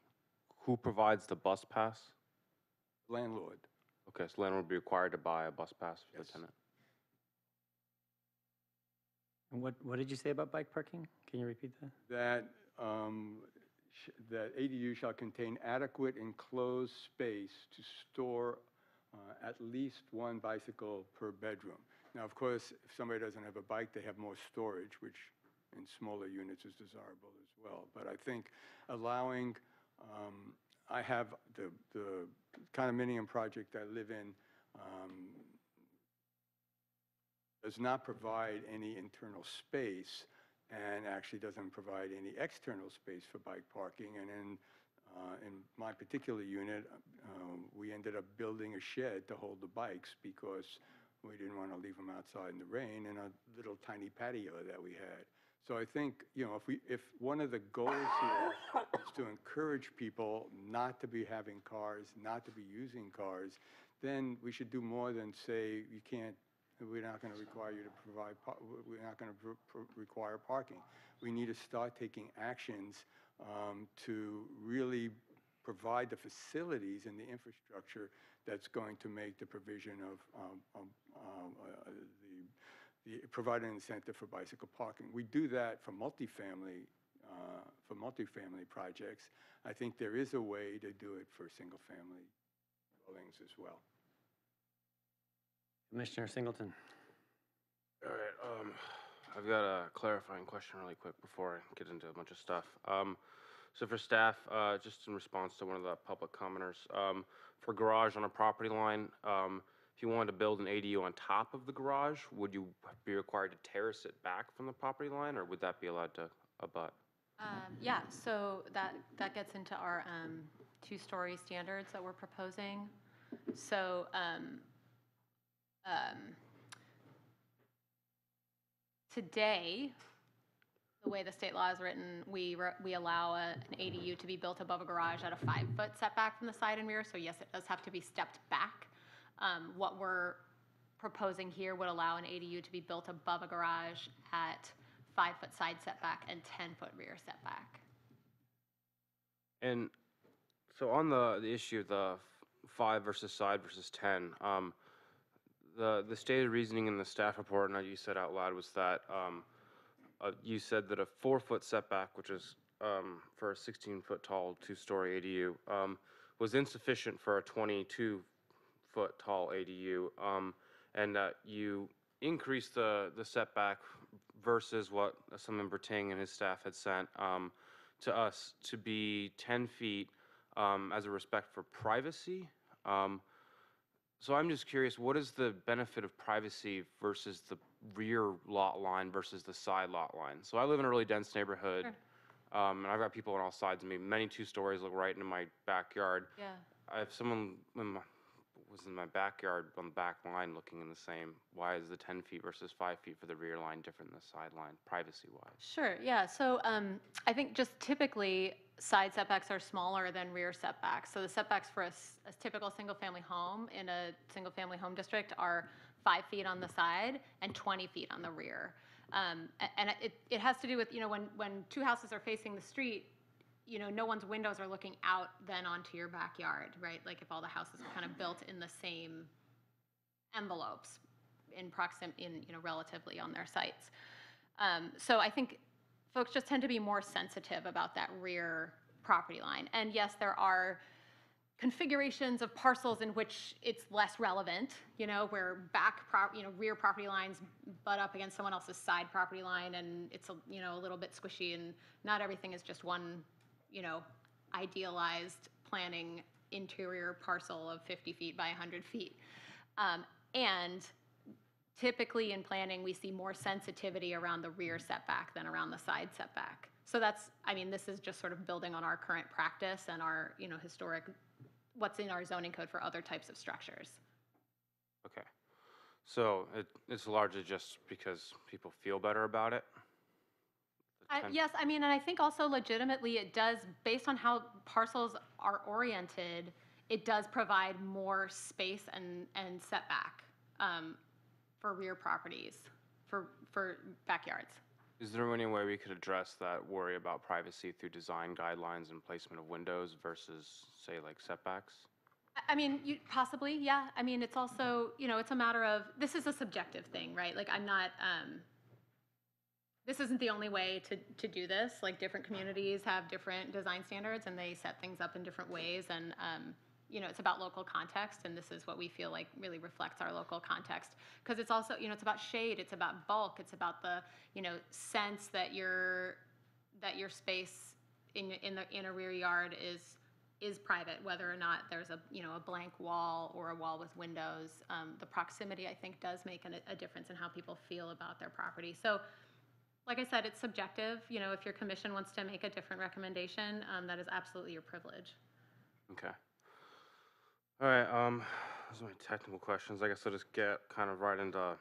S6: who provides the bus pass?
S7: Landlord.
S6: Okay, so landlord would be required to buy a bus pass for the
S7: Yes.
S6: tenant.
S9: And what, what did you say about bike parking? Can you repeat that?
S7: that, um, sh- that ADU shall contain adequate enclosed space to store uh, at least one bicycle per bedroom. Now, of course, if somebody doesn't have a bike, they have more storage, which in smaller units is desirable as well. But I think allowing, um, I have the, the condominium project I live in, um, does not provide any internal space and actually doesn't provide any external space for bike parking. And in, uh, in my particular unit, um, we ended up building a shed to hold the bikes because we didn't want to leave them outside in the rain in a little tiny patio that we had. So I think, you know, if we, if one of the goals here is to encourage people not to be having cars, not to be using cars, then we should do more than say, you can't, we're not going to require you to provide, we're not going to require parking. We need to start taking actions um, to really provide the facilities and the infrastructure that's going to make the provision of, um, um, uh, provide an incentive for bicycle parking. We do that for multifamily, uh, for multifamily projects. I think there is a way to do it for single-family buildings as well.
S9: Commissioner Singleton.
S6: All right, um, I've got a clarifying question really quick before I get into a bunch of stuff. Um, so for staff, uh, just in response to one of the public commenters, um, for garage on a property line, um, if you wanted to build an ADU on top of the garage, would you be required to terrace it back from the property line, or would that be allowed to abut?
S4: Um, Yeah, so that, that gets into our um, two-story standards that we're proposing. So um, um, today, the way the state law is written, we, we allow a- an ADU to be built above a garage at a five-foot setback from the side and rear, so yes, it does have to be stepped back. Um, What we're proposing here would allow an ADU to be built above a garage at five-foot side setback and 10-foot rear setback.
S6: And so on the, the issue of the five versus side versus 10, um, the, the stated reasoning in the staff report, and you said out loud, was that, um, uh, you said that a four-foot setback, which is, um, for a 16-foot tall, two-story ADU, um, was insufficient for a 22-foot tall ADU, um, and that you increased the, the setback versus what Assemblyman Ting and his staff had sent, um, to us to be 10 feet um, as a respect for privacy. Um, So I'm just curious, what is the benefit of privacy versus the rear lot line versus the side lot line? So I live in a really dense neighborhood, um, and I've got people on all sides of me. Many two stories look right into my backyard.
S4: Yeah.
S6: If someone in my- was in my backyard on the back line looking in the same, why is the 10 feet versus 5 feet for the rear line different than the side line, privacy-wise?
S4: Sure, yeah, so um, I think just typically, side setbacks are smaller than rear setbacks. So the setbacks for a typical single-family home in a single-family home district are five feet on the side and 20 feet on the rear. Um, And it, it has to do with, you know, when, when two houses are facing the street, you know, no one's windows are looking out then onto your backyard, right? Like if all the houses are kind of built in the same envelopes in proxim, in, you know, relatively on their sites. Um, So I think folks just tend to be more sensitive about that rear property line. And yes, there are configurations of parcels in which it's less relevant, you know, where back, you know, rear property lines butt up against someone else's side property line, and it's, a you know, a little bit squishy, and not everything is just one, you know, idealized planning interior parcel of 50 feet by 100 feet. Um, And typically in planning, we see more sensitivity around the rear setback than around the side setback. So that's, I mean, this is just sort of building on our current practice and our, you know, historic, what's in our zoning code for other types of structures.
S6: Okay. So it, it's largely just because people feel better about it?
S4: I- Yes, I mean, and I think also legitimately, it does, based on how parcels are oriented, it does provide more space and, and setback um, for rear properties, for, for backyards.
S6: Is there any way we could address that worry about privacy through design guidelines and placement of windows versus, say, like setbacks?
S4: I- I mean, you, possibly, yeah. I mean, it's also, you know, it's a matter of, this is a subjective thing, right? Like, I'm not, um, this isn't the only way to, to do this. Like, different communities have different design standards, and they set things up in different ways, and, um, you know, it's about local context, and this is what we feel like really reflects our local context. Because it's also, you know, it's about shade, it's about bulk, it's about the, you know, sense that your, that your space in, in the, in a rear yard is, is private, whether or not there's a, you know, a blank wall or a wall with windows. Um, the proximity, I think, does make an, a difference in how people feel about their property. So, like I said, it's subjective. You know, if your commission wants to make a different recommendation, um, that is absolutely your privilege.
S6: Okay. All right, um, those are my technical questions. I guess I'll just get kind of right into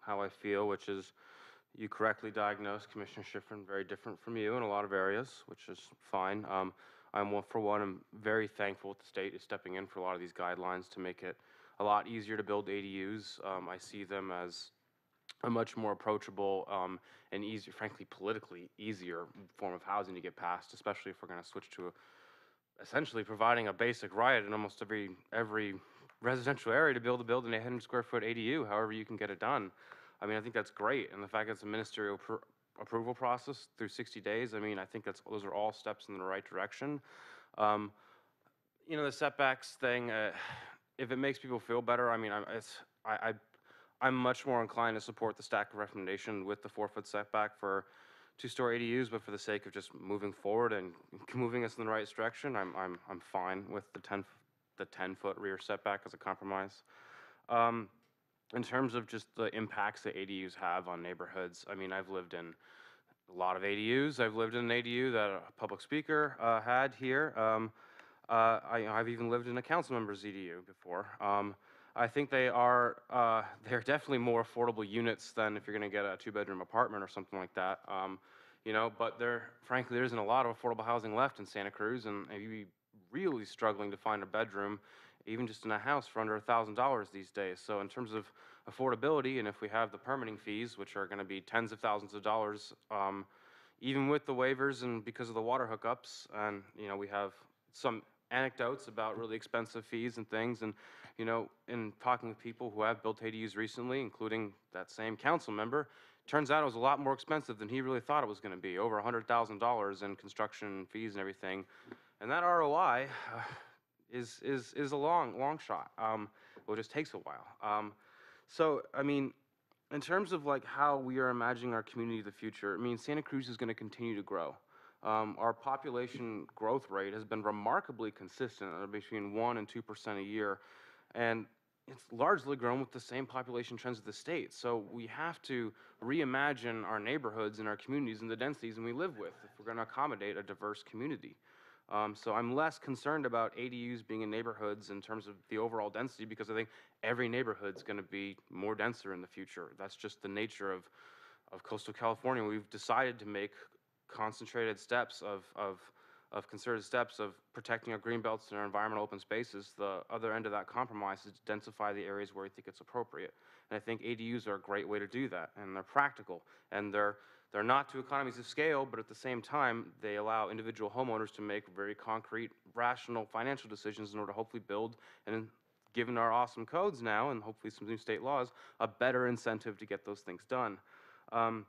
S6: how I feel, which is, you correctly diagnosed Commissioner Schifrin, very different from you in a lot of areas, which is fine. Um, I'm, one- for one, I'm very thankful that the state is stepping in for a lot of these guidelines to make it a lot easier to build ADUs. Um, I see them as a much more approachable um, and easier, frankly, politically easier form of housing to get passed, especially if we're going to switch to a, essentially providing a basic right in almost every every residential area to be able to build an 800 square foot ADU, however you can get it done. I mean, I think that's great, and the fact that it's a ministerial pr- approval process through 60 days. I mean, I think that's those are all steps in the right direction. Um, you know, the setbacks thing. Uh, if it makes people feel better, I mean, I, it's I, I I'm much more inclined to support the stack recommendation with the four-foot setback for two-story ADUs, but for the sake of just moving forward and moving us in the right direction, I'm, I'm, I'm fine with the 10, the 10-foot rear setback as a compromise. Um, in terms of just the impacts that ADUs have on neighborhoods, I mean, I've lived in a lot of ADUs. I've lived in an ADU that a public speaker uh, had here. Um, uh, I, I've even lived in a council member's ADU before. Um, I think they are uh, they're definitely more affordable units than if you're going to get a two-bedroom apartment or something like that. Um, you know, but there, frankly, there isn't a lot of affordable housing left in Santa Cruz, and you'd be really struggling to find a bedroom, even just in a house, for under thousand dollars these days. So in terms of affordability, and if we have the permitting fees, which are going to be tens of thousands of dollars, um, even with the waivers and because of the water hookups, and you know, we have some anecdotes about really expensive fees and things, and you know, in talking with people who have built ADUs recently, including that same council member, turns out it was a lot more expensive than he really thought it was going to be, over $100,000 in construction fees and everything. And that ROI uh, is, is, is a long, long shot. Um, well, it just takes a while. Um, so, I mean, in terms of like how we are imagining our community of the future, I mean, Santa Cruz is going to continue to grow. Um, our population growth rate has been remarkably consistent, uh, between 1 and 2% a year. And it's largely grown with the same population trends of the state. So we have to reimagine our neighborhoods and our communities and the densities and we live with if we're going to accommodate a diverse community. Um, so I'm less concerned about ADUs being in neighborhoods in terms of the overall density because I think every neighborhood's going to be more denser in the future. That's just the nature of, of coastal California. We've decided to make concentrated steps of, of, of concerted steps of protecting our green belts and our environmental open spaces. The other end of that compromise is to densify the areas where we think it's appropriate. And I think ADUs are a great way to do that, and they're practical, and they're they're not to economies of scale, but at the same time, they allow individual homeowners to make very concrete, rational financial decisions in order to hopefully build, and given our awesome codes now, and hopefully some new state laws, a better incentive to get those things done. Um,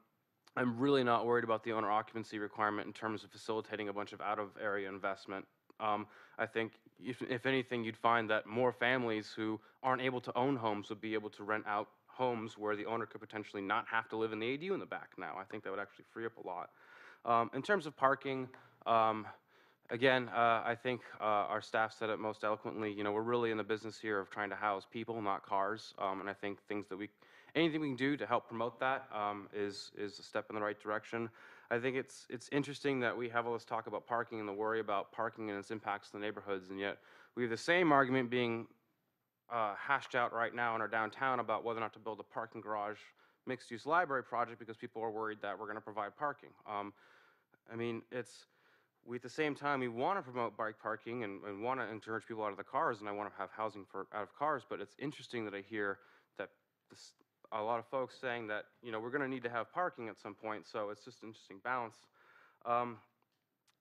S6: I'm really not worried about the owner occupancy requirement in terms of facilitating a bunch of out-of-area investment. Um, I think if, if anything, you'd find that more families who aren't able to own homes would be able to rent out homes where the owner could potentially not have to live in the ADU in the back now. I think that would actually free up a lot. Um, in terms of parking, um, again, uh, I think uh, our staff said it most eloquently. You know, we're really in the business here of trying to house people, not cars. Um, and I think things that we, anything we can do to help promote that um, is is a step in the right direction. I think it's it's interesting that we have all this talk about parking and the worry about parking and its impacts to the neighborhoods, and yet we have the same argument being uh, hashed out right now in our downtown about whether or not to build a parking garage mixed-use library project because people are worried that we're going to provide parking. Um, I mean, it's we at the same time we want to promote bike parking and, and want to encourage people out of the cars, and I want to have housing for out of cars. But it's interesting that I hear that this, a lot of folks saying that you know we're going to need to have parking at some point. So it's just an interesting balance. Um,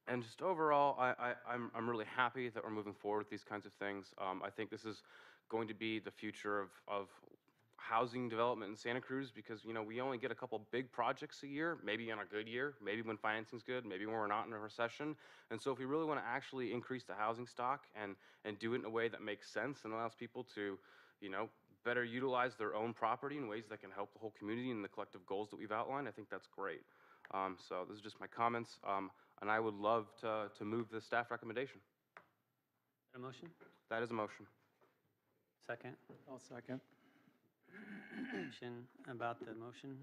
S6: and just overall, I, I, I'm, I'm really happy that we're moving forward with these kinds of things. Um, I think this is going to be the future of, of housing development in Santa Cruz because, you know, we only get a couple big projects a year, maybe on a good year, maybe when financing's good, maybe when we're not in a recession. And so if we really want to actually increase the housing stock and, and do it in a way that makes sense and allows people to, you know, better utilize their own property in ways that can help the whole community and the collective goals that we've outlined, I think that's great. Um, so this is just my comments, um, and I would love to, to move the staff recommendation.
S1: A motion?
S6: That is a motion.
S1: Second?
S11: I'll second.
S1: Motion about the motion?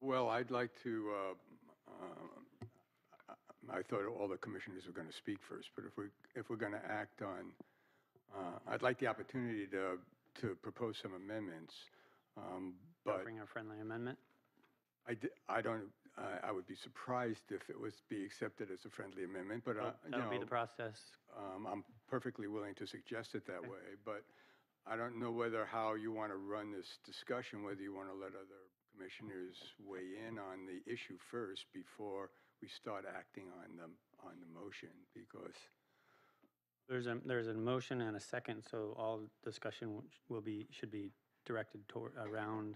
S7: Well, I'd like to, uh, um, I I thought all the commissioners were going to speak first, but if we, if we're going to act on, uh, I'd like the opportunity to, to propose some amendments. Um, But
S1: Offering a friendly amendment?
S7: I, di- I don't, I- I would be surprised if it was be accepted as a friendly amendment, but, uh, you
S1: That'll be the process.
S7: um, I'm perfectly willing to suggest it that way, but I don't know whether, how you want to run this discussion, whether you want to let other commissioners weigh in on the issue first before we start acting on the, on the motion, because
S1: There's a, there's a motion and a second, so all discussion will be, should be directed toward, around,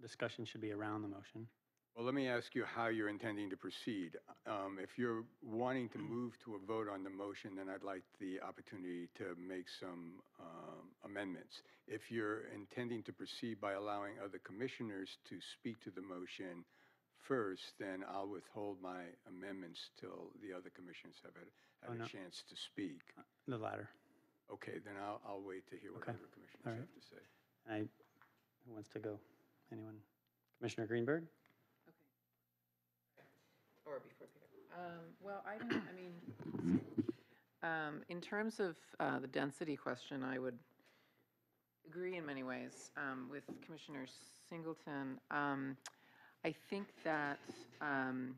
S1: discussion should be around the motion.
S7: Well, let me ask you how you're intending to proceed. Um, If you're wanting to move to a vote on the motion, then I'd like the opportunity to make some um, amendments. If you're intending to proceed by allowing other commissioners to speak to the motion first, then I'll withhold my amendments till the other commissioners have had, had
S1: no.
S7: a chance to speak.
S1: The latter.
S7: Okay, then I'll, I'll wait to hear what
S1: Okay.
S7: other commissioners
S1: All right.
S7: have to say.
S1: I, who wants to go? Anyone? Commissioner Greenberg? Okay.
S10: Or before Peter. Um, Well, I don't, I mean, um, in terms of uh, the density question, I would agree in many ways um, with Commissioner Singleton. Um, I think that, um,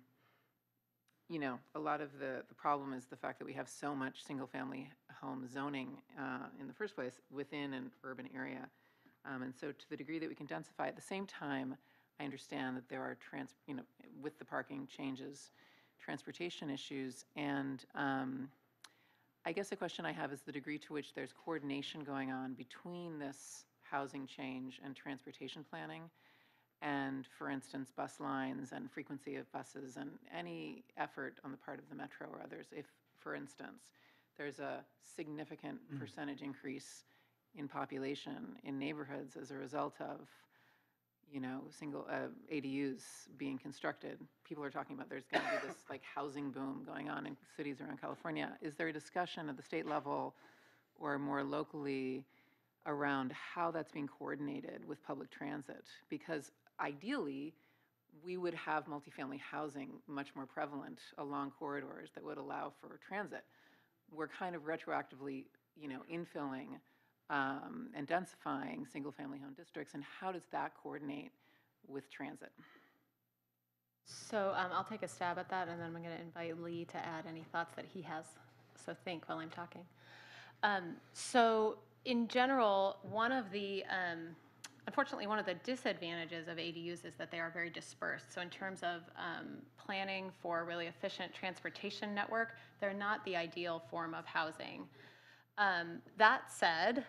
S10: you know, a lot of the, the problem is the fact that we have so much single-family home zoning uh, in the first place within an urban area. Um, And so to the degree that we can densify, at the same time, I understand that there are trans, you know, with the parking changes, transportation issues. And um, I guess the question I have is the degree to which there's coordination going on between this housing change and transportation planning. And for instance, bus lines and frequency of buses and any effort on the part of the metro or others. If, for instance, there's a significant percentage increase in population in neighborhoods as a result of, you know, single uh, ADUs being constructed. People are talking about there's going to be this like housing boom going on in cities around California. Is there a discussion at the state level or more locally around how that's being coordinated with public transit? Because ideally, we would have multifamily housing much more prevalent along corridors that would allow for transit. We're kind of retroactively, you know, infilling um, and densifying single-family home districts, and how does that coordinate with transit?
S4: So um, I'll take a stab at that, and then I'm going to invite Lee to add any thoughts that he has. So think while I'm talking. Um, So in general, one of the, um, unfortunately, one of the disadvantages of ADUs is that they are very dispersed. So in terms of um, planning for a really efficient transportation network, they're not the ideal form of housing. Um, That said,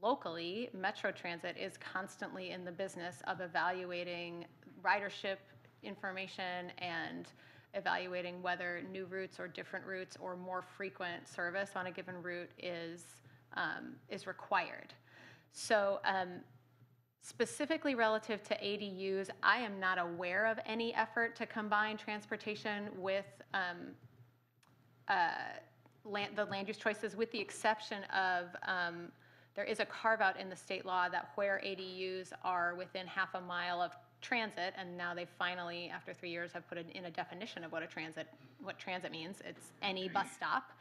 S4: locally, Metro Transit is constantly in the business of evaluating ridership information and evaluating whether new routes or different routes or more frequent service on a given route is, um, is required. So um, specifically relative to ADUs, I am not aware of any effort to combine transportation with um, uh, land, the land use choices, with the exception of, um, there is a carve-out in the state law that where ADUs are within half a mile of transit, and now they finally, after three years, have put in a definition of what a transit, what transit means. It's any bus stop.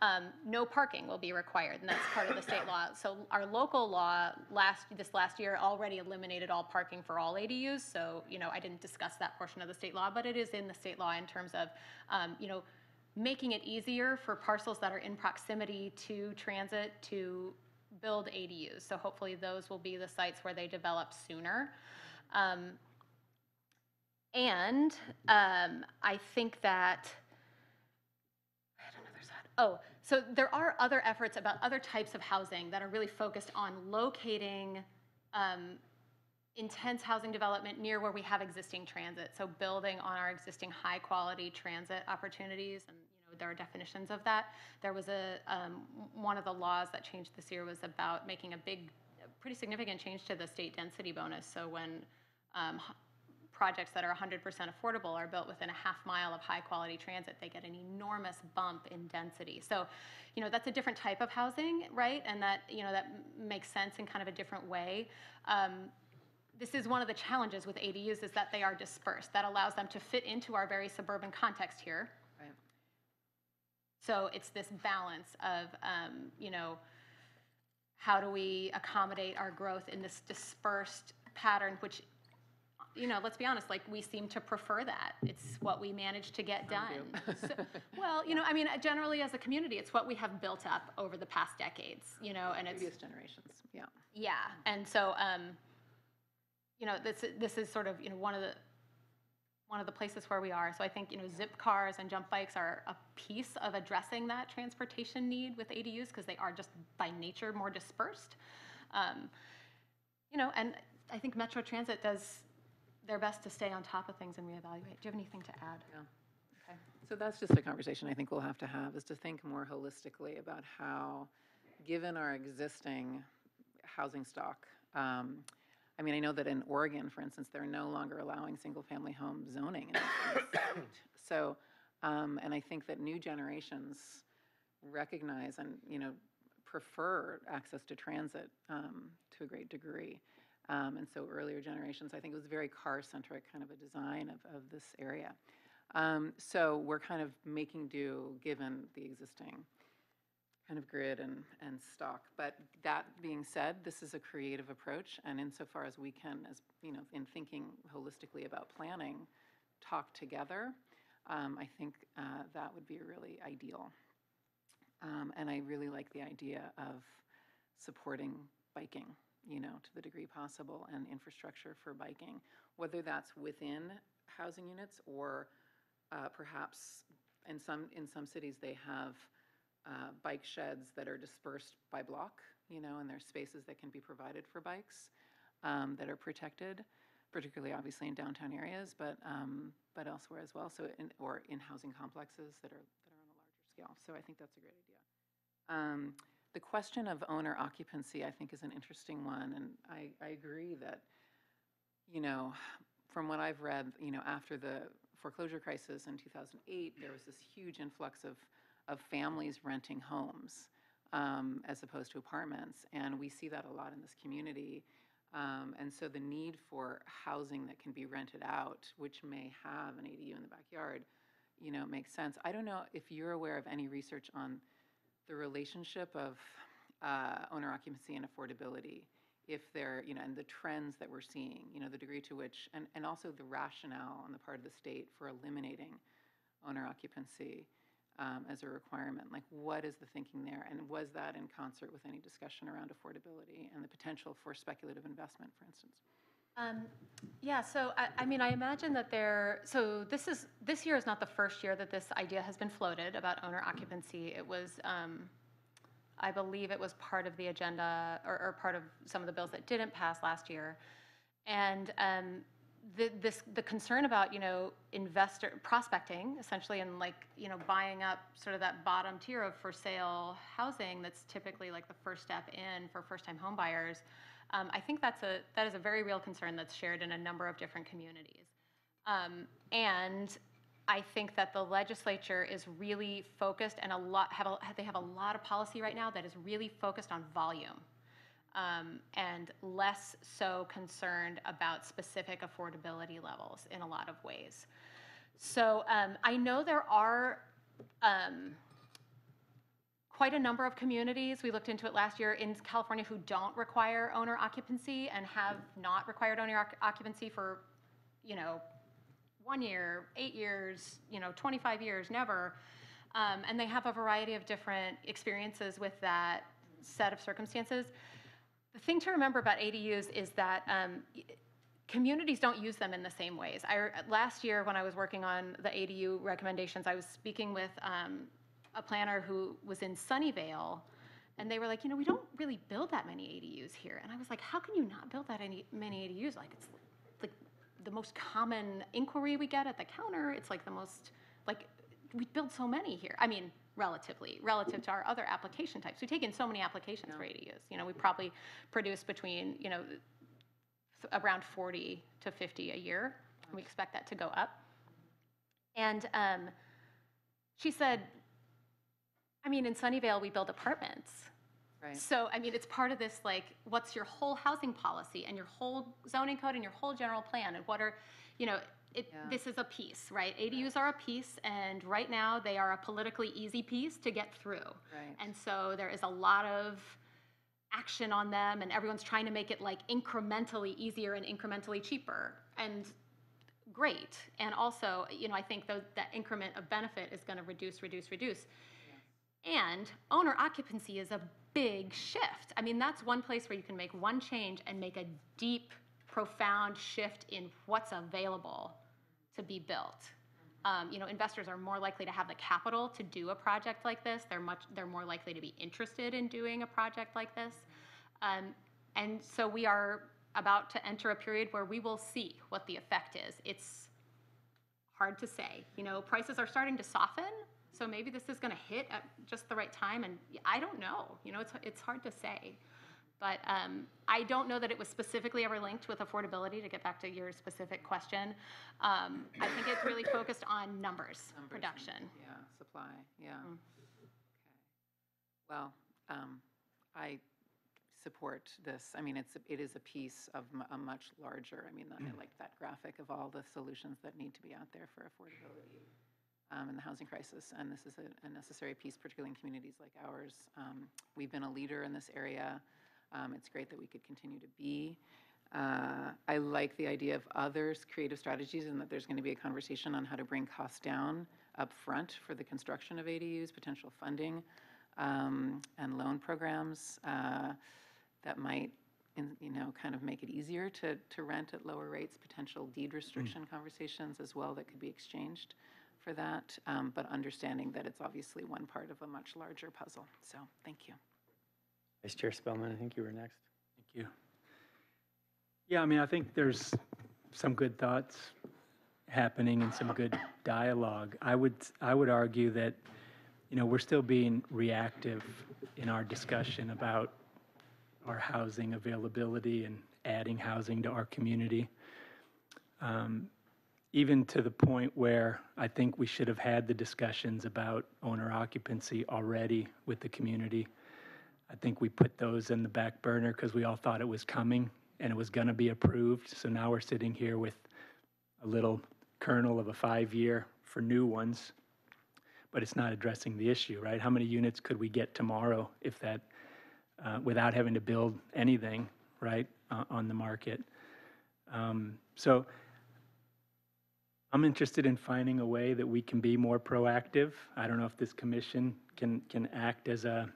S4: Um, no parking will be required, and that's part of the state law. So our local law last, this last year already eliminated all parking for all ADUs. So, you know, I didn't discuss that portion of the state law, but it is in the state law in terms of, um, you know, making it easier for parcels that are in proximity to transit to build ADUs. So hopefully those will be the sites where they develop sooner. Um, and um, I think that, I had another side. Oh, so there are other efforts about other types of housing that are really focused on locating um, intense housing development near where we have existing transit. So building on our existing high-quality transit opportunities, and you know there are definitions of that. There was a um, one of the laws that changed this year was about making a big, pretty significant change to the state density bonus. So when um, projects that are 100% affordable are built within a half mile of high-quality transit, they get an enormous bump in density. So, you know, that's a different type of housing, right? And that, you know, that makes sense in kind of a different way. Um, this is one of the challenges with ADUs is that they are dispersed. That allows them to fit into our very suburban context here.
S10: Right.
S4: So it's this balance of, um, you know, how do we accommodate our growth in this dispersed pattern, which, you know, let's be honest, like, we seem to prefer that. It's what we manage to get done. So- Well, you know, I mean, generally as a community, it's what we have built up over the past decades, you know, and it's.
S10: Previous generations, yeah.
S4: Yeah, and so, um, you know, this, this is sort of, you know, one of the, one of the places where we are. So I think, you know, zip cars and jump bikes are a piece of addressing that transportation need with ADUs because they are just by nature more dispersed. Um, You know, and I think Metro Transit does their best to stay on top of things and reevaluate. Do you have anything to add?
S10: Yeah. Okay. So that's just a conversation I think we'll have to have, is to think more holistically about how, given our existing housing stock, um, I mean, I know that in Oregon, for instance, they're no longer allowing single-family home zoning in. So, um, and I think that new generations recognize and, you know, prefer access to transit um, to a great degree. Um, And so earlier generations, I think it was very car-centric kind of a design of, of this area. Um, So we're kind of making do, given the existing kind of grid and, and stock. But that being said, this is a creative approach, and insofar as we can, as, you know, in thinking holistically about planning, talk together, um, I think uh, that would be really ideal. Um, And I really like the idea of supporting biking, you know, to the degree possible, and infrastructure for biking, whether that's within housing units or uh, perhaps in some, in some cities, they have uh, bike sheds that are dispersed by block, you know, and there's spaces that can be provided for bikes um, that are protected, particularly obviously in downtown areas, but, um, but elsewhere as well, so, in, or in housing complexes that are, that are on a larger scale. So I think that's a great idea. Um, The question of owner occupancy, I think, is an interesting one, and I, I agree that, you know, from what I've read, you know, after the foreclosure crisis in 2008, there was this huge influx of, of families renting homes um, as opposed to apartments, and we see that a lot in this community. Um, And so the need for housing that can be rented out, which may have an ADU in the backyard, you know, makes sense. I don't know if you're aware of any research on the relationship of uh, owner occupancy and affordability, if there, you know, and the trends that we're seeing, you know, the degree to which, and, and also the rationale on the part of the state for eliminating owner occupancy um, as a requirement. Like, what is the thinking there? And was that in concert with any discussion around affordability and the potential for speculative investment, for instance?
S4: Um, Yeah, so I, I mean, I imagine that there, so this is, this year is not the first year that this idea has been floated about owner occupancy. It was, um, I believe it was part of the agenda, or, or part of some of the bills that didn't pass last year. And um, the, this, the concern about, you know, investor, prospecting, essentially, and like, you know, buying up sort of that bottom tier of for sale housing that's typically like the first step in for first-time home buyers. Um, I think that's a, that is a very real concern that's shared in a number of different communities. Um, And I think that the legislature is really focused and a lot, have a, they have a lot of policy right now that is really focused on volume um, and less so concerned about specific affordability levels in a lot of ways. So um, I know there are um, quite a number of communities, we looked into it last year, in California who don't require owner occupancy and have not required owner occ- occupancy for, you know, one year, eight years, you know, 25 years, never. Um, and they have a variety of different experiences with that set of circumstances. The thing to remember about ADUs is that um, communities don't use them in the same ways. I, last year, when I was working on the ADU recommendations, I was speaking with um, a planner who was in Sunnyvale, and they were like, you know, we don't really build that many ADUs here. And I was like, how can you not build that any, many ADUs? Like, it's like the most common inquiry we get at the counter. It's like the most, like, we build so many here. I mean, relatively, relative to our other application types. We take in so many applications for ADUs. You know, we probably produce between, you know, th- around 40 to 50 a year. and We expect that to go up. And um, she said, I mean, in Sunnyvale, we build apartments.
S10: Right.
S4: So, I mean, it's part of this, like, what's your whole housing policy and your whole zoning code and your whole general plan? And what are, you know, it,
S10: Yeah.
S4: this is a piece, right? ADUs are a piece, and right now, they are a politically easy piece to get through.
S10: Right.
S4: And so there is a lot of action on them and everyone's trying to make it like incrementally easier and incrementally cheaper. And great. And also, you know, I think tho- that increment of benefit is going to reduce, reduce, reduce. And owner occupancy is a big shift. I mean, that's one place where you can make one change and make a deep, profound shift in what's available to be built. Um, you know, investors are more likely to have the capital to do a project like this. They're much, they're more likely to be interested in doing a project like this. Um, and so we are about to enter a period where we will see what the effect is. It's hard to say. You know, prices are starting to soften, so maybe this is going to hit at just the right time. And I don't know. You know, it's it's hard to say. But um, I don't know that it was specifically ever linked with affordability. To get back to your specific question, um, I think it's really focused on numbers,
S10: Numbers and-
S4: production.
S10: Yeah, supply, yeah.
S4: Mm.
S10: Okay. Well, um, I support this. I mean, it's, it is a piece of m- a much larger, I mean, I like that graphic of all the solutions that need to be out there for affordability um, in the housing crisis. And this is a- a necessary piece, particularly in communities like ours. Um, We've been a leader in this area. Um, It's great that we could continue to be. Uh, I like the idea of others, creative strategies, and that there's going to be a conversation on how to bring costs down up front for the construction of ADUs, potential funding, um, and loan programs uh, that might, in- you know, kind of make it easier to, to rent at lower rates, potential deed restriction conversations as well that could be exchanged for that, um, but understanding that it's obviously one part of a much larger puzzle. So, thank you.
S1: Vice Chair Spellman, I think you were next.
S3: Thank you. Yeah, I mean, I think there's some good thoughts happening and some good dialogue. I would, I would argue that, you know, we're still being reactive in our discussion about our housing availability and adding housing to our community. Um, Even to the point where I think we should have had the discussions about owner occupancy already with the community. I think we put those in the back burner because we all thought it was coming and it was going to be approved. So now we're sitting here with a little kernel of a five-year for new ones, but it's not addressing the issue, right? How many units could we get tomorrow if that, uh, without having to build anything, right, uh, on the market? Um, So I'm interested in finding a way that we can be more proactive. I don't know if this commission can, can act as a,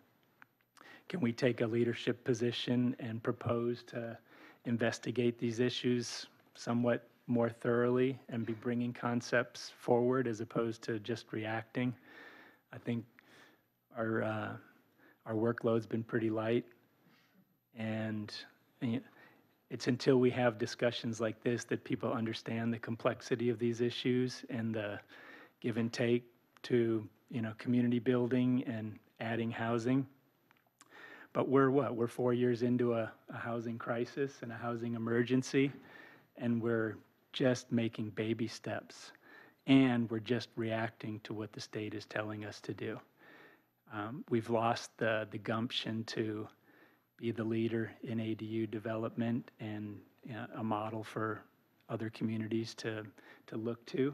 S3: can we take a leadership position and propose to investigate these issues somewhat more thoroughly and be bringing concepts forward as opposed to just reacting? I think our, uh, our workload's been pretty light. And know, it's until we have discussions like this that people understand the complexity of these issues and the give and take to, you know, community building and adding housing. But we're what? We're four years into a, a housing crisis and a housing emergency, and we're just making baby steps. And we're just reacting to what the state is telling us to do. Um, we've lost the, the gumption to be the leader in ADU development and you know, a model for other communities to, to look to.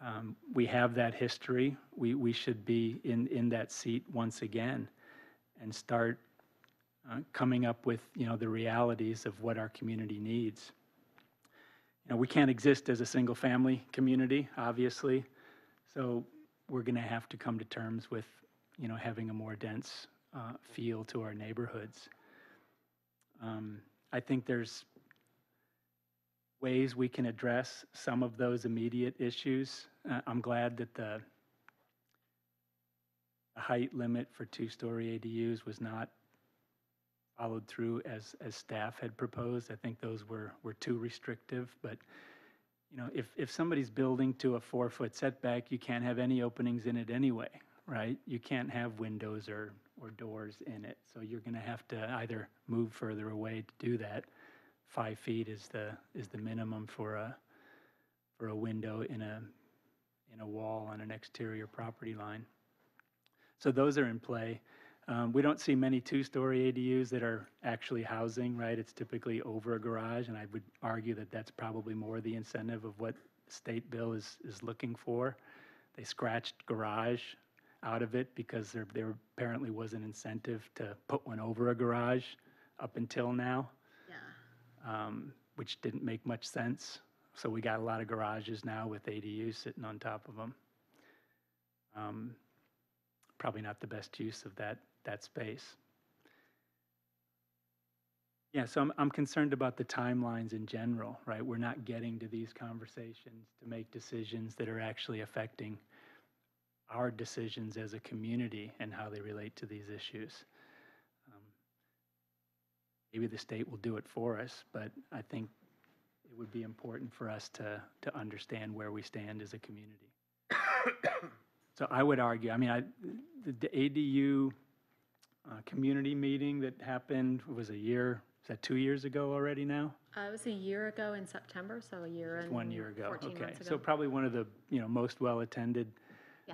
S3: Um, we have that history. We, we should be in, in that seat once again and start uh, coming up with, you know, the realities of what our community needs. You know, we can't exist as a single-family community, obviously, so we're going to have to come to terms with, you know, having a more dense uh, feel to our neighborhoods. Um, I think there's ways we can address some of those immediate issues. Uh, I'm glad that the the height limit for two-story ADUs was not followed through as, as staff had proposed. I think those were, were too restrictive, but, you know, if, if somebody's building to a four-foot setback, you can't have any openings in it anyway, right? You can't have windows or, or doors in it, so you're gonna have to either move further away to do that. Five feet is the, is the minimum for a, for a window in a, in a wall on an exterior property line. So those are in play. Um, we don't see many two-story ADUs that are actually housing, right? It's typically over a garage, and I would argue that that's probably more the incentive of what state bill is, is looking for. They scratched garage out of it because there, there apparently was an incentive to put one over a garage up until now,
S4: Yeah.
S3: um, which didn't make much sense. So we got a lot of garages now with ADUs sitting on top of them. Um, Probably not the best use of that, that space. Yeah, so I'm, I'm concerned about the timelines in general, right? We're not getting to these conversations to make decisions that are actually affecting our decisions as a community and how they relate to these issues. Um, Maybe the state will do it for us, but I think it would be important for us to, to understand where we stand as a community. So I would argue, I mean, I, the the ADU uh, community meeting that happened was a year, is that two years ago already now?
S4: Uh, It was a year ago in September, so a year and
S3: One year ago,
S4: 14
S3: okay.
S4: months
S3: So probably one of the, you know, most well-attended
S4: Yeah.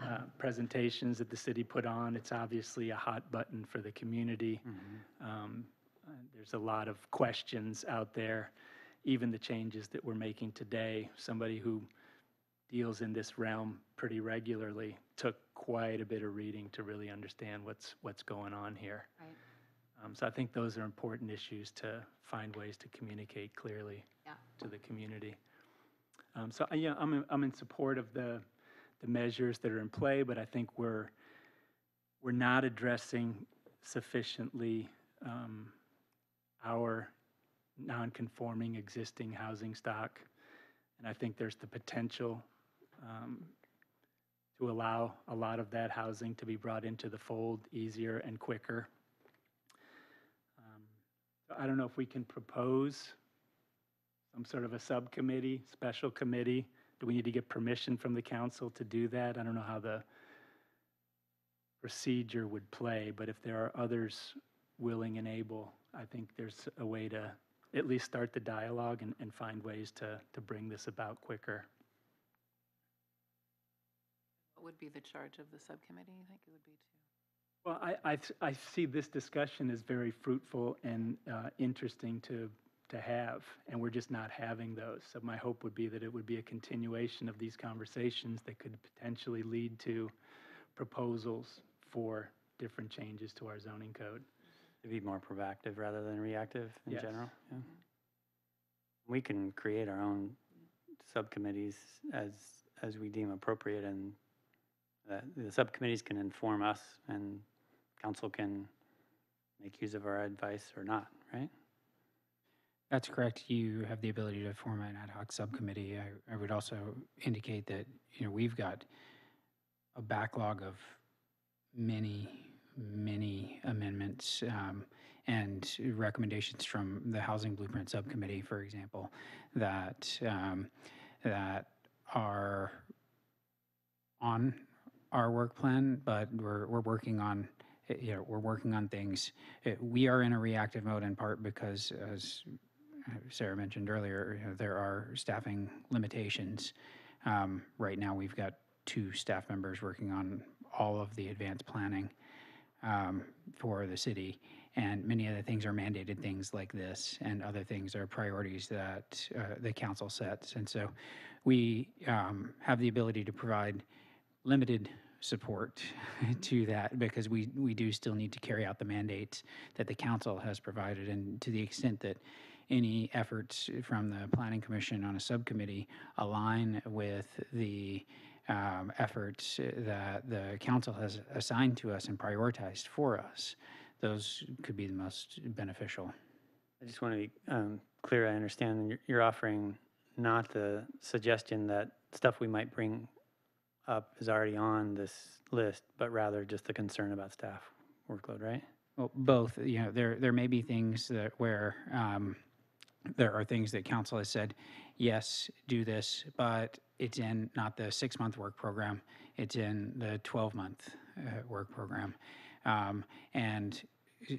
S3: Uh, presentations that the city put on. It's obviously a hot button for the community. Um, uh, There's a lot of questions out there, even the changes that we're making today. Somebody who deals in this realm pretty regularly took quite a bit of reading to really understand what's, what's going on here.
S4: Right.
S3: Um, So I think those are important issues to find ways to communicate clearly
S4: Yeah.
S3: to the community. Um, So, uh, yeah, I'm, in- I'm in support of the, the measures that are in play, but I think we're, we're not addressing sufficiently um, our non-conforming existing housing stock. And I think there's the potential um, to allow a lot of that housing to be brought into the fold easier and quicker. Um, I don't know if we can propose some sort of a subcommittee, special committee. Do we need to get permission from the council to do that? I don't know how the procedure would play, but if there are others willing and able, I think there's a way to at least start the dialogue and, and find ways to, to bring this about quicker.
S10: What would be the charge of the subcommittee, you think it would be to?
S3: Well, I, I, I see this discussion as very fruitful and uh, interesting to, to have, and we're just not having those. So my hope would be that it would be a continuation of these conversations that could potentially lead to proposals for different changes to our zoning code.
S1: To be more proactive rather than reactive in
S3: Yes.
S1: general, yeah. We can create our own subcommittees as, as we deem appropriate, and uh, the subcommittees can inform us, and council can make use of our advice or not, right?
S5: That's correct. You have the ability to form an ad hoc subcommittee. I, I would also indicate that, you know, we've got a backlog of many, many amendments um, and recommendations from the Housing Blueprint Subcommittee, for example, that, um, that are on our work plan, but we're, we're working on, eh, you know, we're working on things. Eh, We are in a reactive mode in part because, as Sarah mentioned earlier, you know, there are staffing limitations. Um, Right now, we've got two staff members working on all of the advanced planning um, for the city. And many of the things are mandated things like this, and other things are priorities that uh, the council sets. And so we um, have the ability to provide limited support to that because we, we do still need to carry out the mandates that the council has provided. And to the extent that any efforts from the Planning Commission on a subcommittee align with the um, efforts that the council has assigned to us and prioritized for us, those could be the most beneficial.
S1: I just want to be um, clear, I understand you're- offering not the suggestion that stuff we might bring up is already on this list, but rather just the concern about staff workload, right?
S5: Well, both, you know, there, there may be things that where, um, there are things that council has said, yes, do this, but it's in not the six-month work program, it's in the 12-month, uh, work program. Um, and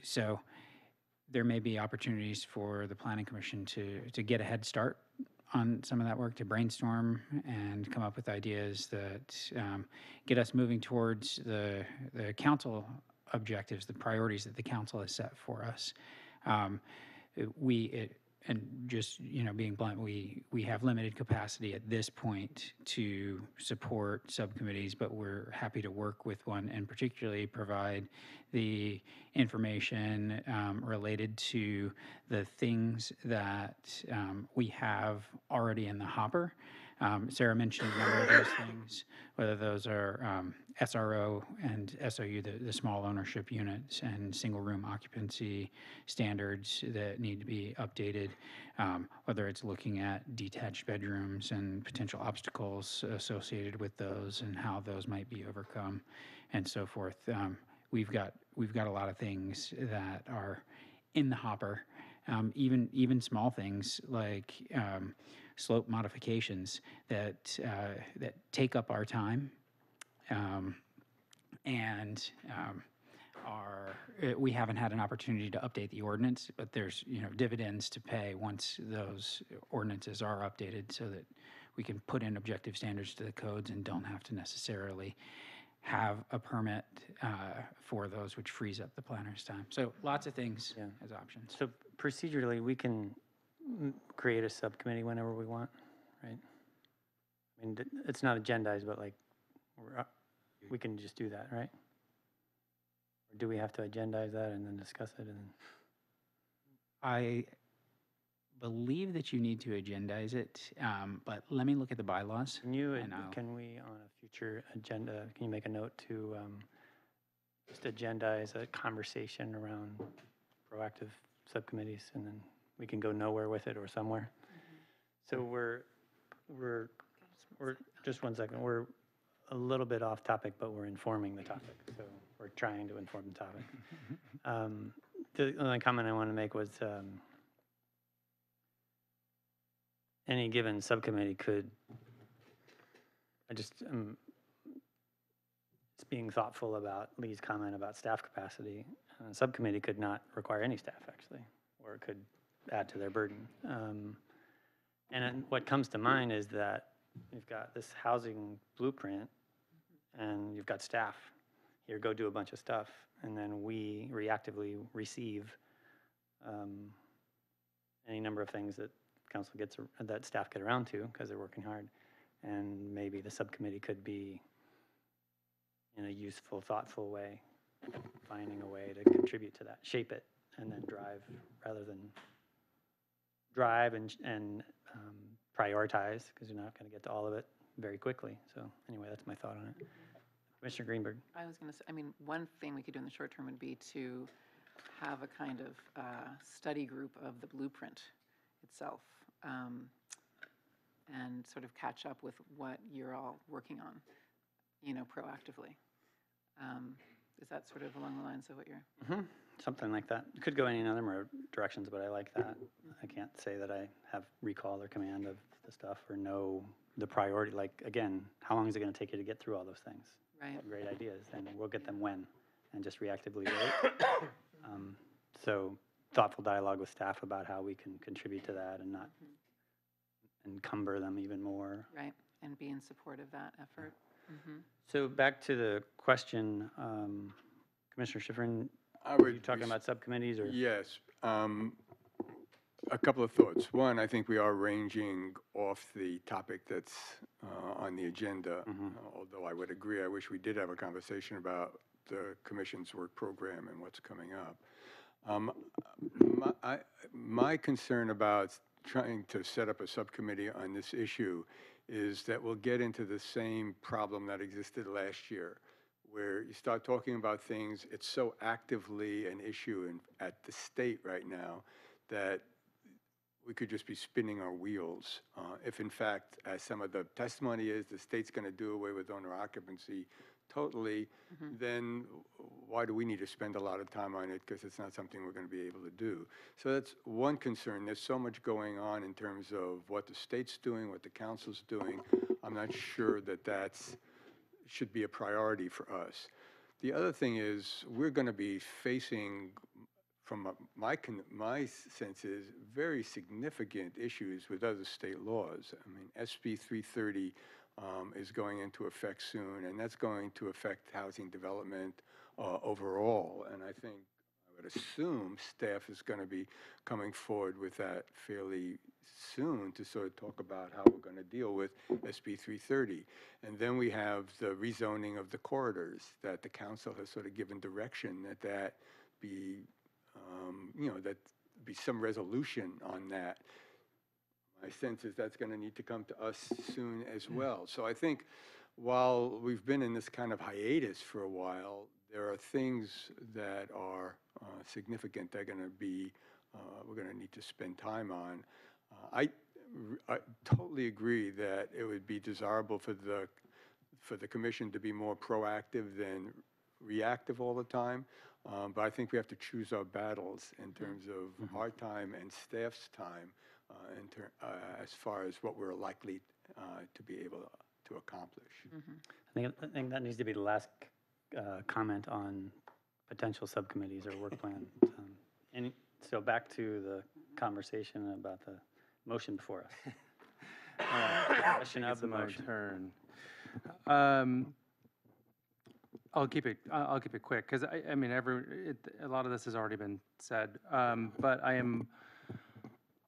S5: so there may be opportunities for the planning commission to, to get a head start on some of that work, to brainstorm and come up with ideas that, um, get us moving towards the, the council objectives, the priorities that the council has set for us. Um, we, it, and just, you know, being blunt, we, we have limited capacity at this point to support subcommittees, but we're happy to work with one and particularly provide the information um, related to the things that um, we have already in the hopper. Um, Sarah mentioned a number of those things, whether those are um, SRO and SOU, the, the small ownership units, and single room occupancy standards that need to be updated, um, whether it's looking at detached bedrooms and potential obstacles associated with those and how those might be overcome, and so forth. Um, we've got we've got a lot of things that are in the hopper, um, even even small things like um, slope modifications that uh, that take up our time, um, and um, are uh, we haven't had an opportunity to update the ordinance, but there's you know dividends to pay once those ordinances are updated, so that we can put in objective standards to the codes and don't have to necessarily have a permit uh, for those, which frees up the planner's time. So lots of things as options.
S1: So procedurally, we can create a subcommittee whenever we want, right? I mean, it's not agendized, but like, we're, we can just do that, right? Or do we have to agendize that and then discuss it and?
S5: I believe that you need to agendize it, um, but let me look at the bylaws.
S1: Can you,
S5: and I'll-
S1: can we, on a future agenda, can you make a note to um, just agendize a conversation around proactive subcommittees, and then we can go nowhere with it or somewhere? So we're, we're, we're, just one second, we're a little bit off topic, but we're informing the topic, so we're trying to inform the topic. Um, The only comment I want to make was, um, any given subcommittee could, I just, um, it's being thoughtful about Lee's comment about staff capacity. A subcommittee could not require any staff, actually, or it could add to their burden. Um, And what comes to mind is that you've got this housing blueprint, and you've got staff. Here, go do a bunch of stuff, and then we reactively receive um, any number of things that council gets, that staff get around to, because they're working hard. And maybe the subcommittee could be, in a useful, thoughtful way, finding a way to contribute to that, shape it, and then drive, rather than drive and, and um, prioritize, because you're not going to get to all of it very quickly. So anyway, that's my thought on it. Commissioner Greenberg?
S10: I was going to say, I mean, one thing we could do in the short term would be to have a kind of uh, study group of the blueprint itself um, and sort of catch up with what you're all working on, you know, proactively. Um, Is that sort of along the lines of what you're?
S1: hmm something like that. It could go any number of directions, but I like that. I can't say that I have recall or command of the stuff or know the priority, like, again, how long is it gonna take you to get through all those things?
S10: Right.
S1: Great ideas, and we'll get them when, and just reactively wait. Um, So thoughtful dialogue with staff about how we can contribute to that and not encumber them even more.
S10: Right, and be in support of that effort. Mhm.
S1: So back to the question, um, Commissioner Schifrin,
S7: I would
S1: you talking
S7: res-
S1: about subcommittees or?
S7: Yes. um, A couple of thoughts. One, I think we are ranging off the topic that's uh, on the agenda.
S1: Mm-hmm.
S7: Uh, Although I would agree, I wish we did have a conversation about the commission's work program and what's coming up. Um, My I- my concern about trying to set up a subcommittee on this issue is that we'll get into the same problem that existed last year, where you start talking about things, it's so actively an issue in, at the state right now that we could just be spinning our wheels. Uh, If in fact, as some of the testimony is, the state's going to do away with owner occupancy totally, then why do we need to spend a lot of time on it? Because it's not something we're going to be able to do. So that's one concern. There's so much going on in terms of what the state's doing, what the council's doing. I'm not sure that that's, should be a priority for us. The other thing is, we're going to be facing, from my, my sense is, very significant issues with other state laws. I mean, SB 330 um, is going into effect soon, and that's going to affect housing development uh, overall. And I think, I would assume staff is going to be coming forward with that fairly soon to sort of talk about how we're going to deal with SB 330. And then we have the rezoning of the corridors that the council has sort of given direction that that be, um, you know, that be some resolution on that. My sense is that's going to need to come to us soon as well. So I think while we've been in this kind of hiatus for a while, there are things that are uh, significant that are going to be, uh, we're going to need to spend time on. Uh, I, I totally agree that it would be desirable for the, for the commission to be more proactive than reactive all the time. Um, But I think we have to choose our battles in terms of our time and staff's time uh, in ter, uh, as far as what we're likely uh, to be able to accomplish.
S1: I think, I think that needs to be the last uh, comment on potential subcommittees or work plan. Um, Any, so back to the conversation about the motion before us. Uh, Question of the motion.
S11: turn. Um, I'll keep it, I- I'll keep it quick, because I, I mean, every, it, a lot of this has already been said. Um, But I am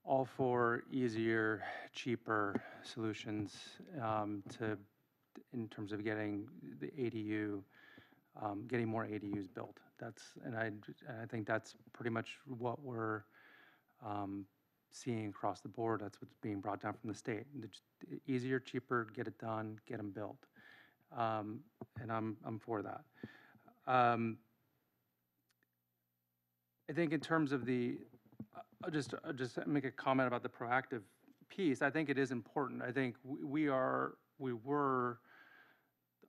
S11: all for easier, cheaper solutions um, to, in terms of getting the ADU, um, getting more ADUs built. That's, and I, and I think that's pretty much what we're um, seeing across the board. That's what's being brought down from the state. Easier, cheaper, get it done, get them built. Um, And I'm, I'm for that. Um, I think in terms of the, uh, I'll just, I'll just make a comment about the proactive piece. I think it is important. I think we are, we were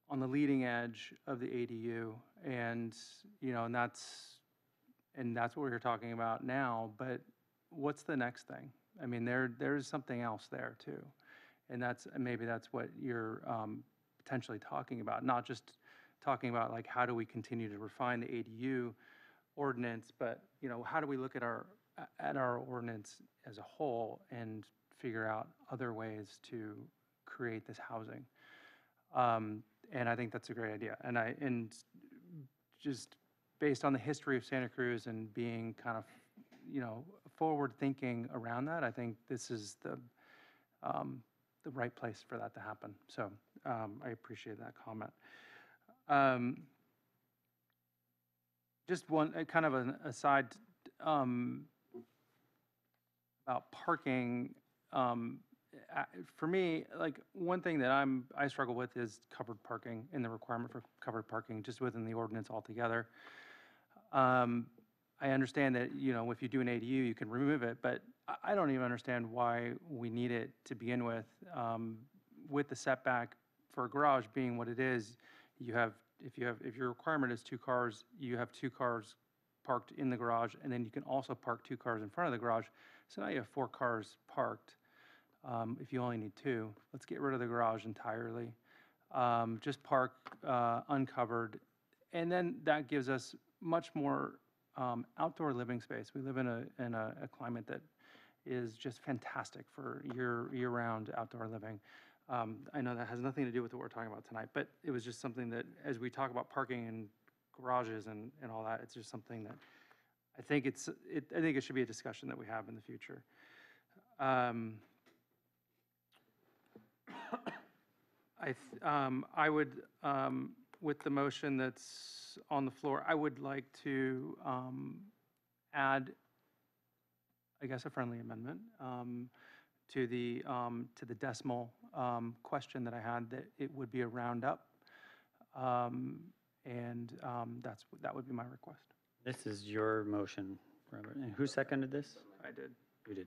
S11: on the leading edge of the ADU and, you know, and that's, and that's what we're talking about now, but what's the next thing? I mean, there, there's something else there too. And that's, maybe that's what you're um, potentially talking about, not just talking about like, how do we continue to refine the ADU ordinance, but, you know, how do we look at our, at our ordinance as a whole and figure out other ways to create this housing? Um, And I think that's a great idea. And I, and just based on the history of Santa Cruz and being kind of, you know, forward thinking around that, I think this is the, um, the right place for that to happen. So um, I appreciate that comment. Um, just one, uh, kind of an aside, um, about parking. Um, for me, like, one thing that I'm, I struggle with is covered parking and the requirement for covered parking just within the ordinance altogether. Um, I understand that, you know, if you do an ADU, you can remove it, but I, don't even understand why we need it to begin with. Um, with the setback for a garage being what it is, you have, if you have, if your requirement is two cars, you have two cars parked in the garage, and then you can also park two cars in front of the garage. So now you have four cars parked, um, if you only need two. Let's get rid of the garage entirely. Um, just park, uh, uncovered. And then that gives us much more, um, outdoor living space. We live in a, in a, a climate that is just fantastic for year, year-round outdoor living. Um, I know that has nothing to do with what we're talking about tonight, but it was just something that, as we talk about parking and garages and, and all that, it's just something that I think it's, it, I think it should be a discussion that we have in the future. Um, I, um, I would, um, with the motion that's on the floor, I would like to, um, add, I guess, a friendly amendment, um, to the, um, to the decimal, um, question that I had, that it would be a roundup. Um, and, um, that's, that would be my request.
S1: This is your motion, Robert. And who seconded this?
S11: I did.
S1: You did.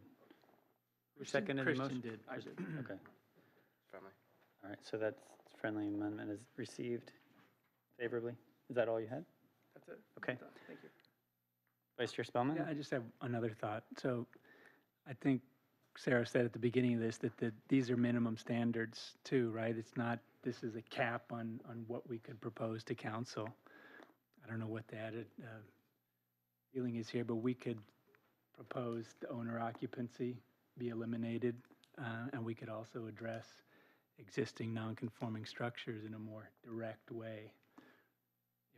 S1: Who
S3: Christian-
S1: seconded the motion?
S3: Christian did.
S11: I did.
S1: Okay.
S6: Friendly.
S1: All right, so that's friendly amendment is received favorably. Is that all you had?
S11: That's it.
S1: Okay.
S11: Thank you.
S1: Vice Chair Spellman?
S3: Yeah, I just have another thought. So I think Sarah said at the beginning of this that the, these are minimum standards too, right? It's not, this is a cap on, on what we could propose to council. I don't know what the added uh, feeling is here, but we could propose the owner occupancy be eliminated, uh, and we could also address existing non-conforming structures in a more direct way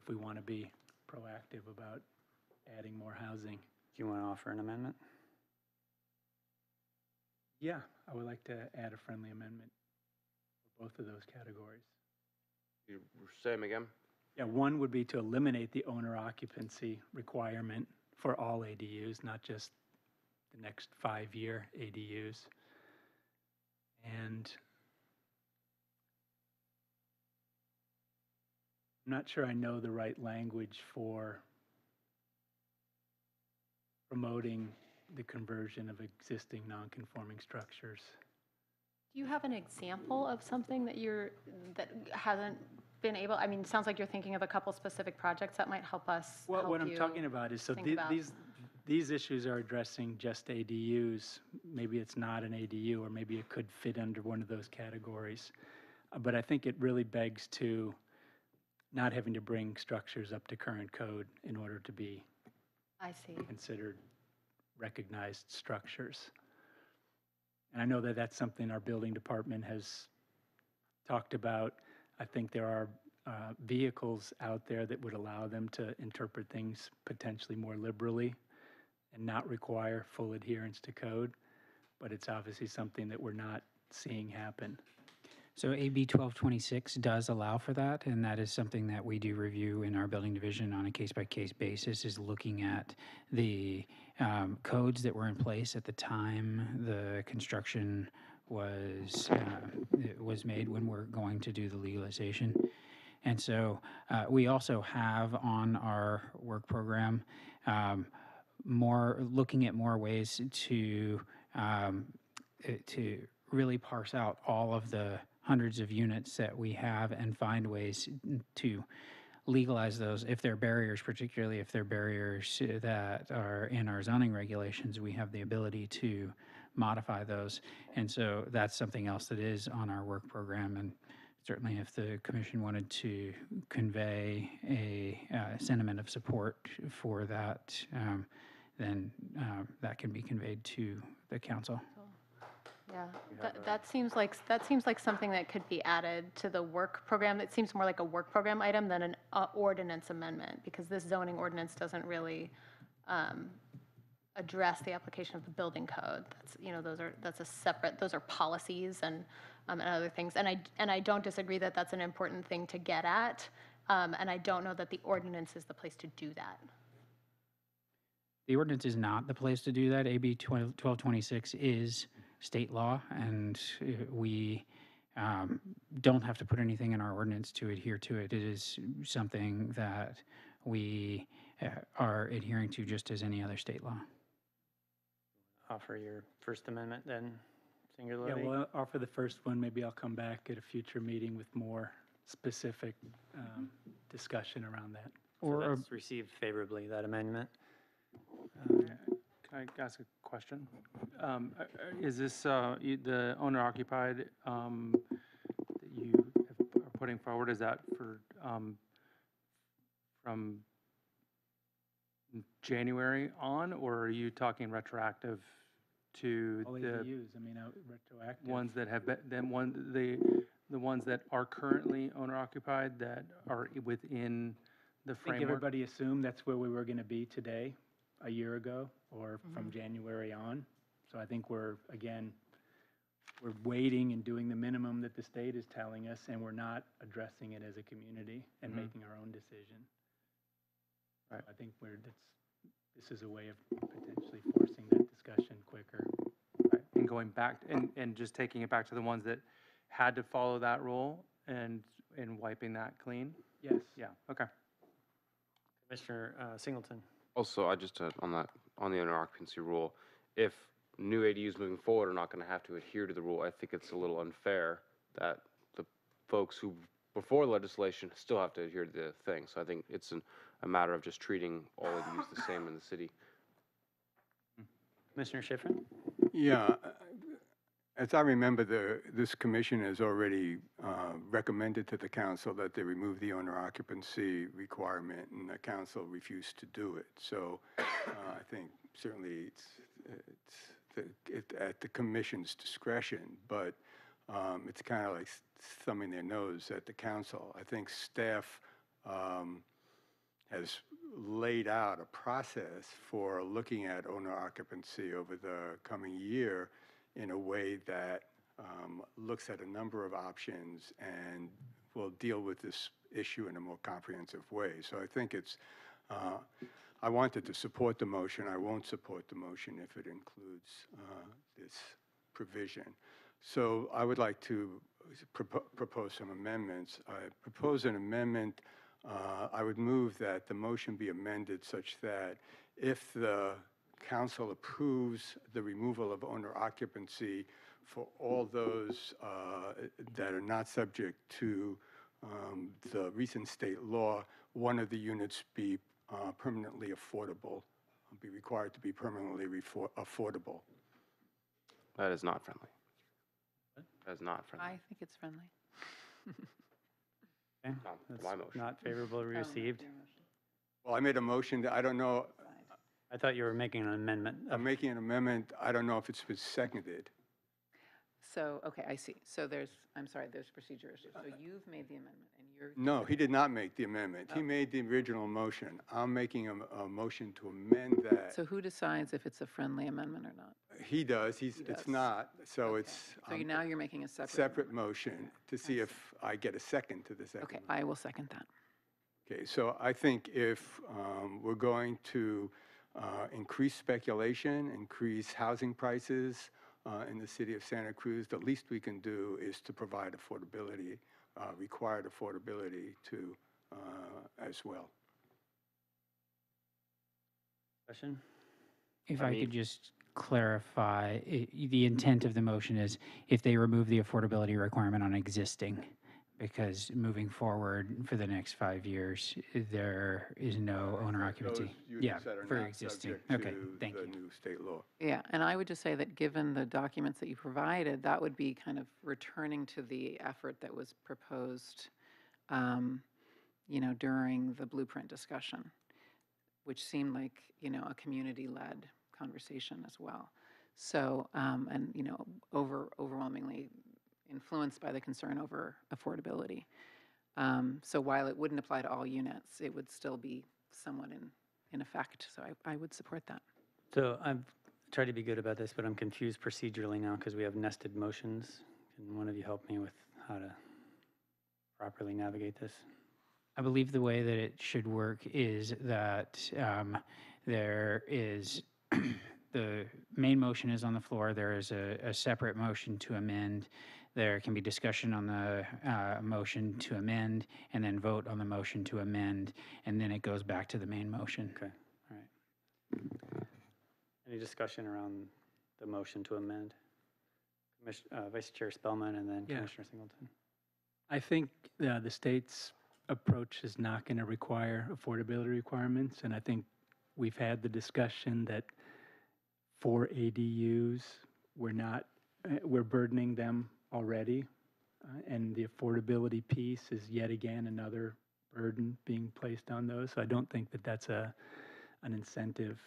S3: if we want to be proactive about adding more housing.
S1: Do you want to offer an amendment?
S3: Yeah, I would like to add a friendly amendment for both of those categories.
S6: You say them again?
S3: Yeah, one would be to eliminate the owner occupancy requirement for all ADUs, not just the next five-year ADUs. And I'm not sure I know the right language for promoting the conversion of existing non-conforming structures.
S4: Do you have an example of something that you're, that hasn't been able, I mean, it sounds like you're thinking of a couple specific projects that might help us
S3: Well,
S4: help
S3: what I'm talking about is, so the-
S4: about-
S3: these, these issues are addressing just ADUs. Maybe it's not an ADU, or maybe it could fit under one of those categories. But I think it really begs to not having to bring structures up to current code in order to be
S4: I see.
S3: considered recognized structures. And I know that that's something our building department has talked about. I think there are uh, vehicles out there that would allow them to interpret things potentially more liberally and not require full adherence to code, but it's obviously something that we're not seeing happen.
S5: So AB 1226 does allow for that, and that is something that we do review in our building division on a case-by-case basis, is looking at the um, codes that were in place at the time the construction was, uh, it was made when we're going to do the legalization. And so uh, we also have on our work program um, more, looking at more ways to, um, uh, to really parse out all of the hundreds of units that we have and find ways to legalize those if there are barriers, particularly if there are barriers that are in our zoning regulations, we have the ability to modify those. And so that's something else that is on our work program. And certainly if the commission wanted to convey a uh, sentiment of support for that, um, then uh, that can be conveyed to the council.
S4: Yeah, that, that seems like, that seems like something that could be added to the work program. It seems more like a work program item than an uh, ordinance amendment, because this zoning ordinance doesn't really um, address the application of the building code. That's, you know, those are, that's a separate, those are policies and, um, and other things. And I, and I don't disagree that that's an important thing to get at, um, and I don't know that the ordinance is the place to do that.
S5: The ordinance is not the place to do that. AB 12 1226 is state law, and uh, we um, don't have to put anything in our ordinance to adhere to it. It is something that we uh, are adhering to just as any other state law.
S1: Offer your First Amendment then singularly?
S3: well, I'll offer the first one, maybe I'll come back at a future meeting with more specific um, discussion around that.
S1: So
S5: Or,
S1: that's received favorably, that amendment.
S11: Can I ask a question? Um, uh, Is this, uh, you- the owner occupied um, that you have- are putting forward, is that for, um, from January on, or are you talking retroactive to
S3: All
S11: the
S3: ADUs, I mean, uh, retroactive.
S11: ones that have, been then one, the, the ones that are currently owner occupied that are within the
S3: I think
S11: framework?
S3: everybody assumed that's where we were going to be today, a year ago, or from January on. So I think we're, again, we're waiting and doing the minimum that the state is telling us, and we're not addressing it as a community and
S11: Mhm.
S3: making our own decision.
S11: Right.
S3: I think we're, that's, this is a way of potentially forcing that discussion quicker.
S11: Right, And going back, and, and just taking it back to the ones that had to follow that rule and, and wiping that clean?
S3: Yes.
S11: Yeah, okay.
S1: Commissioner uh, Singleton?
S6: Also, I just, uh, on that, on the owner occupancy rule, if new ADUs moving forward are not going to have to adhere to the rule, I think it's a little unfair that the folks who, before legislation, still have to adhere to the thing. So I think it's an, a matter of just treating all ADUs the same in the city.
S1: Commissioner Schifrin?
S7: Yeah, as I remember, the, this commission has already uh, recommended to the council that they remove the owner occupancy requirement, and the council refused to do it. So uh, I think certainly it's, it's the- it- at the commission's discretion, but um, it's kind of like thumbing their nose at the council. I think staff um, has laid out a process for looking at owner occupancy over the coming year in a way that um, looks at a number of options and will deal with this issue in a more comprehensive way. So I think it's, uh, I wanted to support the motion. I won't support the motion if it includes uh, this provision. So I would like to propo- propose some amendments. I propose an amendment, uh, I would move that the motion be amended such that if the council approves the removal of owner occupancy for all those uh, that are not subject to um, the recent state law, one of the units be uh, permanently affordable, be required to be permanently refor- affordable.
S6: That is not friendly. That is not friendly.
S10: I think it's friendly.
S1: Okay,
S6: Not
S1: that's
S6: my motion.
S1: Not favorably
S10: Oh,
S1: received.
S7: Well, I made a motion, that I don't know,
S1: I thought you were making an amendment.
S7: I'm making an amendment, I don't know if it's been seconded.
S10: So, okay, I see. So there's, I'm sorry, there's procedure issues. So you've made the amendment and you're.
S7: No, he did not make the amendment. He
S10: Oh.
S7: made the original motion. I'm making a, a motion to amend that.
S10: So who decides if it's a friendly amendment or not?
S7: He does, he's,
S10: He
S7: it's
S10: does.
S7: not, so
S10: Okay.
S7: it's.
S10: So you-
S7: um,
S10: now you're making a separate.
S7: Separate
S10: amendment.
S7: motion to see if I get a second to the second.
S10: Okay, I will second that.
S7: Okay, so I think if um, we're going to uh, increase speculation, increase housing prices uh, in the city of Santa Cruz, the least we can do is to provide affordability, uh, required affordability to, uh, as well.
S1: Question?
S5: If
S6: I
S5: I
S6: mean-
S5: could just clarify, i- the intent of the motion is if they remove the affordability requirement on existing, because moving forward for the next five years, there is no owner occupancy.
S7: Those
S5: Yeah,
S7: that are
S5: for
S7: not
S5: existing.
S7: subject
S5: Okay,
S7: to
S5: thank
S7: the
S5: you.
S7: new state law.
S10: Yeah, and I would just say that given the documents that you provided, that would be kind of returning to the effort that was proposed, um, you know, during the blueprint discussion, which seemed like, you know, a community-led conversation as well. So, um, and, you know, over, overwhelmingly influenced by the concern over affordability. Um, So while it wouldn't apply to all units, it would still be somewhat in, in effect. So I, I would support that.
S1: So I've tried to be good about this, but I'm confused procedurally now because we have nested motions. Can one of you help me with how to properly navigate this?
S5: I believe the way that it should work is that um, there is, the main motion is on the floor, there is a, a separate motion to amend. There can be discussion on the uh, motion to amend, and then vote on the motion to amend, and then it goes back to the main motion.
S1: Okay, all right. Any discussion around the motion to amend? Commiss- uh, Vice Chair Spellman and then
S3: Yeah.
S1: Commissioner Singleton.
S3: I think uh, the state's approach is not going to require affordability requirements, and I think we've had the discussion that for ADUs, we're not, uh, we're burdening them already, uh, and the affordability piece is yet again another burden being placed on those. So I don't think that that's a, an incentive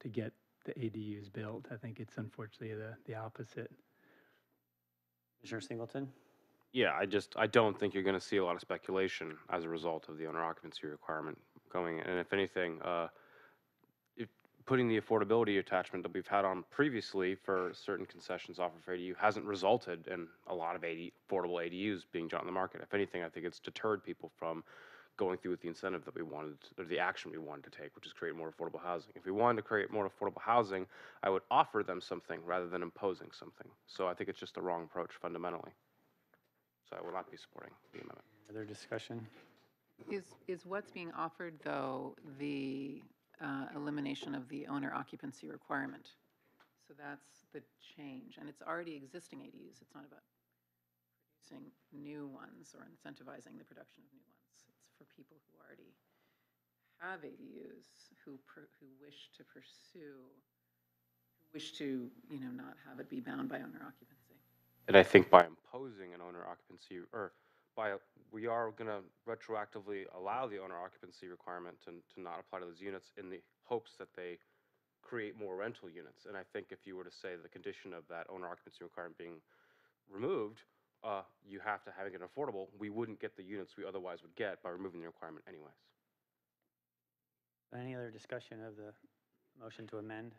S3: to get the ADUs built. I think it's unfortunately the, the opposite.
S1: Commissioner Singleton?
S6: Yeah, I just, I don't think you're going to see a lot of speculation as a result of the owner occupancy requirement going in. And if anything, uh, if putting the affordability attachment that we've had on previously for certain concessions offered for ADU hasn't resulted in a lot of AD, affordable ADUs being brought on the market. If anything, I think it's deterred people from going through with the incentive that we wanted, or the action we wanted to take, which is create more affordable housing. If we wanted to create more affordable housing, I would offer them something rather than imposing something. So I think it's just the wrong approach fundamentally. So I will not be supporting the amendment.
S1: Other discussion?
S10: Is, is what's being offered, though, the uh, elimination of the owner occupancy requirement? So that's the change, and it's already existing ADUs. It's not about producing new ones or incentivizing the production of new ones. It's for people who already have ADUs, who, who wish to pursue, who wish to, you know, not have it be bound by owner occupancy.
S6: And I think by imposing an owner occupancy, or by, we are going to retroactively allow the owner occupancy requirement to, to not apply to those units in the hopes that they create more rental units. And I think if you were to say the condition of that owner occupancy requirement being removed, uh, you have to have it affordable, we wouldn't get the units we otherwise would get by removing the requirement anyways.
S1: Any other discussion of the motion to amend?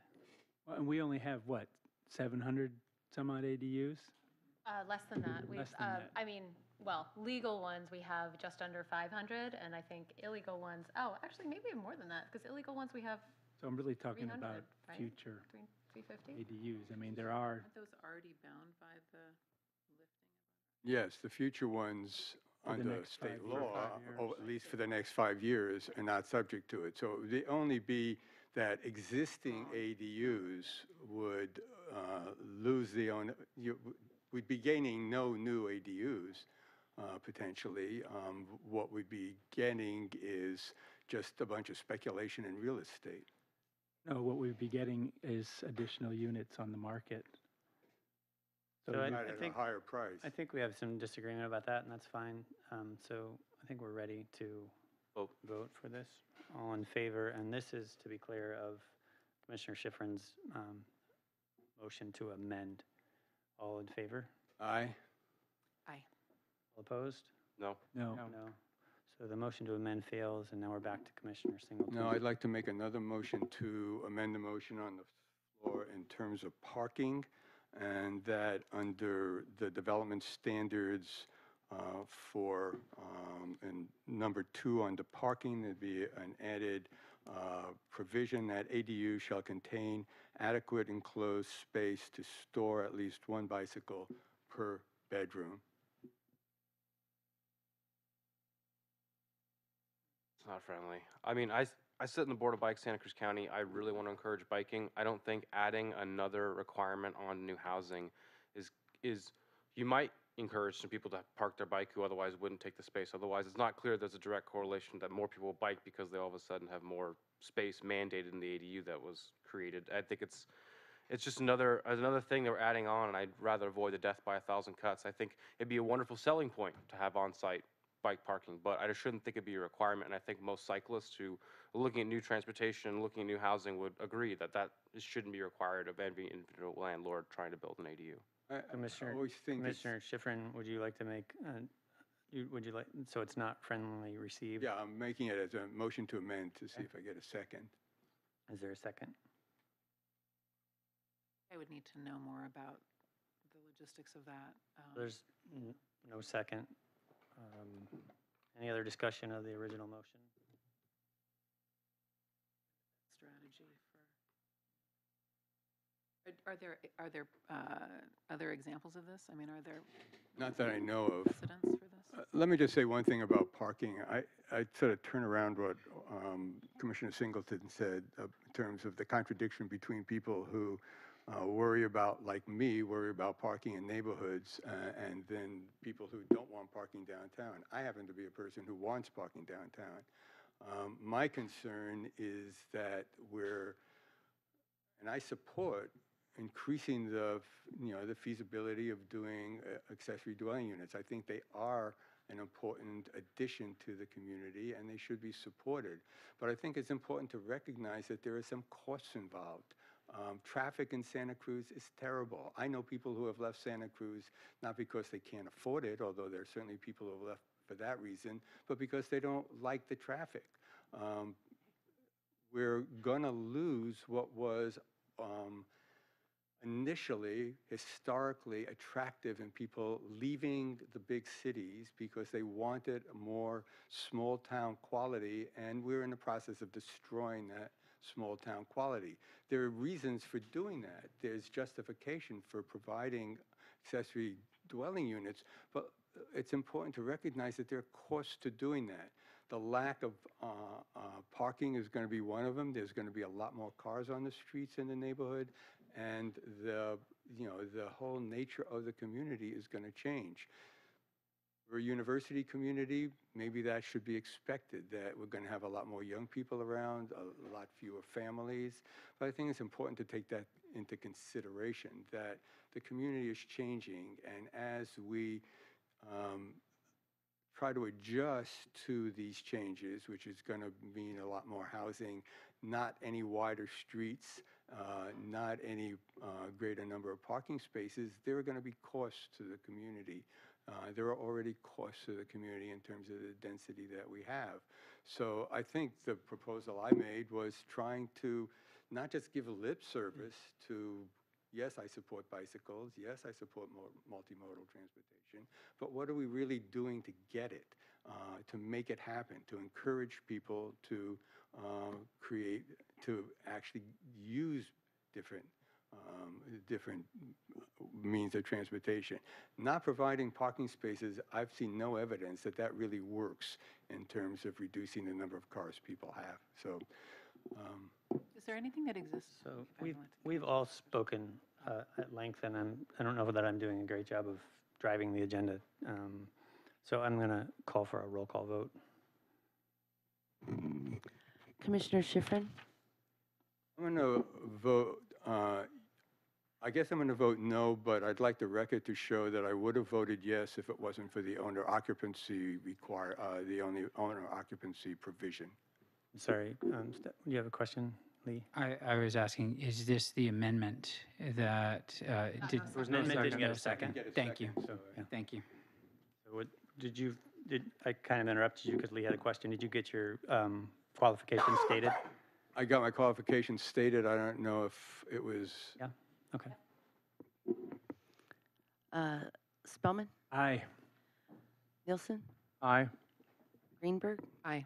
S3: Well, And we only have, what, 700 some odd ADUs?
S4: Uh, Less than that. We've,
S3: Less than
S4: uh,
S3: that.
S4: I mean, well, legal ones, we have just under 500, and I think illegal ones, oh, actually, maybe more than that, because illegal ones, we have
S3: So I'm really talking
S4: 300,
S3: about
S4: right?
S3: future
S4: 350.
S3: ADUs. I mean, there are,
S10: Aren't those already bound by the lifting?
S7: Yes, the future ones
S3: For the
S7: under
S3: next
S7: state
S3: years.
S7: law,
S3: Five
S7: or at least for the next five years, are not subject to it. So it would only be that existing ADUs would uh, lose the own, you, we'd be gaining no new ADUs uh, potentially. Um, What we'd be getting is just a bunch of speculation in real estate.
S3: no, what we'd be getting is additional units on the market. So
S1: So I-
S3: you-
S7: Not at a
S1: think-
S7: higher price.
S1: I think we have some disagreement about that, and that's fine. Um, So I think we're ready to
S6: Vote.
S1: vote for this. All in favor, and this is, to be clear, of Commissioner Schifrin's um, motion to amend. All in favor?
S7: Aye?
S10: Aye.
S1: All opposed?
S6: No?
S3: no,
S1: No. So the motion to amend fails, and now we're back to Commissioner Singleton.
S7: No, I'd like to make another motion to amend the motion on the floor in terms of parking, and that under the development standards uh, for, um, and number two, on the parking, there'd be an added uh, provision that ADU shall contain adequate enclosed space to store at least one bicycle per bedroom.
S6: It's not friendly. I mean, I, I sit in the Board of Bike Santa Cruz County. I really want to encourage biking. I don't think adding another requirement on new housing is, is, you might encourage some people to park their bike who otherwise wouldn't take the space. Otherwise, it's not clear there's a direct correlation that more people will bike because they all of a sudden have more space mandated in the ADU that was created. I think it's, it's just another, another thing that we're adding on, and I'd rather avoid the death by a thousand cuts. I think it'd be a wonderful selling point to have on-site bike parking, but I just shouldn't think it'd be a requirement, and I think most cyclists who are looking at new transportation, looking at new housing would agree that that shouldn't be required of any individual landlord trying to build an ADU.
S7: I- I
S1: Commissioner,
S7: always think it's-
S1: Commissioner Schifrin, would you like to make, uh, you- would you like, so it's not friendly received?
S7: Yeah, I'm making it as a motion to amend to see if I get a second.
S1: Is there a second?
S10: I would need to know more about the logistics of that. um,
S1: There's n- no second. Um, Any other discussion of the original motion?
S10: strategy for. Are- Are there, are there uh, other examples of this? I mean, are there
S7: Not that I know of.
S10: precedents for this?
S7: Uh, Let me just say one thing about parking. I, I sort of turn around what um, Commissioner Singleton said uh, in terms of the contradiction between people who uh, worry about, like me, worry about parking in neighborhoods, uh, and then people who don't want parking downtown. I happen to be a person who wants parking downtown. Um, My concern is that we're, and I support increasing the, you know, the feasibility of doing uh, accessory dwelling units. I think they are an important addition to the community, and they should be supported. But I think it's important to recognize that there are some costs involved. Um, Traffic in Santa Cruz is terrible. I know people who have left Santa Cruz not because they can't afford it, although there are certainly people who have left for that reason, but because they don't like the traffic. Um, We're gonna lose what was um, initially historically attractive in people leaving the big cities because they wanted more small town quality, and we're in the process of destroying that small town quality. There are reasons for doing that. There's justification for providing accessory dwelling units, but it's important to recognize that there are costs to doing that. The lack of uh, uh, parking is going to be one of them. There's going to be a lot more cars on the streets in the neighborhood, and the, you know, the whole nature of the community is going to change. We're a university community, maybe that should be expected, that we're going to have a lot more young people around, a lot fewer families. But I think it's important to take that into consideration, that the community is changing, and as we um, try to adjust to these changes, which is going to mean a lot more housing, not any wider streets, uh, not any uh, greater number of parking spaces, there are going to be costs to the community. Uh, There are already costs to the community in terms of the density that we have. So I think the proposal I made was trying to not just give lip service to, yes, I support bicycles, yes, I support mo- multimodal transportation, but what are we really doing to get it, uh, to make it happen, to encourage people to uh, create, to actually use different um, different means of transportation. Not providing parking spaces, I've seen no evidence that that really works in terms of reducing the number of cars people have. So, um,
S10: Is there anything that exists?
S1: So
S10: if
S1: we've,
S10: might-
S1: we've all spoken uh, at length, and I'm, I don't know that I'm doing a great job of driving the agenda. Um, So I'm going to call for a roll call vote.
S2: Commissioner Schifrin?
S7: I'm going to vote, uh, I guess I'm going to vote no, but I'd like the record to show that I would have voted yes if it wasn't for the owner occupancy require, uh, the only owner occupancy provision.
S1: Sorry, um, Ste- you have a question, Lee?
S5: I, I was asking, is this the amendment that, uh, did?
S1: There was no Amendment didn't get a second.
S7: Get a
S5: Thank you.
S7: second, so, yeah.
S5: Thank you.
S1: So what, did you, did, I kind of interrupted you because Lee had a question. Did you get your um, qualifications stated?
S7: I got my qualifications stated. I don't know if it was,
S1: Yeah, okay.
S2: Uh, Spellman?
S3: Aye.
S2: Nielsen?
S11: Aye.
S2: Greenberg?
S10: Aye.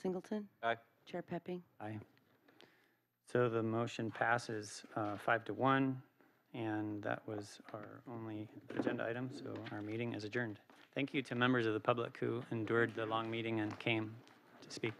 S2: Singleton?
S6: Aye.
S2: Chair Pepping?
S1: Aye. So the motion passes uh, five to one, and that was our only agenda item, so our meeting is adjourned. Thank you to members of the public who endured the long meeting and came to speak.